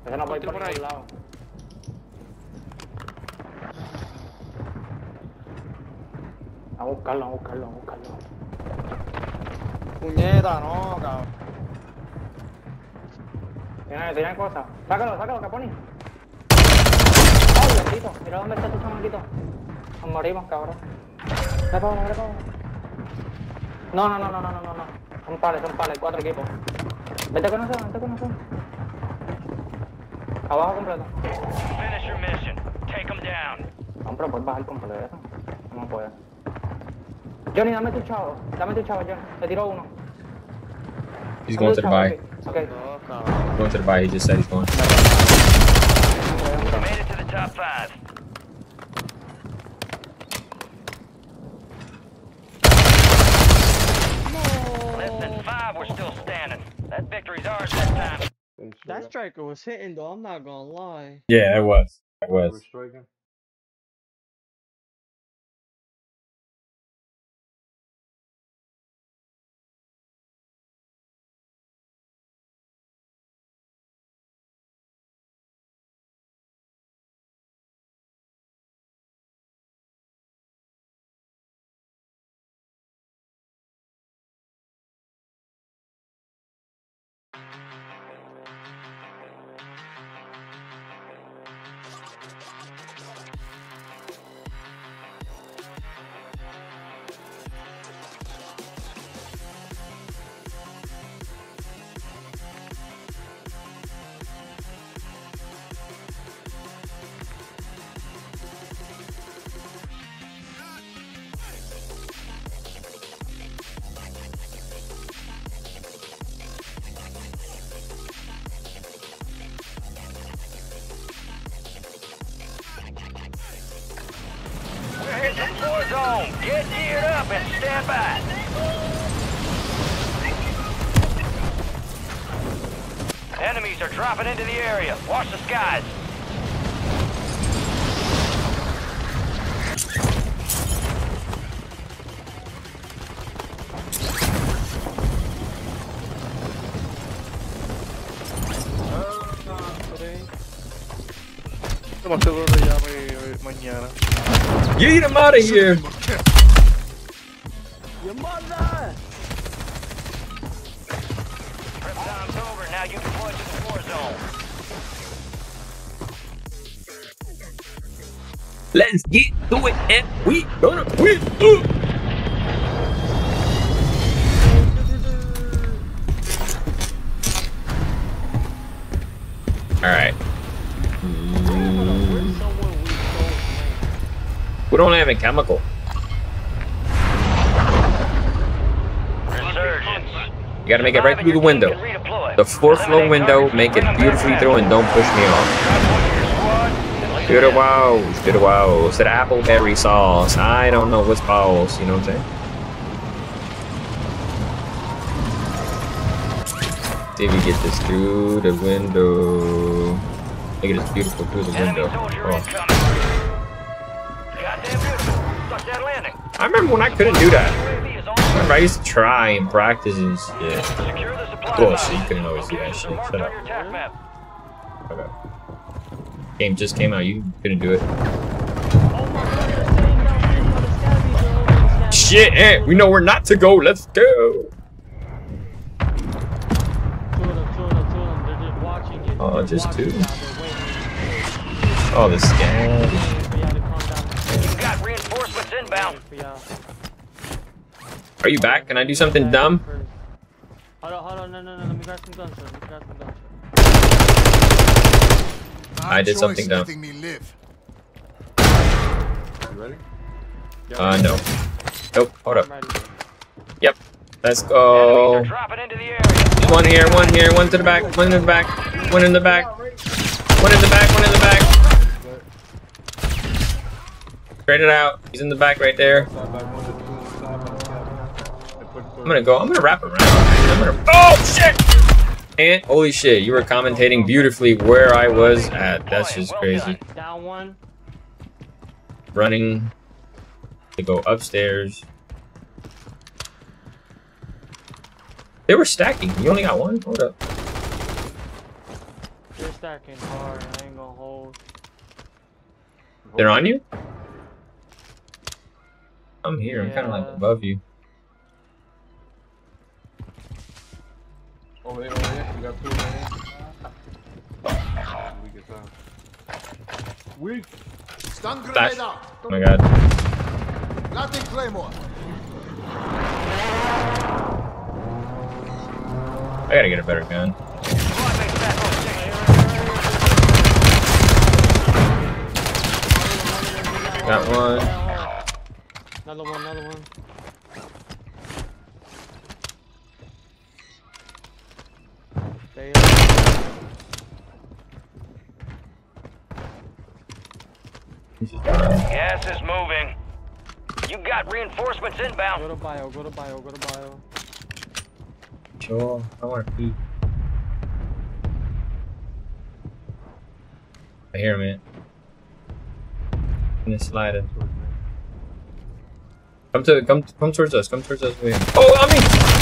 Ese no puede ir por ningún lado. A buscarlo, a buscarlo, a buscarlo. Puñeta, no, cabrón. Tiene, tiene cosas. Sácalo, sácalo, Caponi. ¡Ay! Mira dónde está tu chamaquito. Nos morimos, cabrón. No, no, no, no, no, no, no, no. Son pales, son pales, cuatro equipos. Vete con nosotros, vete con nosotros. Abajo completo. Finish your mission. Take them down. No, pero puedes bajar completo. No puedes. Johnny, dame tu chavo. Dame tu chavo, Johnny. Te tiro uno. He's going to the chavo, buy. Ok. Going to the buy. He just said he's going. Made it to the top five. Less than five, we're still standing. That victory's ours this time. That striker was hitting though, I'm not gonna lie. Yeah, it was. It was. Get geared up and stand by. Enemies are dropping into the area. Watch the skies. Llame hoy- mañana. Get out of here! And we gonna win! Uh. Alright. We don't have a chemical. You gotta make it right through the window. The fourth floor window, make it beautifully through and don't push me off. Bitter wows, bitter wows. That appleberry sauce. I don't know what's balls, you know what I'm saying? See if we get this through the window. Look at this beautiful through the window. Oh. I remember when I couldn't do that. I remember I used to try and practice and shit. Oh shit, you couldn't always do that shit. Shut up. Game just came out, you couldn't do it. Shit, eh, we know where not to go, let's go! Oh, just two? Oh, the scan. Are you back? Can I do something dumb? Hold on, hold on, no, no, no. Let me grab some guns first. I did something dumb. Me live. You ready? Uh, no. Nope, hold up. Yep, let's go. Dropping into the area. One here, one here, one to the back, one in the back, one in the back, one in the back, one in the back. Straight it out. He's in the back right there. I'm gonna go. I'm gonna wrap around. I'm gonna. Oh shit! Holy shit, you were commentating beautifully where I was at. That's just crazy. Down one. Running to go upstairs. They were stacking. You only got one? Hold up. They're stacking hard. I ain't gonna hold. They're on you? I'm here. I'm kind of like above you. Over here, over here. We got two over here. We get down. Weak. Stun Flash. grenade out. Oh my god. Planting claymore. I gotta get a better gun. Got one. Another one, another one. Stay up. Gas is moving. You got reinforcements inbound. Go to bio, go to bio, go to bio. Sure. I want to pee. I hear him, man. In the slider. Come to come come towards us. Come towards us. Wait. Oh, on me!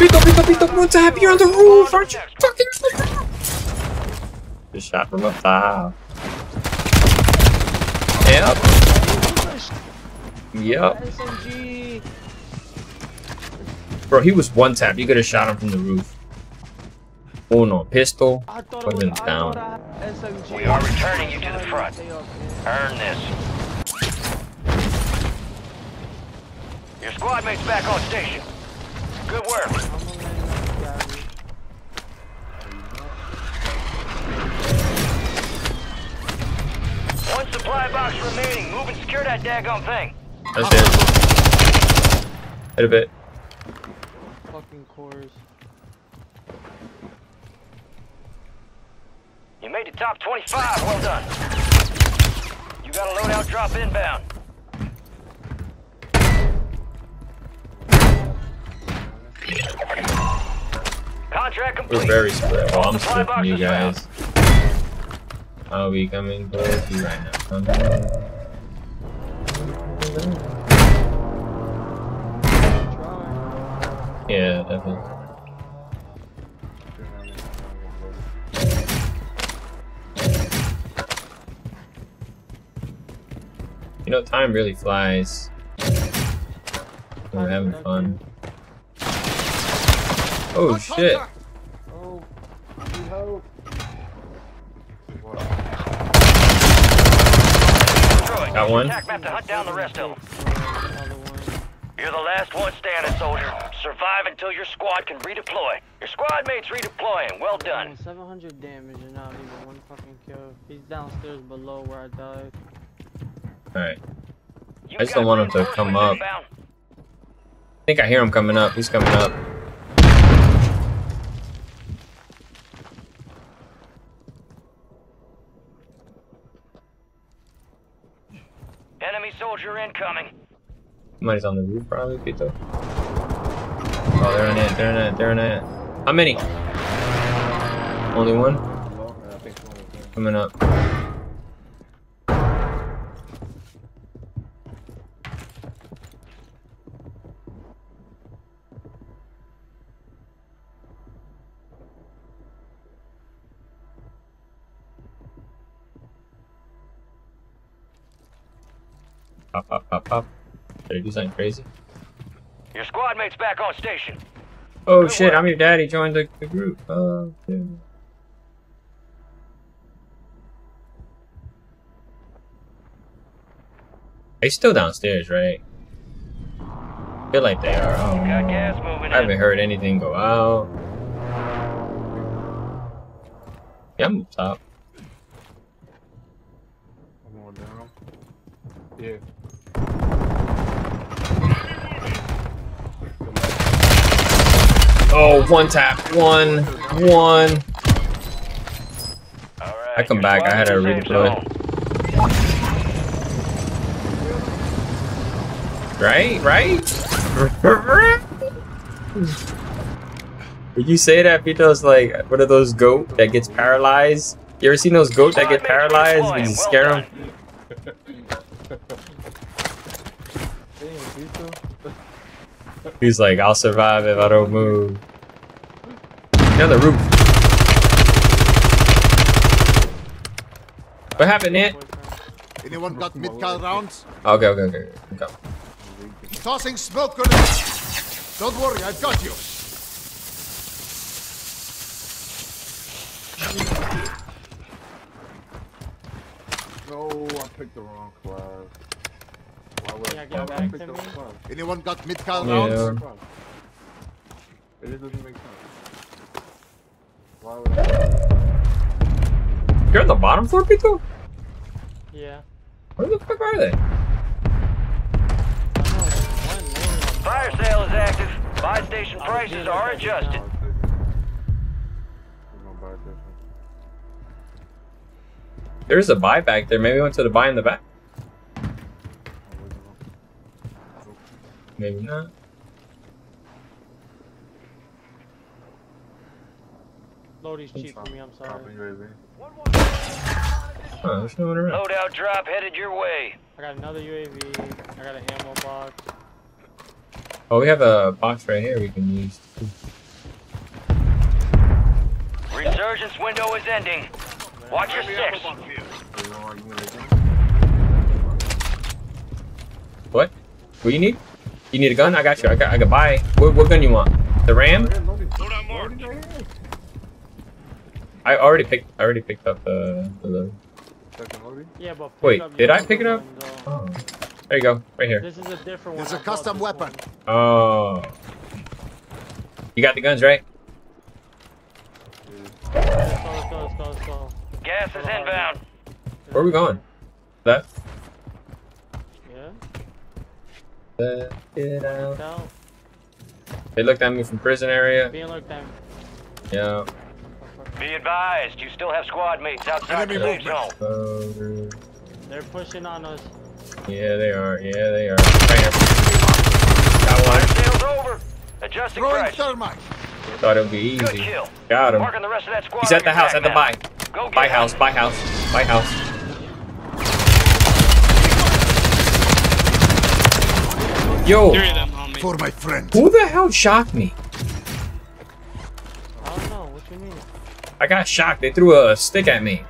Get him! Beat up! Beat up! Beat up! One tap! You're on the roof! Aren't you fucking? Just shot from up top. Yep. Yep. SMG. Bro, he was one tap. You could have shot him from the roof. Oh no, pistol. I thought Put him down. thought I had SMG. We are returning you to the front. Stay up, man. Earn this. Your squad mate's back on station. Good work. I'm gonna let you grab it. One supply box remaining. Move and secure that daggone thing. That's it. Hit a bit. Fucking cores. You made the top 25. Well done. You got a loadout drop inbound. Contract We're very spread. Oh, I'm Supply skipping you boxes guys. I'll be coming towards you right now. Coming. Yeah, definitely. You know, time really flies. We're having fun. Oh shit! Oh, we hope. Got one. Attack map to hunt down the rest of them. You're the last one standing, soldier. Survive until your squad can redeploy. Your squad mates redeploying. Well done. Oh, 700 damage and not even one fucking kill. He's downstairs below where I died. Alright. I just don't want him to come up. I think I hear him coming up. He's coming up. Incoming. Somebody's on the roof, probably, Pito. Oh, they're on it. They're on it. They're on it. How many? Only one? Coming up. Pop, pop, pop, pop. Did I do something crazy? Your squad mate's back on station. Oh shit, I'm your daddy. Joined the, the group. Oh, dude. They still downstairs, right? feel like they are. Oh, Got gas moving I haven't heard anything go out. Yeah, I'm up top. I'm going down. Yeah. Oh, one tap. One. One. I come back. I had to redeploy. Right? Right? Did you say that Pito's like one of those goat that gets paralyzed? You ever seen those goat that get paralyzed when you scare them? He's like, I'll survive if I don't move. You're the roof. What happened, Ant? Anyone got mid-cal rounds? Okay, okay, okay. okay. Tossing smoke grenades. Don't worry, I've got you. Oh, I picked the wrong class. Anyone got mid-cal Yeah. rounds? It just doesn't make sense. Why would I? You're on the bottom floor, Pito? Yeah. Where the fuck are they? Fire sale is active. Buy station prices are adjusted. There's a buy back there. Maybe we went to the buy in the back. Maybe not. Lodi's cheap for me, I'm sorry. Oh, there's no one around. Loadout drop headed your way. I got another UAV. I got an ammo box. Oh, we have a box right here we can use. Resurgence window is ending. Watch your six. What? What do you need? You need a gun? I got you. I got. I got buy. What, what gun you want? The Ram? I already picked. I already picked up the. the load. Yeah, but Wait, did I pick it up? Uh, oh, there you go. Right here. This is a different one. It's a custom weapon. one. Oh. You got the guns right? Gas is inbound. Where are we going? Left. Yeah. Left it out. Down. They looked at me from prison area. Being looked at. Yeah. Be advised, you still have squad mates outside the safe zone. They're pushing on us. yeah, they are. Yeah, they are. Right here. Got Fire one. sale's over. Adjusting Throwing price. thermite. Thought it would be Good easy. kill. Got him. The rest of that squad He's at the house. At the buy. Go Buy house. Buy house. Buy house. Yo. For my friend. Who the hell shocked me? I don't know. What you mean? I got shocked. They threw a stick at me.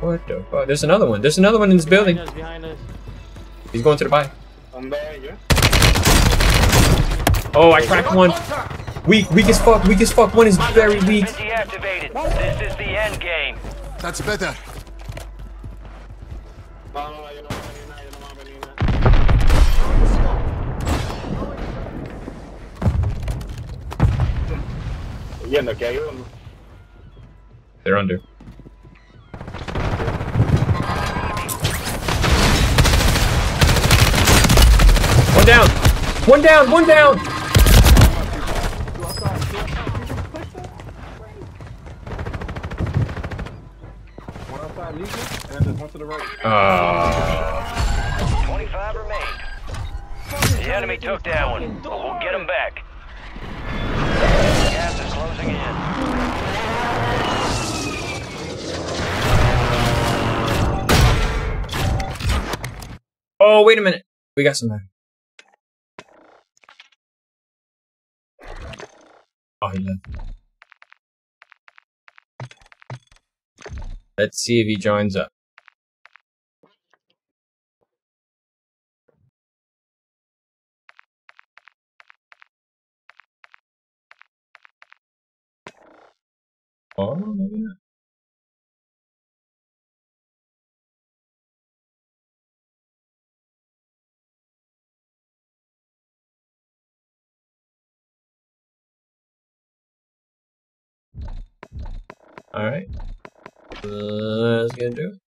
What the fuck? There's another one. There's another one in this building. Us, behind us. He's going to the buy. I'm behind you. Oh, I cracked one. Weak, weak as fuck, weak as fuck. One is very weak. Been. This is the end game. That's better. Yendo, que hay uno. They're under. One down. One down. One down. One outside Legion, and there's one to the Ah. 25 remain. The enemy took that one, but we'll get them back. Closing in. Oh, wait a minute. We got some back. Oh, left. Let's see if he joins up. Oh, maybe not. Alright. Let's get into it.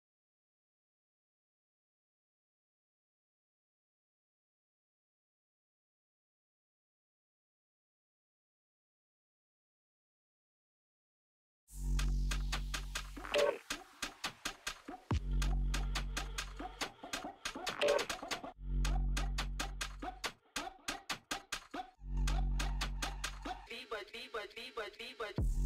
Use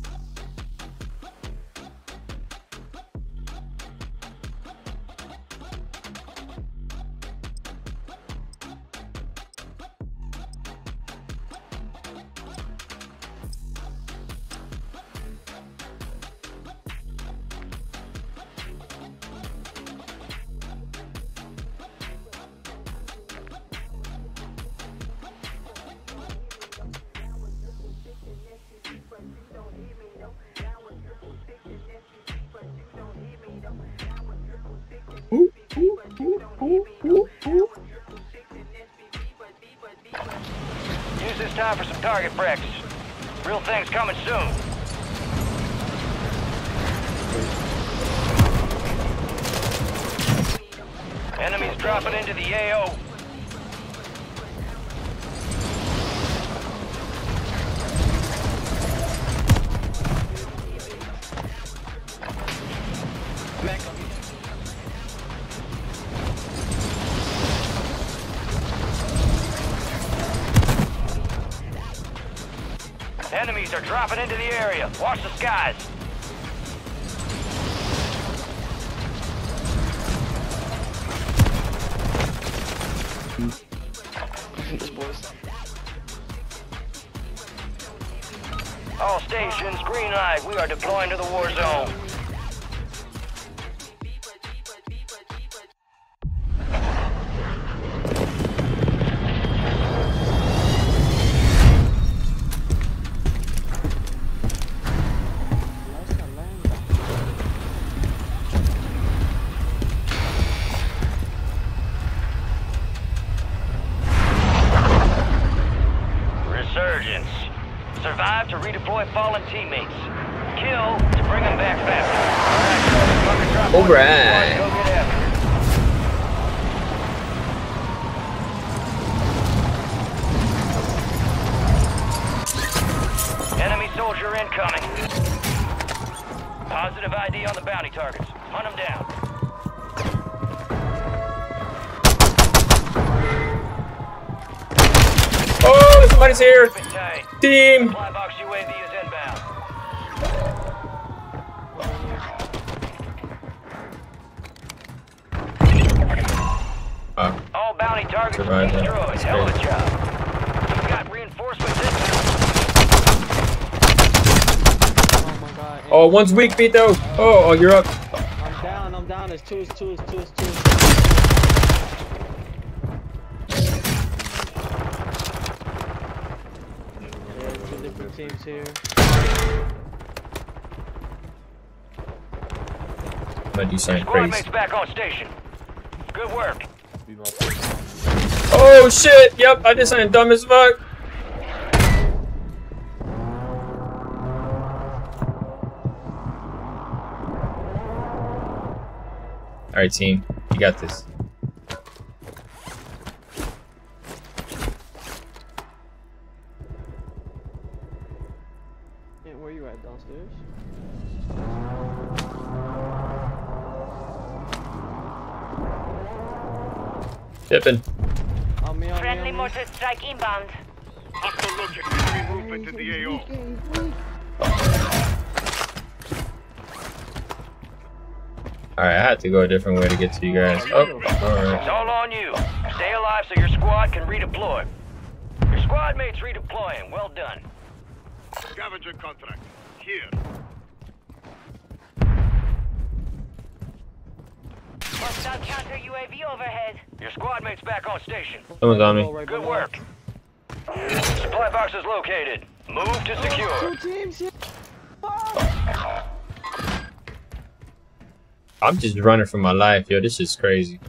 target practice. Real things coming soon. Enemies dropping into the AO. Into the area. Watch the skies. All stations, green light. We are deploying to the war zone. One's weak, Vito. Oh, oh, you're up. I'm down, I'm down. It's two, it's two, it's two, it's two. Yeah, two different teams here. I'm gonna do something crazy. mates back on station. Good work. Oh shit! Yep, I did something dumb as fuck. All right, team, you got this. Yeah, where you at downstairs? Dipping. On oh, me, on me, Friendly on me. mortar strike inbound. Hostile located. Enemy movement in the AO. Alright, I had to go a different way to get to you guys. Oh, It's all on you. Stay alive so your squad can redeploy. Your squad mates redeploying. Well done. Scavenger contract. Here. Hostile counter UAV overhead. Your squad mates back on station. Someone's on me. Good work. Supply box is located. Move to secure. I'm just running for my life, yo. This is crazy.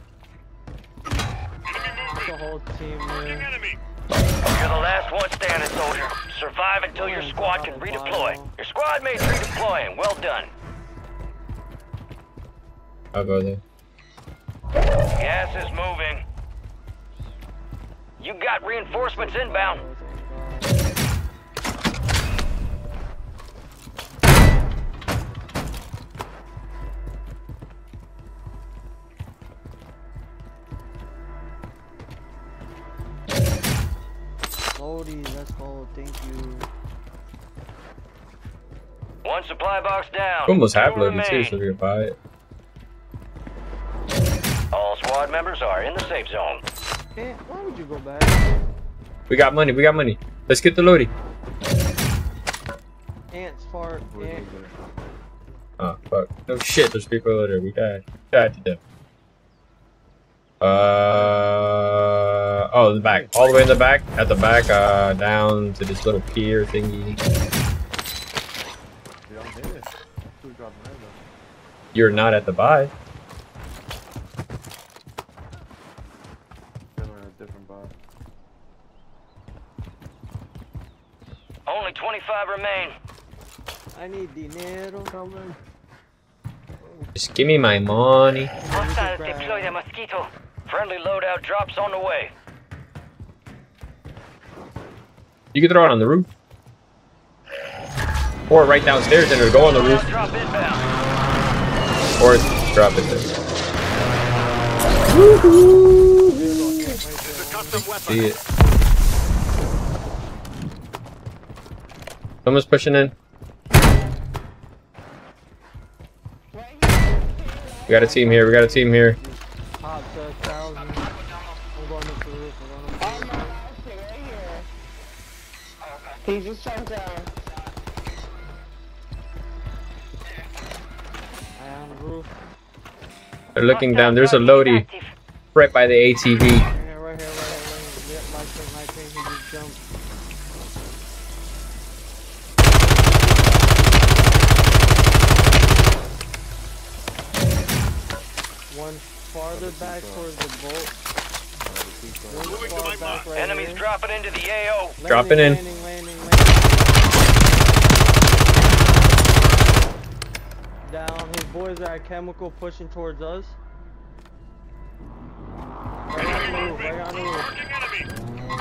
The whole team. Enemy. You're the last one standing, soldier. Survive until your squad can redeploy. Your squad mates redeploying. Well done. I'll go there. Gas is moving. You got reinforcements inbound. Lodi. Thank you. One supply box down. Almost Two half loaded too, remain. so we can buy it. All squad members are in the safe zone. Hey, why would you go back? We got money, we got money. Let's get the loadie. Ants fart. Ant. Oh, ah, fuck. No shit, there's people over there. We died. Died to death. Uh, oh, the back. All the way in the back. At the back, uh, down to this little pier thingy. You're not at the buy. Only 25 remain. I need dinero. Coming. Just give me my money. Hostiles deploy the mosquito. Friendly loadout drops on the way. You can throw it on the roof. Or right downstairs and it'll go on the roof. Or drop it there. It's a custom weapon. See it. Someone's pushing in. We got a team here. We got a team here. He just jumped down. I on the roof. They're looking down. There's a Lodi right by the ATV. Right here, right here, right here. Yep, my thing, my thing. He just jumped. One farther back towards the boat. One far back right Enemies here. dropping into the AO. Landing, Dropping in. Landing, landing, landing. Down. His boys are at chemical pushing towards us. Right on the roof, right on the roof.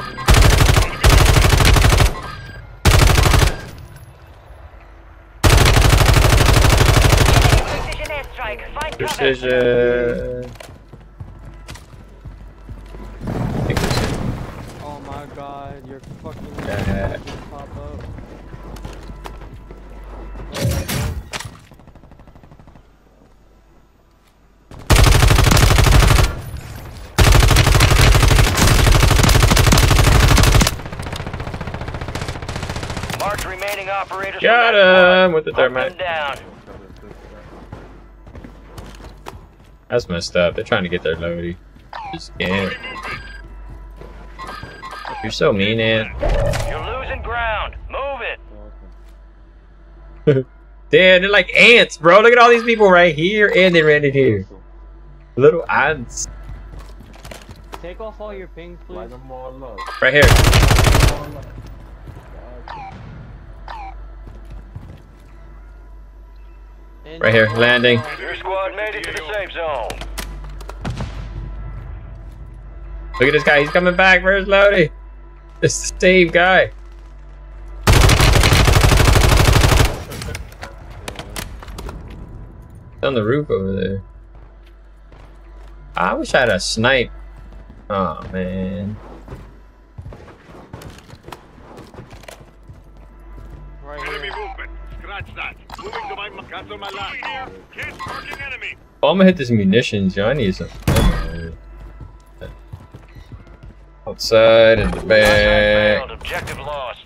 Precision airstrike. Find cover. Precision. I think this is- Oh my god, your fucking Yeah. pop up. Remaining operators. Got him with the squad. Hunt thermite. them down. That's messed up. They're trying to get their loady. Just can't. You're so mean, Ant. You're losing ground. Move it. Damn, they're like ants, bro. Look at all these people right here, and they ran in here. Little ants. Take off all your pings, please. Right here. Right here, landing. Your squad made it to the safe zone. Look at this guy. He's coming back. Where's Lodi? It's the same guy. On the roof over there. I wish I had a snipe. Oh man. Oh, I'm gonna hit this munitions, yo. I need some. Outside in the back. Objective lost.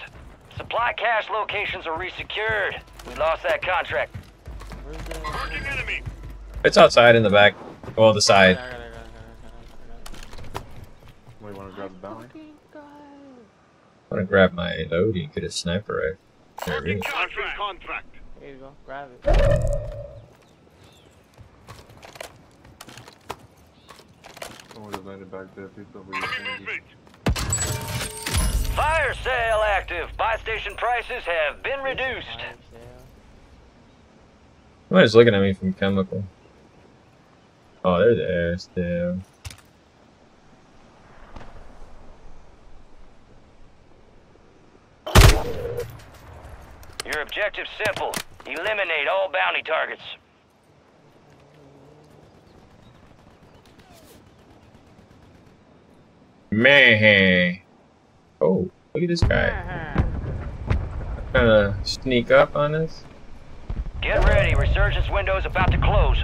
Supply cache locations are resecured. We lost that contract. Where's enemy. It's outside in the back. Well, the side. Wait, wanna grab the bounty? I'm gonna grab my load? loading, get a sniper rifle. There it is. Contract. Contract. There you go. Grab it. Someone just landed back there, picked up your Enemy thing. movement. Fire sale active. Buy station prices have been reduced. Somebody's looking at me from chemical. Oh, they're there still. Your objective's simple. Eliminate all bounty targets. Man. Oh, look at this guy. Trying to sneak up on us. Get ready. Resurgence window's about to close.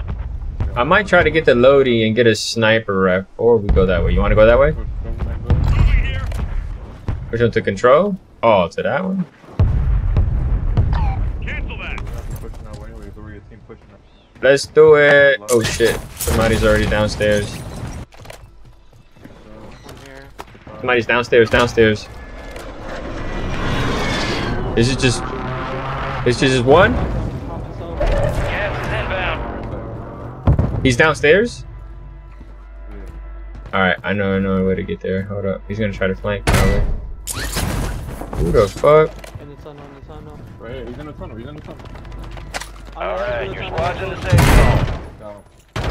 I might try to get the Lodi and get a sniper ref, or we go that way. You want to go that way? Push, push that door. Moving here. Which one to control? Oh, to that one? Cancel that. We're pushing our way, we three a team pushing us. Let's do it. Oh shit. Somebody's already downstairs. Somebody's downstairs, downstairs. Is it just... Is it just one? Popping so. Gas is inbound. He's downstairs? Alright, I know I know a way to get there. Hold up. He's gonna try to flank probably. Who the fuck? In the tunnel, in the tunnel. Right here, he's in the tunnel, he's in the tunnel. I'm All gonna right, do the your squad's in the safe zone. Down. Get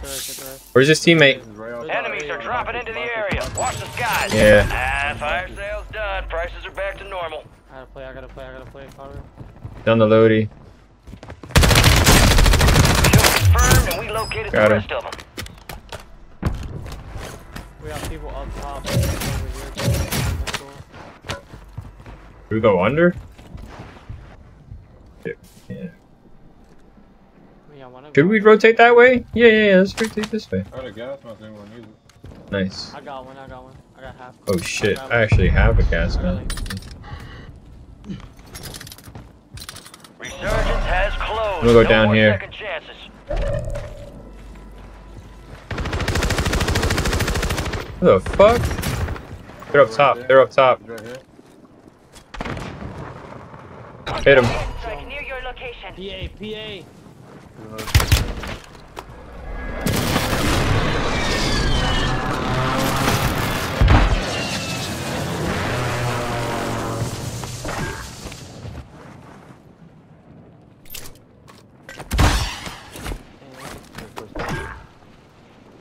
the rest, get the rest. Where's his teammate? He's right outside. Enemies are dropping into the area. Watch the skies. Yeah. Ah, fire sale's done. Prices are back to normal. I gotta play, I gotta play, I gotta play. Carter. Down the Lodi. Kill confirmed, and we located Got the him. rest of them. We got people up top. Over here. Do we go under? Yeah. yeah. Yeah, I wanna Could we rotate that way? Yeah, yeah, yeah. Let's rotate this way. I got a gas mask, anyone needs it. Nice. I got one, I got one. I got half. Oh shit. got I actually have a gas gun. Resurgence has closed. I'm gonna go no down here. What the fuck? They're up top. They're up top. Right here. Hit him. PA, PA.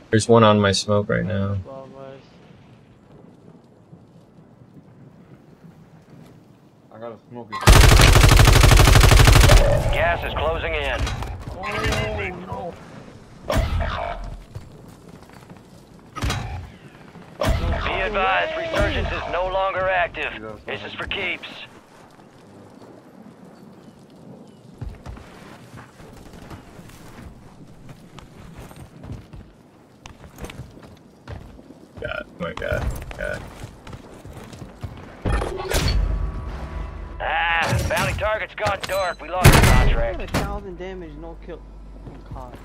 There's one on my smoke right now. I got a smoke. Gas is closing in. Be advised, resurgence is no longer active. This is for keeps. God, my god. God. Ah, bounty target's gone dark. We lost the contract. A thousand damage, no kill. Oh, God.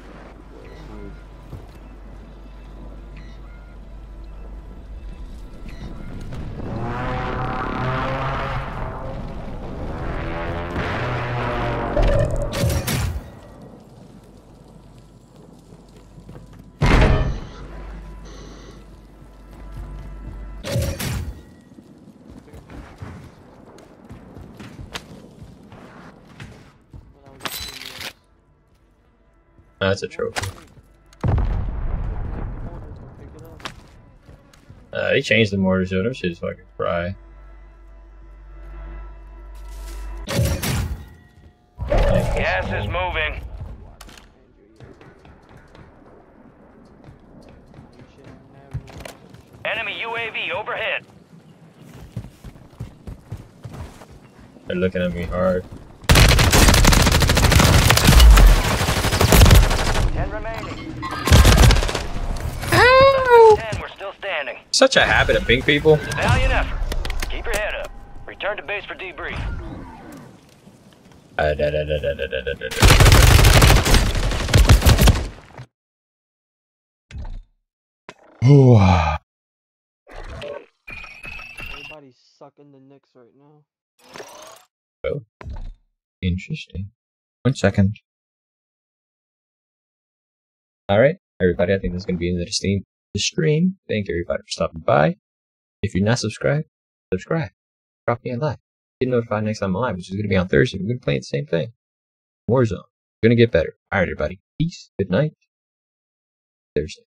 That's a trophy. Uh, they changed the mortars, yo. Them shit's fucking fry. Gas is moving. Enemy UAV overhead. They're looking at me hard. Such a habit of ping people. Valiant effort. Keep your head up. Return to base for debrief. Uh, da, da, da, Everybody's sucking the nicks right now. Oh. Interesting. One second. Alright, everybody, I think this is going to be interesting. The stream. Thank everybody, for stopping by. If you're not subscribed, subscribe. Drop me a like. Get notified next time I'm live, which is going to be on Thursday. We're going to play the same thing. Warzone. Going to get better. Alright, everybody. Peace. Good night. Thursday.